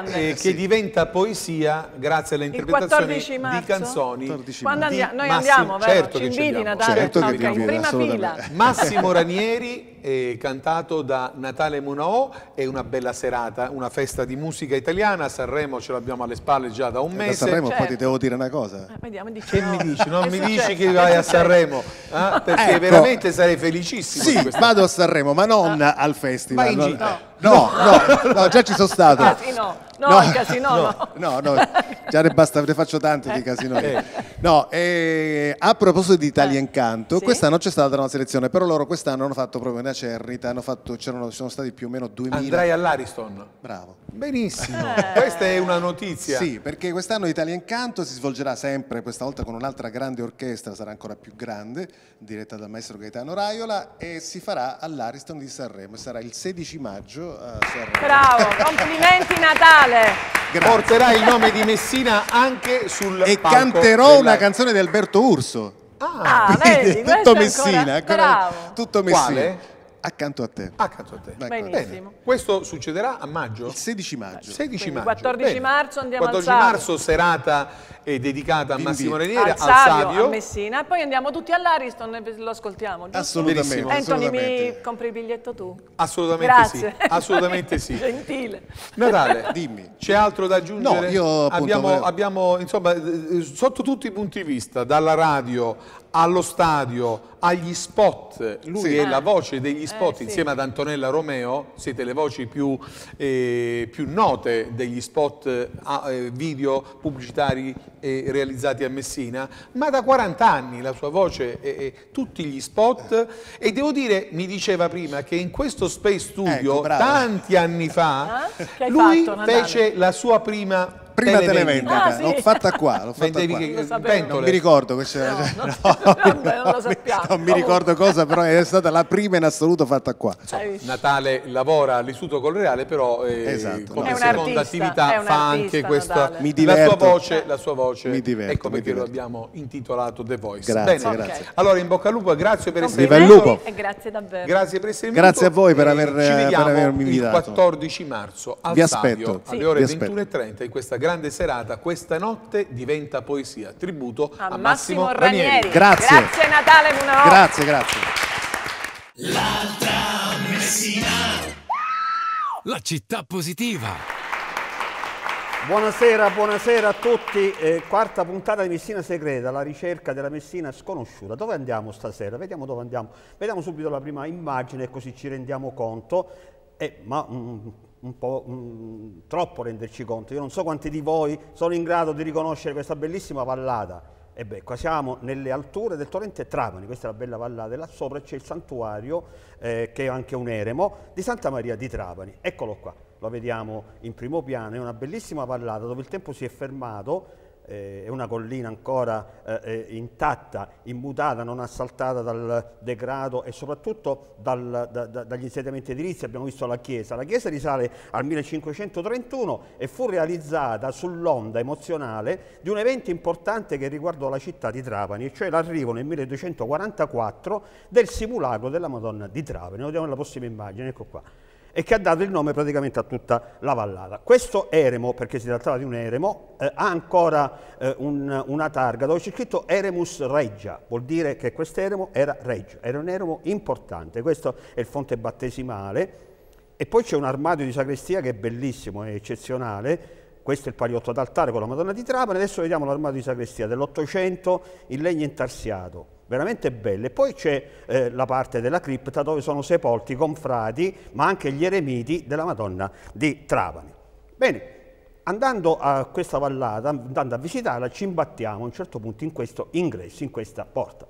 notte eh, che diventa poesia grazie alle interpretazioni 14 marzo? di canzoni. 14 Quando marzo. Di andiamo? Noi Massimo- andiamo, vero? certo Ci inviti. Natale? Certo che Ok, vi in prima fila. Massimo Ranieri, eh, cantato da Natale Munao, è una bella serata, una festa di musica italiana. A Sanremo ce l'abbiamo alle spalle già da un Da mese. Sanremo poi Certo. ti devo dire una cosa. Eh, Vediamo, dici Che no. mi dici? Non mi dici che È vai a? Sanremo? eh? Perché Ecco. veramente sarei felicissimo. di Sì, vado a Sanremo, ma non al festival. Vai in no, gita. no, no, no, già ci sono stato. Casino. No, il casino no. No, no, già ne basta, ne faccio tanto di casino. No, eh, a proposito di Italia Incanto, Sì. quest'anno c'è stata una selezione, però loro quest'anno hanno fatto proprio una cernita, hanno fatto, c'erano, ci sono stati più o meno 2000. Andrai all'Ariston. Bravo. Benissimo, Eh. questa è una notizia. Sì, perché quest'anno Italia Incanto si svolgerà sempre, questa volta con un'altra grande orchestra, sarà ancora più grande, diretta dal maestro Gaetano Raiola, e si farà all'Ariston di Sanremo, sarà il 16 maggio a Sanremo. Bravo, complimenti Natale. Grazie. Porterà il nome di Messina anche sul E palco canterò della- una canzone di Alberto Urso. Ah, Quindi vedi, tutto Messina, ancora- tutto Messina. Quale? Accanto a te. Accanto a te. Ecco. Benissimo. Questo succederà a maggio? Il 16 maggio. 16 Quindi maggio. 14 Bene. marzo andiamo al 14 Savio. marzo serata eh, dedicata a Massimo. Ranieri, Al al Savio, Savio. a Messina e poi andiamo tutti all'Ariston e lo ascoltiamo. giusto? Assolutamente. Anthony, mi compri il biglietto tu? Assolutamente Grazie. sì. Assolutamente sì. Gentile. Natale, Dimmi. c'è altro da aggiungere? No, io appunto abbiamo, abbiamo, insomma, eh, sotto tutti i punti di vista, dalla radio allo stadio, agli spot, lui Sì. è Eh. la voce degli spot sì. insieme ad Antonella Romeo, siete le voci più, eh, più note degli spot eh, eh, video pubblicitari eh, realizzati a Messina, ma da 40 anni la sua voce è, è tutti gli spot e devo dire, mi diceva prima che in questo Space Studio Ecco, tanti anni fa hai lui fatto, fece la sua prima Prima televendita. televendita, Ah, sì. l'ho fatta qua, l'ho fatta qua. che- Lo. Non mi ricordo c'era. No, cioè, no. no, Vabbè, non lo sappiamo. non mi ricordo cosa, però è stata la prima in assoluto fatta qua. Visto? Natale lavora all'Istituto Collereale, però eh, Esatto, come È un seconda attività fa anche questa. Mi la sua voce, la sua voce. Mi diverto, ecco mi perché lo diverto. abbiamo intitolato The Voice. Grazie, Bene. grazie. Allora in bocca al lupo, grazie per essere venuto. lupo. E grazie davvero. Grazie per essere Grazie a venuto voi per e aver- ci per vediamo avermi il invitato. 14 marzo al Vi stadio aspetto, alle ore Vi aspetto. 21.30 in questa grande serata. Questa notte diventa poesia. Tributo a, A Massimo, Massimo Ranieri. Ranieri. Grazie. Grazie Natale Munao. Grazie, grazie. L'altra Messina. La città positiva. Buonasera, buonasera a tutti. Eh, quarta puntata di Messina Segreta, la ricerca della Messina sconosciuta. Dove andiamo stasera? Vediamo dove andiamo. Vediamo subito la prima immagine così ci rendiamo conto. Eh, ma mm, un po' mm, troppo renderci conto. Io non so quanti di voi sono in grado di riconoscere questa bellissima vallata. E beh, qua siamo nelle alture del torrente Trapani, questa è la bella vallata, e là sopra c'è il santuario, eh, che è anche un eremo, di Santa Maria di Trapani. Eccolo qua, lo vediamo in primo piano, è una bellissima vallata dove il tempo si è fermato, eh, è una collina ancora eh, eh, intatta, immutata, non assaltata dal degrado e soprattutto dal- da- da- dagli insediamenti edilizi. Abbiamo visto la chiesa. La chiesa risale al 1531 e fu realizzata sull'onda emozionale di un evento importante che riguardò la città di Trapani, cioè l'arrivo nel 1244 del simulacro della Madonna di Trapani. Vediamo nella prossima immagine, ecco qua e che ha dato il nome praticamente a tutta la vallata. Questo eremo, perché si trattava di un eremo, eh, ha ancora eh, un- una targa dove c'è scritto Eremus Regia, vuol dire che quest'eremo era Reggio, era un eremo importante, questo è il fonte battesimale. E poi c'è un armadio di sacrestia che è bellissimo, è eccezionale, questo è il paliotto d'altare con la Madonna di Trapani, adesso vediamo l'armadio di sacrestia dell'Ottocento in legno intarsiato, veramente bello. E poi c'è eh, la parte della cripta dove sono sepolti i confrati, ma anche gli eremiti della Madonna di Trapani. Bene, andando a questa vallata, andando a visitarla, ci imbattiamo a un certo punto in questo ingresso, in questa porta.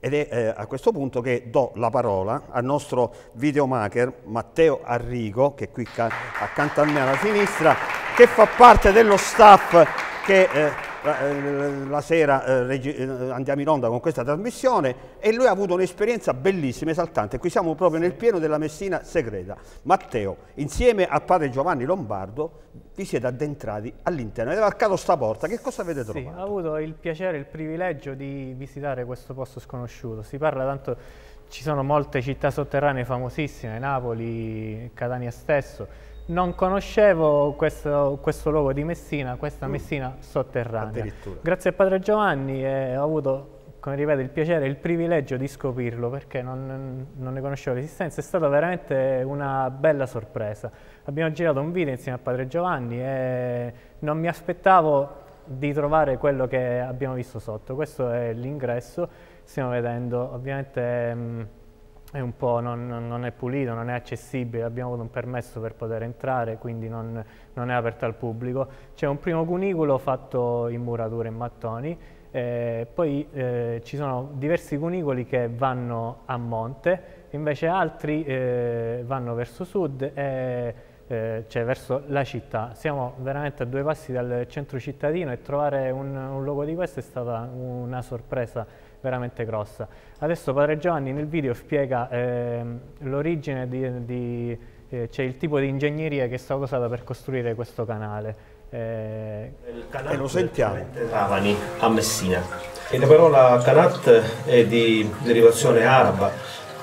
Ed è eh, a questo punto che do la parola al nostro videomaker Matteo Arrigo, che è qui ca- accanto a me alla sinistra, che fa parte dello staff che eh, la, eh, la sera eh, eh, andiamo in onda con questa trasmissione e lui ha avuto un'esperienza bellissima, esaltante. Qui siamo proprio nel pieno della Messina segreta. Matteo, insieme a padre Giovanni Lombardo, vi siete addentrati all'interno, avete varcato sta porta, che cosa avete Sì, trovato? ho avuto il piacere il privilegio di visitare questo posto sconosciuto. Si parla tanto, ci sono molte città sotterranee famosissime, Napoli, Catania stesso. Non conoscevo questo, questo luogo di Messina, questa Mm. Messina sotterranea. Grazie a Padre Giovanni eh, ho avuto, come ripeto, il piacere e il privilegio di scoprirlo perché non, non ne conoscevo l'esistenza. È stata veramente una bella sorpresa. Abbiamo girato un video insieme a Padre Giovanni e non mi aspettavo di trovare quello che abbiamo visto sotto. Questo è l'ingresso, stiamo vedendo, ovviamente mm, è un po' non, non- è pulito, non è accessibile, abbiamo avuto un permesso per poter entrare, quindi non, non è aperto al pubblico. C'è un primo cunicolo fatto in muratura in mattoni, eh, poi eh, ci sono diversi cunicoli che vanno a monte, invece altri eh, vanno verso sud e eh, cioè verso la città. Siamo veramente a due passi dal centro cittadino e trovare un, un luogo di questo è stata una sorpresa veramente grossa. Adesso Padre Giovanni nel video spiega ehm, l'origine di, di eh, cioè il tipo di ingegneria che è stata usata per costruire questo canale. Eh, E lo sentiamo. Trapani a Messina. E la parola Kanat è di derivazione araba,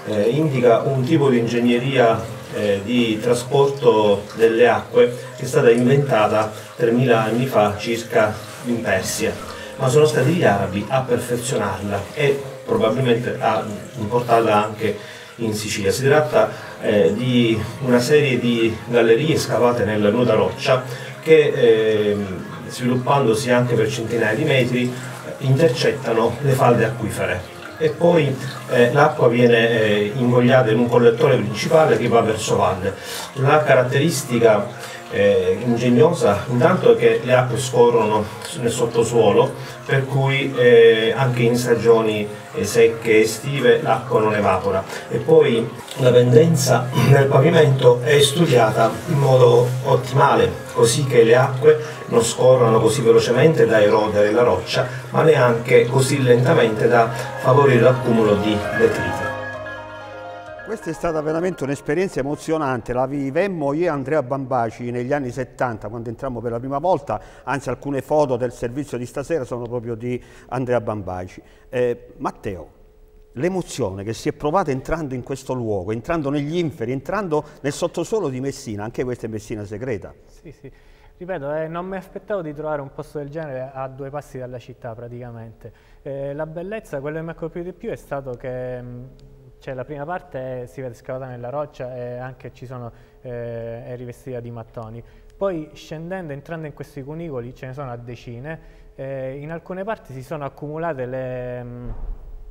eh, indica un tipo di ingegneria eh, di trasporto delle acque che è stata inventata 3000 anni fa circa in Persia, ma sono stati gli arabi a perfezionarla e probabilmente a importarla anche in Sicilia. Si tratta eh, di una serie di gallerie scavate nella nuda roccia che ehm, sviluppandosi anche per centinaia di metri eh, intercettano le falde acquifere. e poi eh, l'acqua viene eh, ingoiata in un collettore principale che va verso valle. La caratteristica eh, ingegnosa intanto che le acque scorrono nel sottosuolo per cui eh, anche in stagioni eh, secche estive l'acqua non evapora e poi la pendenza del pavimento è studiata in modo ottimale così che le acque non scorrono così velocemente da erodere la roccia ma neanche così lentamente da favorire l'accumulo di detriti. Questa è stata veramente un'esperienza emozionante, la vivemmo io e Andrea Bambaci negli anni 70 quando entrammo per la prima volta, anzi alcune foto del servizio di stasera sono proprio di Andrea Bambaci. Eh, Matteo, l'emozione che si è provata entrando in questo luogo, entrando negli inferi, entrando nel sottosuolo di Messina, anche questa è Messina Segreta. Sì, sì. Ripeto, eh, non mi aspettavo di trovare un posto del genere a due passi dalla città praticamente. Eh, la bellezza, quello che mi ha colpito di più è stato che mh, cioè, la prima parte è, si vede scavata nella roccia e anche ci sono, eh, è rivestita di mattoni. Poi scendendo, entrando in questi cunicoli, ce ne sono a decine, eh, in alcune parti si sono accumulate le, mh,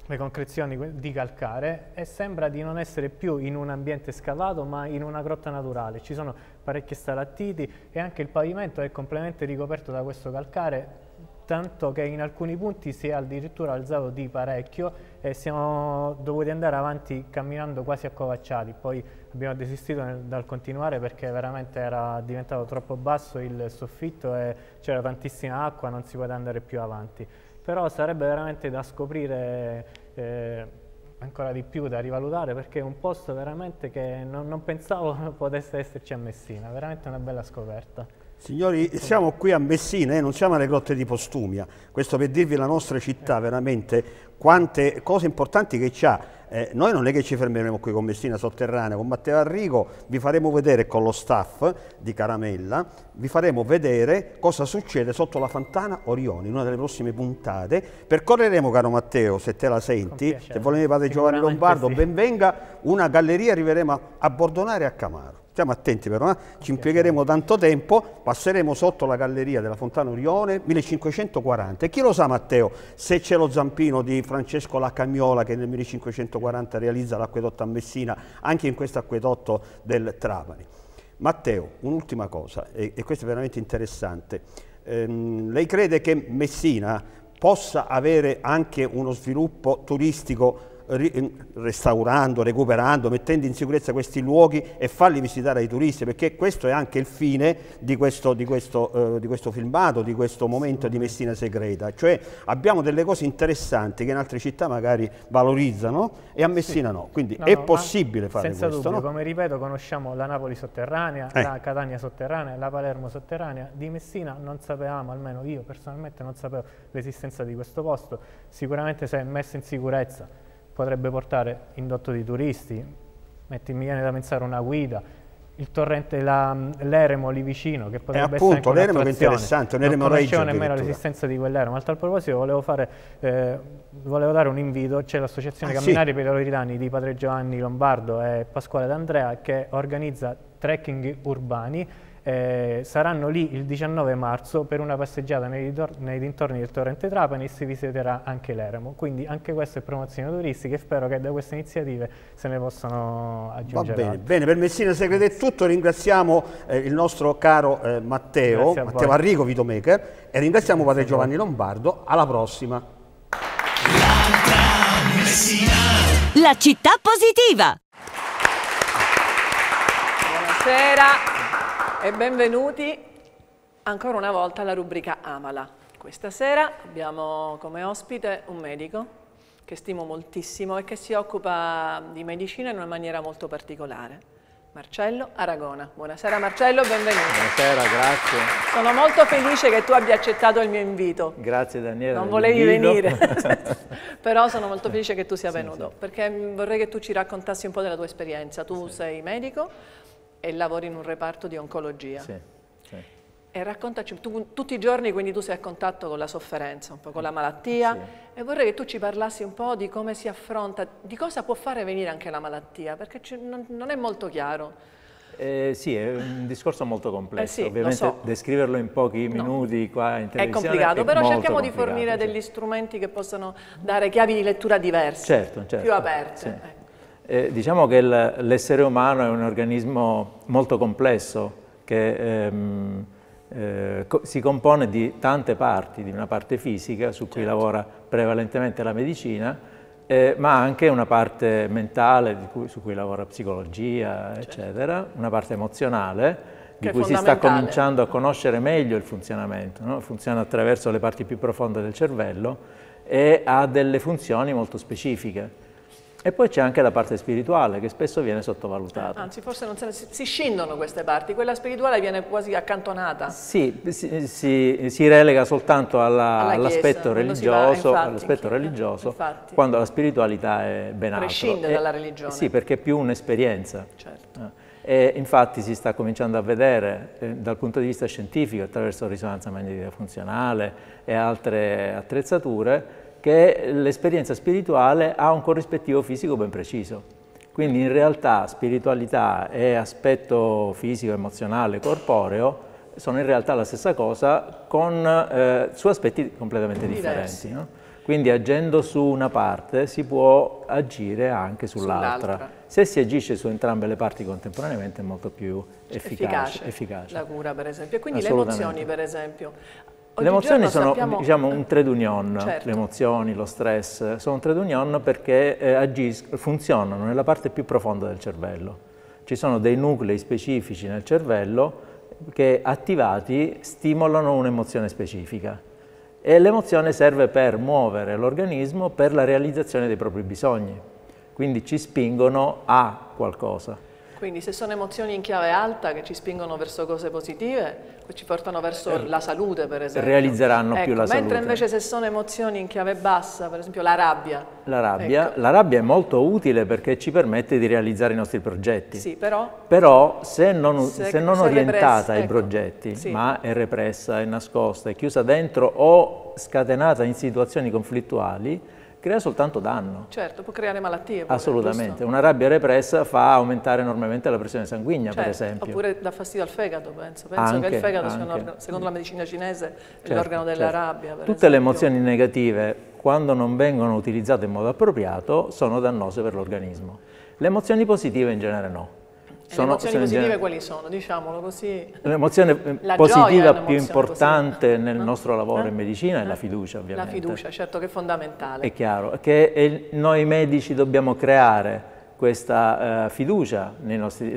le concrezioni di calcare e sembra di non essere più in un ambiente scavato ma in una grotta naturale. Ci sono parecchie stalattiti e anche il pavimento è completamente ricoperto da questo calcare tanto che in alcuni punti si è addirittura alzato di parecchio e siamo dovuti andare avanti camminando quasi accovacciati, poi abbiamo desistito nel, dal continuare perché veramente era diventato troppo basso il soffitto e c'era tantissima acqua, non si poteva andare più avanti. Però sarebbe veramente da scoprire eh, ancora di più, da rivalutare perché è un posto veramente che non, non pensavo potesse esserci a Messina, veramente una bella scoperta. Signori, siamo qui a Messina, eh, non siamo alle grotte di Postumia, questo per dirvi la nostra città veramente, quante cose importanti che c'ha. Eh, noi non è che ci fermeremo qui con Messina Sotterranea, con Matteo Arrigo vi faremo vedere con lo staff di Caramella, vi faremo vedere cosa succede sotto la Fontana Orione in una delle prossime puntate. Percorreremo, caro Matteo, se te la senti, se volete padre Giovanni Lombardo, sì. benvenga, una galleria arriveremo a Bordonare e a Camaro. Stiamo attenti però, eh? ci impiegheremo tanto tempo, passeremo sotto la galleria della Fontana Orione 1540 e chi lo sa Matteo se c'è lo zampino di Francesco Lacagnola che nel 1540 realizza l'acquedotto a Messina anche in questo acquedotto del Trapani. Matteo, un'ultima cosa e, e, questo è veramente interessante, ehm, lei crede che Messina possa avere anche uno sviluppo turistico restaurando, recuperando, mettendo in sicurezza questi luoghi e farli visitare ai turisti, perché questo è anche il fine di questo, di questo, eh, di questo filmato, di questo momento di Messina Segreta. Cioè abbiamo delle cose interessanti che in altre città magari valorizzano e a Messina sì. no. Quindi no, è no, possibile fare senza questo. Dubbio, no? come ripeto, conosciamo la Napoli sotterranea, eh. la Catania sotterranea, la Palermo sotterranea. Di Messina non sapevamo, almeno io personalmente non sapevo l'esistenza di questo posto. Sicuramente se è messo in sicurezza potrebbe portare indotto di turisti, metti, mi viene da pensare una guida, il torrente, l'eremo lì vicino, che potrebbe eh, appunto, essere l'eremo è interessante, un eremo Non conoscevo nemmeno l'esistenza di quell'eremo. A tal proposito volevo, fare, eh, volevo dare un invito, c'è l'associazione ah, Camminare sì. per i Loredani di Padre Giovanni Lombardo e Pasquale D'Andrea che organizza trekking urbani eh, saranno lì il 19 marzo per una passeggiata nei, nei, dintorni del torrente Trapani e si visiterà anche l'Eremo. Quindi anche questa è promozione turistica e spero che da queste iniziative se ne possano aggiungere. Va bene, bene per Messina Segreta è tutto, ringraziamo eh, il nostro caro eh, Matteo, Matteo Arrigo Vitomaker e ringraziamo Padre Giovanni Lombardo. Alla prossima. La città positiva. Buonasera e benvenuti ancora una volta alla rubrica Amala. Questa sera abbiamo come ospite un medico che stimo moltissimo e che si occupa di medicina in una maniera molto particolare. Marcello Aragona. Buonasera Marcello, benvenuto. Buonasera, grazie. Sono molto felice che tu abbia accettato il mio invito. Grazie Daniele. Non volevi venire, però sono molto felice che tu sia venuto, sì, sì. perché vorrei che tu ci raccontassi un po' della tua esperienza. Tu sì. sei medico, e lavori in un reparto di oncologia. Sì, sì. E raccontaci, tu, tutti i giorni quindi tu sei a contatto con la sofferenza, un po' con la malattia sì. e vorrei che tu ci parlassi un po' di come si affronta, di cosa può fare venire anche la malattia, perché non, non, è molto chiaro. Eh, sì, è un discorso molto complesso. Eh sì, Ovviamente so. descriverlo in pochi minuti qua in televisione È complicato, è però cerchiamo di fornire degli strumenti che possano dare chiavi di lettura diverse, Certo, certo. più aperte. Ecco. Eh, diciamo che l'essere umano è un organismo molto complesso che ehm, eh, co- si compone di tante parti, di una parte fisica su cui lavora prevalentemente la medicina, eh, ma anche una parte mentale cui- su cui lavora psicologia, eccetera, una parte emozionale di Che cui si sta cominciando a conoscere meglio il funzionamento. no? Funziona attraverso le parti più profonde del cervello e ha delle funzioni molto specifiche. E poi c'è anche la parte spirituale che spesso viene sottovalutata. Anzi, forse non se si, scindono queste parti, quella spirituale viene quasi accantonata. Sì, si, si- si relega soltanto alla- Alla all'aspetto si va, religioso, all'aspetto religioso infatti. quando la spiritualità è ben altro. Prescinde dalla religione. Sì, perché è più un'esperienza. Certo. Eh, E infatti si sta cominciando a vedere eh, dal punto di vista scientifico, attraverso risonanza magnetica funzionale e altre attrezzature, che l'esperienza spirituale ha un corrispettivo fisico ben preciso. Quindi in realtà spiritualità e aspetto fisico, emozionale, corporeo sono in realtà la stessa cosa con, eh, su aspetti completamente differenti. no? Quindi agendo su una parte si può agire anche sull'altra. Sull'altra. Se si agisce su entrambe le parti contemporaneamente è molto più efficace. Efficace, efficace. la cura per esempio. E quindi le emozioni per esempio. Le emozioni sono sappiamo- diciamo, un trade union, Certo. le emozioni, lo stress, sono un trade union perché eh, agisc- funzionano nella parte più profonda del cervello. Ci sono dei nuclei specifici nel cervello che attivati stimolano un'emozione specifica e l'emozione serve per muovere l'organismo per la realizzazione dei propri bisogni, quindi ci spingono a qualcosa. Quindi se sono emozioni in chiave alta che ci spingono verso cose positive, che ci portano verso la salute per esempio. Eh, Realizzeranno più Ecco, la Mentre salute. invece se sono emozioni in chiave bassa, per esempio la rabbia, La rabbia, Ecco. la rabbia è molto utile perché ci permette di realizzare i nostri progetti. sì però Però se non, Se- se non se orientata repressa, ai ecco, progetti, sì. ma è repressa, è nascosta, è chiusa dentro o scatenata in situazioni conflittuali, crea soltanto danno. certo può creare malattie. pure, Assolutamente. giusto? Una rabbia repressa fa aumentare enormemente la pressione sanguigna, per Certo, esempio. Oppure dà fastidio al fegato, penso. Penso che Anche, il fegato organo, secondo la medicina cinese, è Certo, l'organo della certo. rabbia. per Tutte le esempio. emozioni negative, quando non vengono utilizzate in modo appropriato, sono dannose per l'organismo. Le emozioni positive in genere no. E le emozioni in positive genere- quali sono? Diciamolo così. L'emozione eh, La positiva più importante positiva, nel no? nostro lavoro Eh? in medicina è la Eh? fiducia, La ovviamente. fiducia, certo che è fondamentale. È chiaro che è- noi medici dobbiamo creare questa eh, fiducia nei nostri,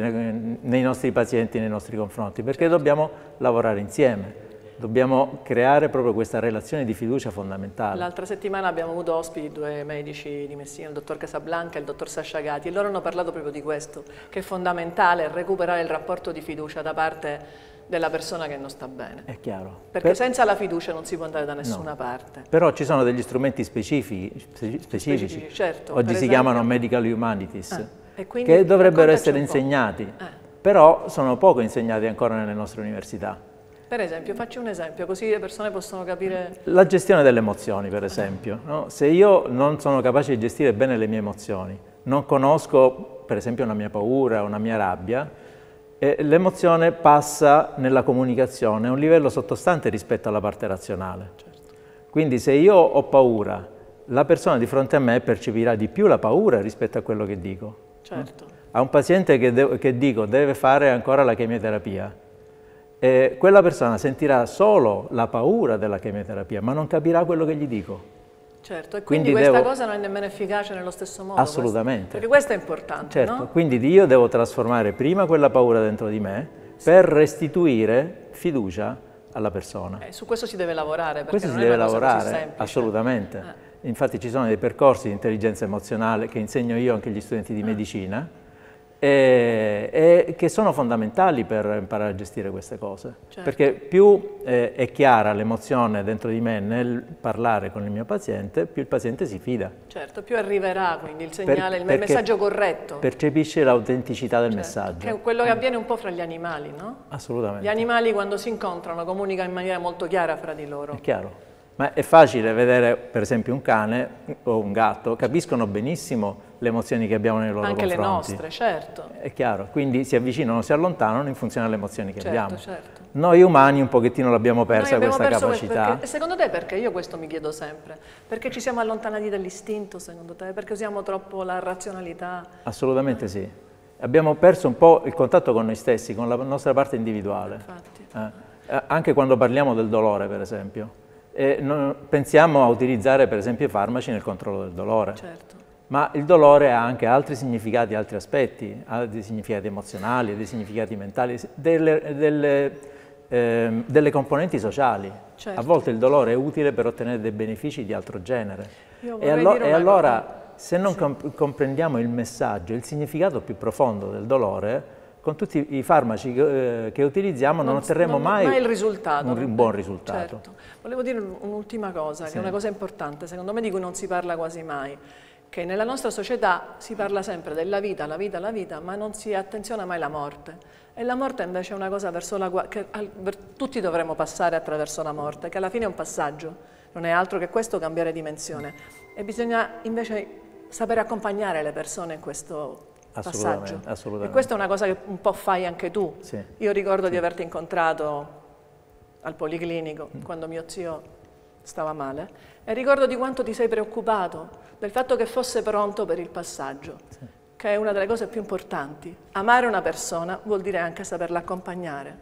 nei nostri pazienti, nei nostri confronti, perché Certo. dobbiamo lavorare insieme, dobbiamo creare proprio questa relazione di fiducia fondamentale. L'altra settimana abbiamo avuto ospiti due medici di Messina, il dottor Casablanca e il dottor Sasciagati, e loro hanno parlato proprio di questo, che è fondamentale recuperare il rapporto di fiducia da parte della persona che non sta bene. È chiaro. Perché Per- senza la fiducia non si può andare da nessuna parte. Però ci sono degli strumenti specifici, spe- specifici. Specifici, certo, oggi si esempio- chiamano medical humanities, Ah, e quindi che dovrebbero essere insegnati, Eh. però sono poco insegnati ancora nelle nostre università. Per esempio, facci un esempio, così le persone possono capire... La gestione delle emozioni, per esempio. no? Se io non sono capace di gestire bene le mie emozioni, non conosco, per esempio, una mia paura, una mia rabbia, l'emozione passa nella comunicazione a un livello sottostante rispetto alla parte razionale. Quindi se io ho paura, la persona di fronte a me percepirà di più la paura rispetto a quello che dico. Certo. A un paziente che, che dico deve fare ancora la chemioterapia, eh, quella persona sentirà solo la paura della chemioterapia, ma non capirà quello che gli dico. Certo, e quindi, Quindi questa devo- cosa non è nemmeno efficace nello stesso modo. questo- Assolutamente. Perché questo è importante, Certo, no? quindi io devo trasformare prima quella paura dentro di me per restituire fiducia alla persona. Eh, su questo si deve lavorare, perché Questo si non è deve lavorare, assolutamente. Infatti ci sono dei percorsi di intelligenza emozionale che insegno io anche agli studenti di medicina e, e che sono fondamentali per imparare a gestire queste cose. Certo. Perché più eh, è chiara l'emozione dentro di me nel parlare con il mio paziente, più il paziente si fida. Certo, più arriverà quindi il Per- segnale, il perché messaggio corretto. Percepisce l'autenticità del Che messaggio. è quello che avviene un po' fra gli animali, no? Assolutamente. Gli animali quando si incontrano comunicano in maniera molto chiara fra di loro. È chiaro. Ma è facile vedere, per esempio, un cane o un gatto, capiscono benissimo le emozioni che abbiamo nei loro Anche confronti. le nostre, certo. È chiaro, quindi si avvicinano si allontanano in funzione alle emozioni che Certo, abbiamo. certo. Noi umani un pochettino l'abbiamo persa questa capacità. perché- secondo te perché? Io questo mi chiedo sempre. Perché ci siamo allontanati dall'istinto, secondo te? Perché usiamo troppo la razionalità? Assolutamente sì. Abbiamo perso un po' il contatto con noi stessi, con la nostra parte individuale. Eh, eh, anche quando parliamo del dolore, per esempio. Non- pensiamo a utilizzare, per esempio, i farmaci nel controllo del dolore. Certo. Ma il dolore ha anche altri significati, altri aspetti, ha dei significati emozionali, dei significati mentali, delle, delle, ehm, delle componenti sociali. Certo. A volte il dolore è utile per ottenere dei benefici di altro genere. E, allo- e allora, se non comp- comprendiamo il messaggio, il significato più profondo del dolore, con tutti i farmaci che, eh, che utilizziamo non, Non- otterremo non- mai, il risultato. un ri- buon risultato. Certo. Volevo dire un- un'ultima cosa, che Sì. è una cosa importante, secondo me di cui non si parla quasi mai, che nella nostra società si parla sempre della vita, la vita, la vita, ma non si attenziona mai alla morte. E la morte invece è una cosa verso la qua- che al- ver- tutti dovremmo passare attraverso la morte, che alla fine è un passaggio, non è altro che questo cambiare dimensione. E bisogna invece sapere accompagnare le persone in questo Assolutamente, passaggio. assolutamente. E questa è una cosa che un po' fai anche tu. Sì. Io ricordo di averti incontrato al Policlinico quando mio zio stava male e ricordo di quanto ti sei preoccupato del fatto che fosse pronto per il passaggio, che è una delle cose più importanti. Amare una persona vuol dire anche saperla accompagnare,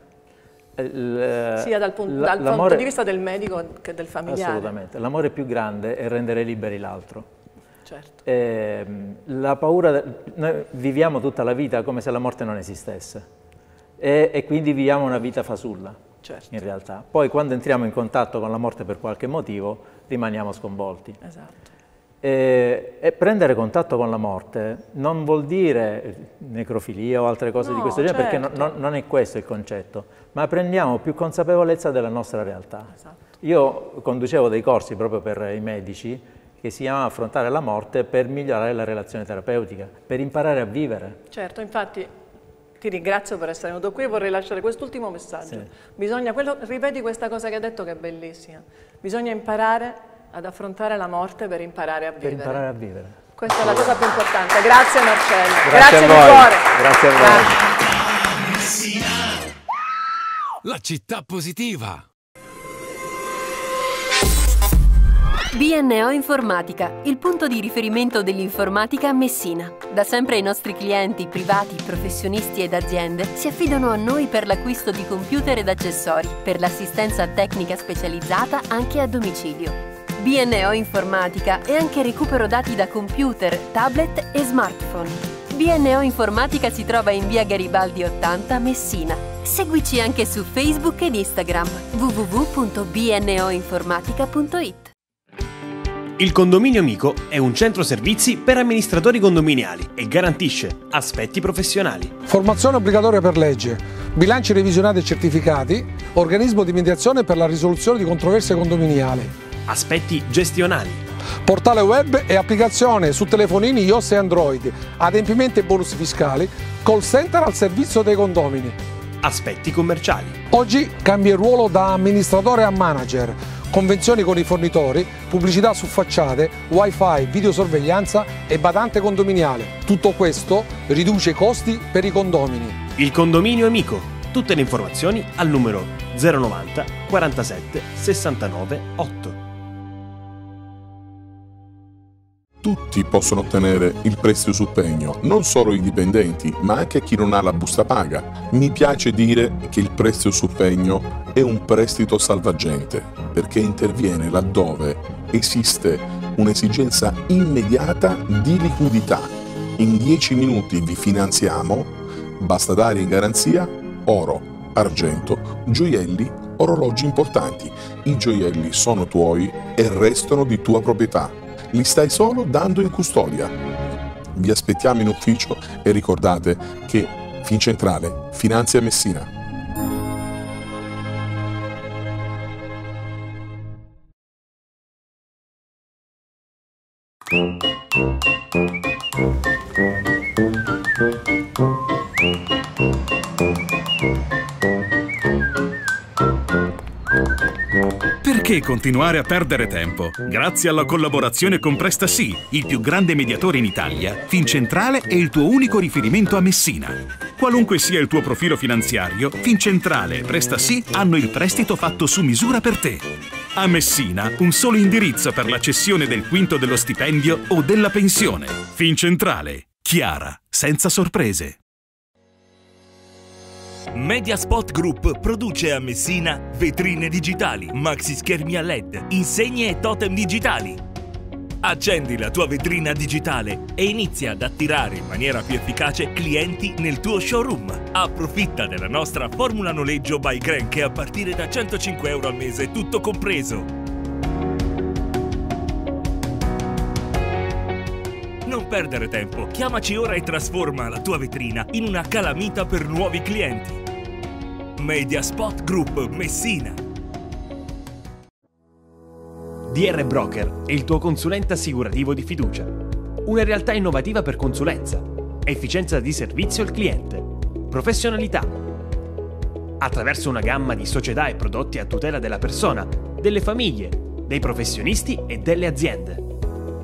Il- sia dal, pun- la- dal punto di vista del medico che del familiare. Assolutamente. L'amore più grande è rendere liberi l'altro. Certo. Ehm, la paura, noi viviamo tutta la vita come se la morte non esistesse e, e quindi viviamo una vita fasulla, Certo. in realtà. Poi quando entriamo in contatto con la morte per qualche motivo rimaniamo sconvolti. Esatto. E, e prendere contatto con la morte non vuol dire necrofilia o altre cose di No, questo genere, perché certo. non- non- è questo il concetto, ma prendiamo più consapevolezza della nostra realtà. Esatto. Io conducevo dei corsi proprio per i medici che si chiamava Affrontare la morte per migliorare la relazione terapeutica, per imparare a vivere. Certo, infatti ti ringrazio per essere venuto qui e vorrei lasciare quest'ultimo messaggio. Sì. Bisogna, quello- ripeti questa cosa che hai detto che è bellissima. Bisogna imparare ad affrontare la morte per imparare a Per vivere. imparare a vivere. Questa è la cosa più importante. Grazie Marcello. Grazie a di cuore. Grazie a voi. La città positiva. BNO Informatica, il punto di riferimento dell'informatica a Messina. Da sempre i nostri clienti privati, professionisti ed aziende si affidano a noi per l'acquisto di computer ed accessori, per l'assistenza tecnica specializzata anche a domicilio. BNO Informatica e anche recupero dati da computer, tablet e smartphone. BNO Informatica si trova in via Garibaldi 80 Messina. Seguici anche su Facebook ed Instagram www.bnoinformatica.it. Il Condominio Amico è un centro servizi per amministratori condominiali e garantisce aspetti professionali. Formazione obbligatoria per legge, bilanci revisionati e certificati, organismo di mediazione per la risoluzione di controversie condominiali, Aspetti gestionali. portale web e applicazione su telefonini iOS e Android, adempimenti e bonus fiscali, call center al servizio dei condomini. Aspetti commerciali. Oggi cambia il ruolo da amministratore a manager, convenzioni con i fornitori, pubblicità su facciate, wifi, videosorveglianza e badante condominiale. Tutto questo riduce i costi per i condomini. Il Condominio Amico. Tutte le informazioni al numero 090 47 69 8. Tutti possono ottenere il prestito su pegno, non solo i dipendenti, ma anche chi non ha la busta paga. Mi piace dire che il prestito su pegno è un prestito salvagente, perché interviene laddove esiste un'esigenza immediata di liquidità. In 10 minuti vi finanziamo, basta dare in garanzia oro, argento, gioielli, orologi importanti. I gioielli sono tuoi e restano di tua proprietà li stai solo dando in custodia. Vi aspettiamo in ufficio e ricordate che Fincentrale finanzia Messina. Perché continuare a perdere tempo? Grazie alla collaborazione con PrestaSì, il più grande mediatore in Italia, Fincentrale è il tuo unico riferimento a Messina. Qualunque sia il tuo profilo finanziario, Fincentrale e PrestaSì hanno il prestito fatto su misura per te. A Messina, un solo indirizzo per la cessione del quinto dello stipendio o della pensione. Fincentrale. Chiara, senza sorprese. Mediaspot Group produce a Messina vetrine digitali, maxi schermi a LED, insegne e totem digitali. Accendi la tua vetrina digitale e inizia ad attirare in maniera più efficace clienti nel tuo showroom. Approfitta della nostra formula noleggio by Grenke a partire da 105 euro al mese, tutto compreso. Perdere tempo, chiamaci ora e trasforma la tua vetrina in una calamita per nuovi clienti. Mediaspot Group Messina. DR Broker è il tuo consulente assicurativo di fiducia. Una realtà innovativa per consulenza, efficienza di servizio al cliente, professionalità. Attraverso una gamma di società e prodotti a tutela della persona, delle famiglie, dei professionisti e delle aziende.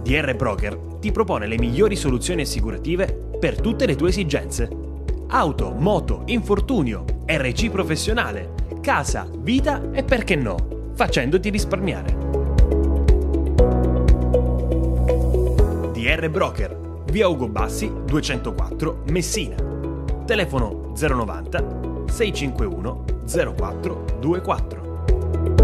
DR Broker ti propone le migliori soluzioni assicurative per tutte le tue esigenze. Auto, moto, infortunio, RC professionale, casa, vita e perché no, facendoti risparmiare. DR Broker, via Ugo Bassi 204 Messina. Telefono 090 651 0424.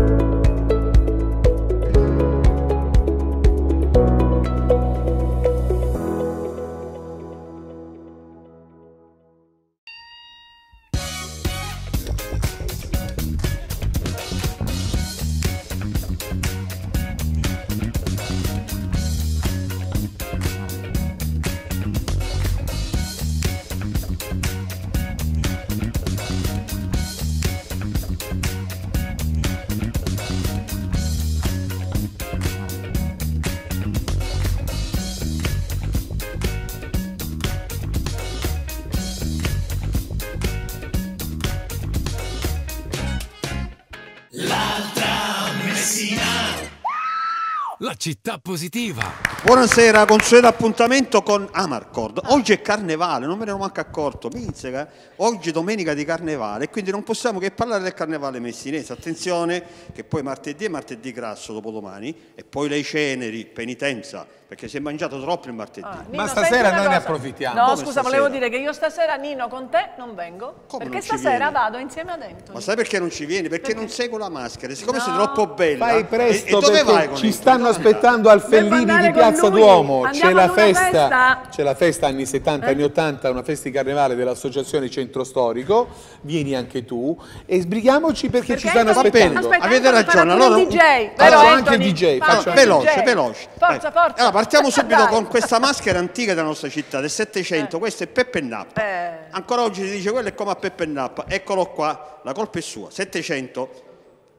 Città positiva. Buonasera, consueto appuntamento con Amarcord. Oggi è carnevale, non me ne ero manco accorto. Pinzega, oggi è domenica di carnevale, quindi non possiamo che parlare del carnevale messinese. Attenzione, che poi martedì è martedì grasso dopodomani, e poi le ceneri, penitenza, perché si è mangiato troppo il martedì. Ah, Nino, senti una cosa. No, scusa, volevo dire che io stasera, Nino, con te non vengo. perché non ci stasera vieni? vado insieme ad Anthony. Ma sai perché non ci vieni? Perché, non seguo la maschera. Siccome sei troppo bella. Fai e, presto e dove perché vai con ci il- stanno Dove aspettando al Fellini di Piazza. Duomo. C'è la festa, festa. c'è la festa anni 70, anni 80, una festa di carnevale dell'associazione Centro Storico. Vieni anche tu e sbrighiamoci perché, ci stanno aspettando. Aspetta, avete Anthony, ragione. Allora, il DJ, Faccio vero, anche il Anthony? DJ, veloce, veloce. Forza, forza. Partiamo subito Dai. con questa maschera antica della nostra città, del 700. Questa è Peppe Nappa. Eh. Ancora oggi si dice quello è come a Peppe Nappa. Eccolo qua, la colpa è sua. 700.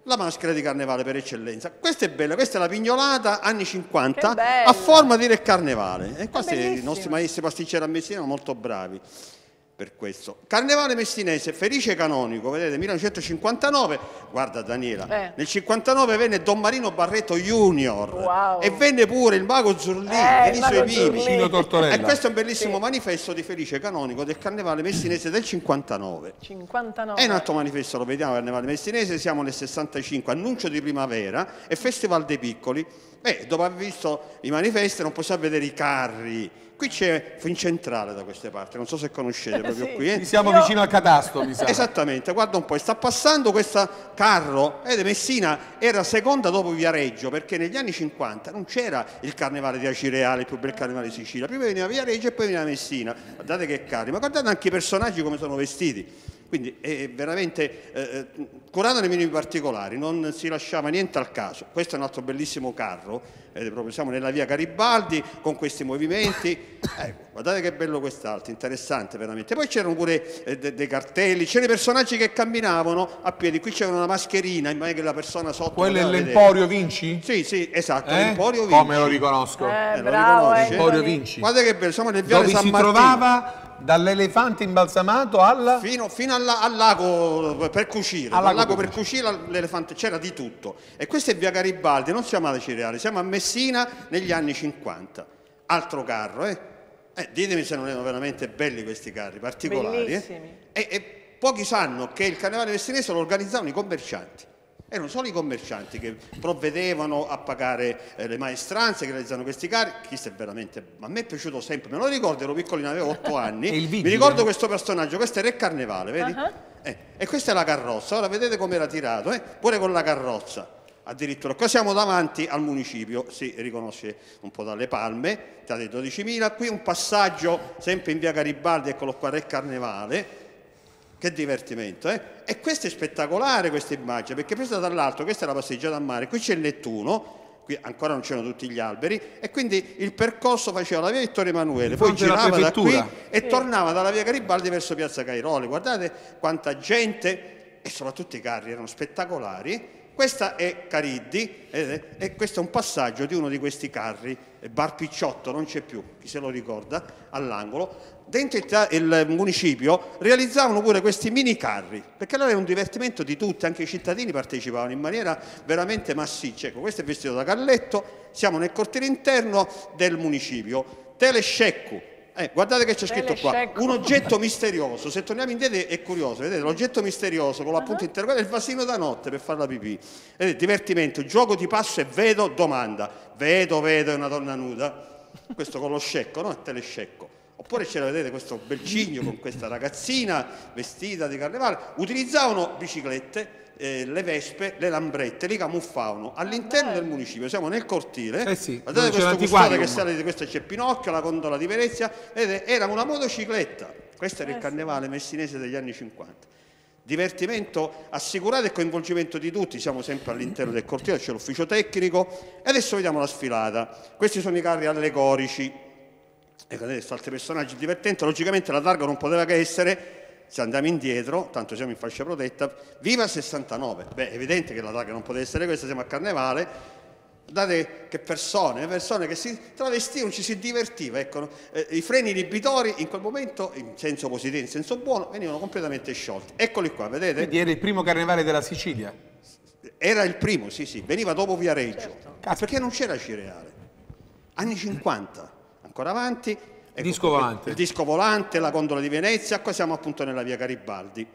La maschera di carnevale per eccellenza. Questa è bella, questa è la pignolata anni 50 Che bella. a forma di re carnevale. E questi i nostri maestri pasticceri a Messina molto bravi per questo. Carnevale messinese, Felice Canonico, vedete, 1959, guarda Daniela, Eh. nel 59 venne Don Marino Barreto Junior Wow. e venne pure il mago Zurlì Eh, e i suoi vivi. E questo è un bellissimo manifesto di Felice Canonico del Carnevale messinese del 59. 59. E un altro manifesto lo vediamo, Carnevale Messinese, siamo nel 65, annuncio di primavera e Festival dei Piccoli. Beh, dopo aver visto i manifesti non possiamo vedere i carri. Qui c'è Fincentrale da queste parti, non so se conoscete proprio Sì. qui. eh. Siamo vicino al catasto, mi sa. Esattamente, guarda un po', sta passando questo carro, vedete Messina era seconda dopo Viareggio perché negli anni 50 non c'era il carnevale di Acireale, il più bel carnevale di Sicilia, prima veniva Viareggio e poi veniva Messina, guardate che carri, ma guardate anche i personaggi come sono vestiti. Quindi è veramente eh, eh, curato nei minimi particolari, non si lasciava niente al caso. Questo è un altro bellissimo carro, proprio siamo nella via Garibaldi con questi movimenti. Ecco, guardate che bello quest'altro, interessante veramente. Poi c'erano pure eh, de- dei cartelli, c'erano i personaggi che camminavano a piedi, qui c'era una mascherina, in modo che la persona sotto... Quello è l'Emporio Vinci? Sì, sì, esatto, Eh? l'Emporio Vinci. Come lo riconosco? Eh, Eh, lo bravo, riconosci? Emporio Vinci. Guarda che bello, siamo nel viale Dove San si Martino. trovava Dall'elefante imbalsamato alla... Fino, fino alla- al lago per cucire, Al lago lago per cucire l'elefante c'era di tutto. E questa è via Garibaldi, non siamo a Cireale, siamo a Messina negli anni 50. Altro carro, eh? Eh, ditemi se non erano veramente belli questi carri, particolari. eh? Bellissimi. E, e pochi sanno che il carnevale messinese lo organizzavano i commercianti. Erano solo i commercianti che provvedevano a pagare eh, le maestranze, che realizzano questi carri. Questo è veramente. Ma a me è piaciuto sempre, me lo ricordo, ero piccolino, avevo otto anni. E il Mi ricordo questo personaggio, questo è Re Carnevale, vedi? Ah. Eh, e questa è la carrozza, ora vedete come era tirato, eh? pure con la carrozza. Addirittura, qua siamo davanti al municipio, si riconosce un po' dalle palme, date 12.000, qui un passaggio sempre in via Garibaldi, eccolo qua, Re Carnevale, che divertimento, eh? E questo è spettacolare questa immagine, perché presa dall'alto, questa è la passeggiata a mare, qui c'è il Nettuno, qui ancora non c'erano tutti gli alberi, e quindi il percorso faceva la via Vittorio Emanuele, poi girava da qui e Sì. tornava dalla via Garibaldi verso Piazza Cairoli. Guardate quanta gente, e soprattutto i carri erano spettacolari. Questa è Cariddi e questo è un passaggio di uno di questi carri, eh, Bar Picciotto, non c'è più, chi se lo ricorda, all'angolo. Dentro il, il municipio realizzavano pure questi mini carri, perché allora era un divertimento di tutti, anche i cittadini partecipavano in maniera veramente massiccia. Ecco, questo è vestito da Carletto, siamo nel cortile interno del municipio. Telesceccu, eh, guardate che c'è scritto qua, un oggetto misterioso, se torniamo indietro è curioso, vedete l'oggetto misterioso con l'appunto interrogativo è il vasino da notte per fare la pipì. Vedete, divertimento, gioco di passo e vedo, domanda, vedo, vedo è una donna nuda, questo con lo scecco, no? È telescecco. Oppure c'era, vedete, questo bel cigno con questa ragazzina vestita di carnevale, utilizzavano biciclette, eh, le vespe, le lambrette, li camuffavano all'interno del municipio, siamo nel cortile, Eh sì, guardate questo custode che sale di questo c'è Pinocchio, la gondola di Venezia, vedete, era una motocicletta, questo era il carnevale messinese degli anni 50. Divertimento assicurato e coinvolgimento di tutti, siamo sempre all'interno del cortile, c'è l'ufficio tecnico e adesso vediamo la sfilata. Questi sono i carri allegorici, Ecco, adesso altri personaggi divertenti, logicamente la targa non poteva che essere, se andiamo indietro, tanto siamo in fascia protetta, viva 69. Beh, è evidente che la targa non poteva essere questa, siamo a carnevale. Guardate che persone, persone che si travestivano, ci si divertiva, ecco, eh, i freni inibitori in quel momento, in senso positivo, in senso buono, venivano completamente sciolti. Eccoli qua, vedete? Quindi era il primo carnevale della Sicilia. Era il primo, sì, sì, veniva dopo Viareggio, Eh, perché non c'era Cireale. Anni 50, ancora avanti. Ecco, Disco volante. Il disco volante, la gondola di Venezia, qua siamo appunto nella via Garibaldi.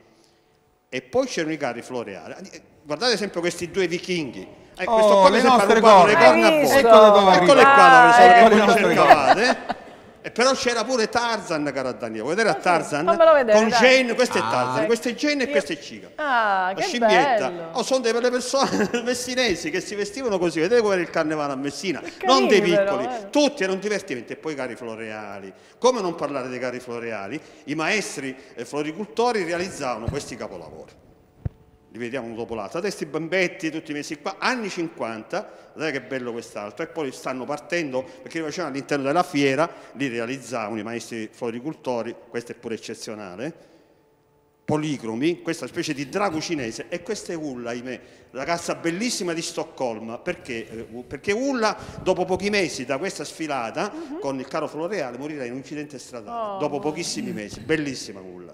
E poi c'erano i carri floreali. Eh, Guardate sempre questi due vichinghi. Eh, Oh, questo qua le mi sembra rubato le corna. a voi. Eccole dove Eccole arrivano. qua dove sono Ah, che voi cercavate. Eh. E però c'era pure Tarzan, caro Daniele. Vuoi vedere a Tarzan? fammelo vedere, Con. Jane, questo è Ah. Tarzan, questo è Jane e Io- questo è Cica. Ah, La che scimmietta. bello. Oh, sono delle persone messinesi che si vestivano così. Vedete come era il carnevale a Messina? non carini dei però, piccoli, eh. tutti erano un divertimento. E poi i carri floreali. Come non parlare dei carri floreali? I maestri eh, floricultori realizzavano questi capolavori. Li vediamo uno dopo l'altro. Adesso i bambetti, tutti messi qua, anni 50, guardate che bello quest'altro. E poi stanno partendo, perché li facevano all'interno della fiera, li realizzavano i maestri floricultori, questo è pure eccezionale policromi, questa specie di drago cinese, e questa è Ulla, ahimè, ragazza bellissima di Stoccolma, perché? Eh, Perché Ulla, dopo pochi mesi da questa sfilata, con il caro floreale, morirà in un incidente stradale, Oh. dopo pochissimi mesi, bellissima Ulla,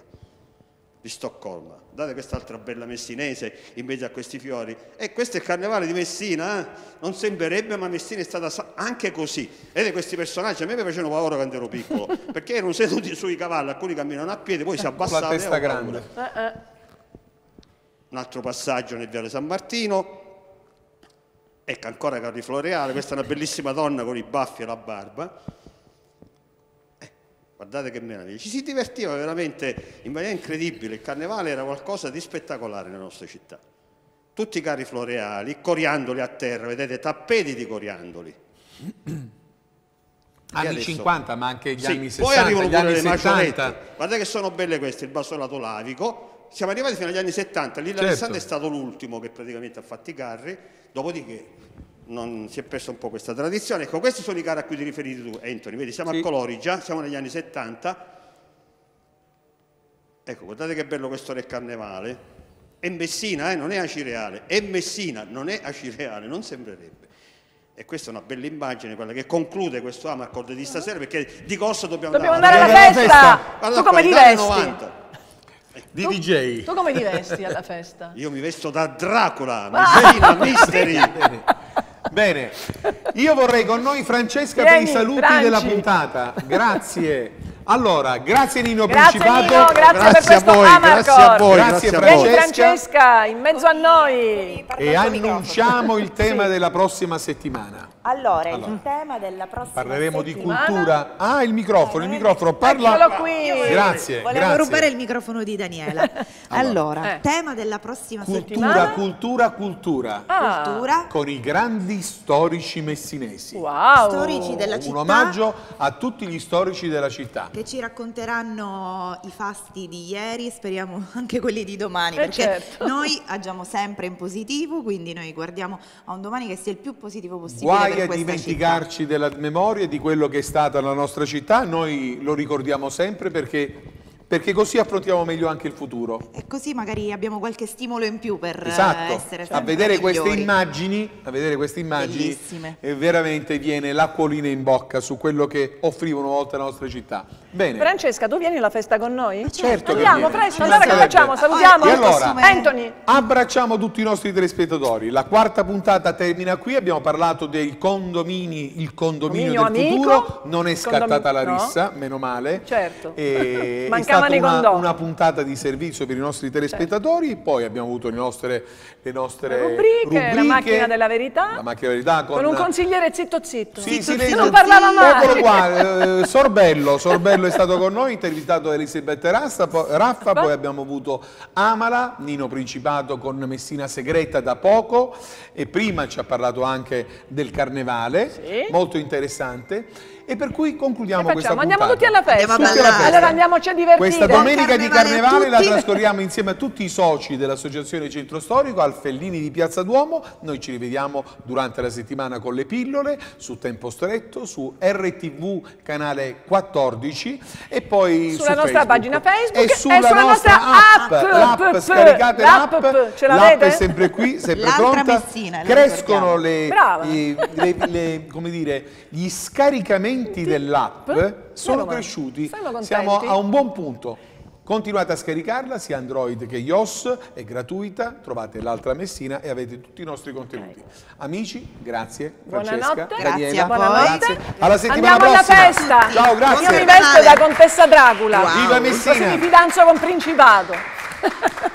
di Stoccolma. Date quest'altra bella messinese in mezzo a questi fiori. E questo è il carnevale di Messina, eh? non sembrerebbe, ma Messina è stata anche così. Vedete questi personaggi, a me mi facevano paura quando ero piccolo, perché erano seduti sui cavalli, alcuni camminano a piedi, poi si abbassavano. la testa grande. Eh, eh. Un altro passaggio nel Viale San Martino. Ecco ancora Carri Floreale, questa è una bellissima donna con i baffi e la barba. Guardate che meraviglia. Ci si divertiva veramente in maniera incredibile. Il carnevale era qualcosa di spettacolare nelle nostre città. Tutti i carri floreali, coriandoli a terra, vedete, tappeti di coriandoli. Anni adesso- 50, ma anche gli Sì, anni 60, poi arrivano pure le 70. maciolette. Guardate che sono belle queste, il basolato lavico. Siamo arrivati fino agli anni 70, Lilla Certo. Alessandro è stato l'ultimo che praticamente ha fatto i carri, dopodiché non si è persa un po' questa tradizione. Ecco, questi sono i carri a cui ti riferiti tu, Anthony. Vedi, siamo Sì. a colori già, siamo negli anni 70. Ecco, guardate che bello questo re carnevale. È Messina, eh, non è Acireale. È Messina, non è Acireale, non sembrerebbe. E questa è una bella immagine, quella che conclude questo Amarcord di stasera, perché di cosa dobbiamo, Dobbiamo andare alla festa. Tu come ti vesti? Di DJ. Tu come ti vesti alla festa? Io mi vesto da Dracula, Messina, Mystery. Bene, io vorrei con noi Francesca per Vieni, i saluti Franci. della puntata. Grazie. Allora, grazie Nino Grazie Principato. Nino, grazie, per questo Amarcord. Grazie Vieni Francesca. Francesca, in mezzo a noi. E annunciamo il tema della prossima settimana. Allora, Allora. il tema della prossima Parleremo di settimana- cultura. Ah, il microfono, il microfono. Parla. Eccolo qui. Grazie, Volevo grazie. rubare il microfono di Daniela. allora, tema della prossima Cultura, settimana. cultura, cultura. Ah. Cultura. Con i grandi storici messinesi. Wow. Storici della Un città. omaggio a tutti gli storici della città. Che ci racconteranno i fasti di ieri e speriamo anche quelli di domani, Eh, perché certo. noi agiamo sempre in positivo, quindi noi guardiamo a un domani che sia il più positivo possibile Guai per a questa dimenticarci della memoria di quello che è stata la nostra città, noi lo ricordiamo sempre perché, perché così affrontiamo meglio anche il futuro. E così magari abbiamo qualche stimolo in più per eh, Esatto, essere a sempre vedere queste immagini, a vedere queste immagini Bellissime. eh, veramente viene l'acquolina in bocca su quello che offriva una volta la nostra città. Bene. Francesca, tu vieni alla festa con noi? certo che Andiamo, presto, allora che mancherebbe. facciamo? Salutiamo? E allora? Anthony. Abbracciamo tutti i nostri telespettatori. La quarta puntata termina qui. Abbiamo parlato dei condomini, il condominio Condominio del amico, futuro. Non è scattata la no. rissa, meno male. Certo. E è I una, una puntata di servizio per i nostri telespettatori. Poi abbiamo avuto le nostre, le nostre Rubriche, la macchina della verità. macchina della verità con, Con un consigliere zitto zitto. Sì, Zitto, sì, zitto, lei- non parlava mai. Eccolo qua, eh, Sorbello, Sorbello è stato con noi, intervistato da Elisabetta po- Raffa, poi abbiamo avuto Amala, Nino Principato con Messina Segreta da poco e prima ci ha parlato anche del carnevale, molto interessante. E per cui concludiamo Che questa facciamo? Andiamo puntata. tutti alla festa. Tutti alla festa. Allora andiamoci a divertire. Questa domenica di Carnevale a carnevale la trascorriamo insieme a tutti i soci dell'Associazione Centro Storico, al Fellini di Piazza Duomo. Noi ci rivediamo durante la settimana con le pillole su Tempo Stretto, su RTV canale 14 e poi Sulla su nostra Facebook. pagina Facebook e e sulla, sulla nostra nostra app. app. L'app, scaricate l'app, l'app. ce L'app l'avete? è sempre qui, sempre pronta. Messina, Crescono le, le- le- come dire, gli scaricamenti dell'app sono cresciuti. Siamo a un buon punto. Continuate a scaricarla sia Android che iOS, è gratuita, trovate l'altra Messina e avete tutti i nostri contenuti. Amici, grazie. Francesca, Buonanotte. Daniela, Grazie a voi. grazie. Alla settimana Andiamo alla prossima. festa. Ciao, grazie. Io mi vesto da contessa Dracula. Wow. Viva Messina. Così mi fidanzo con Principato.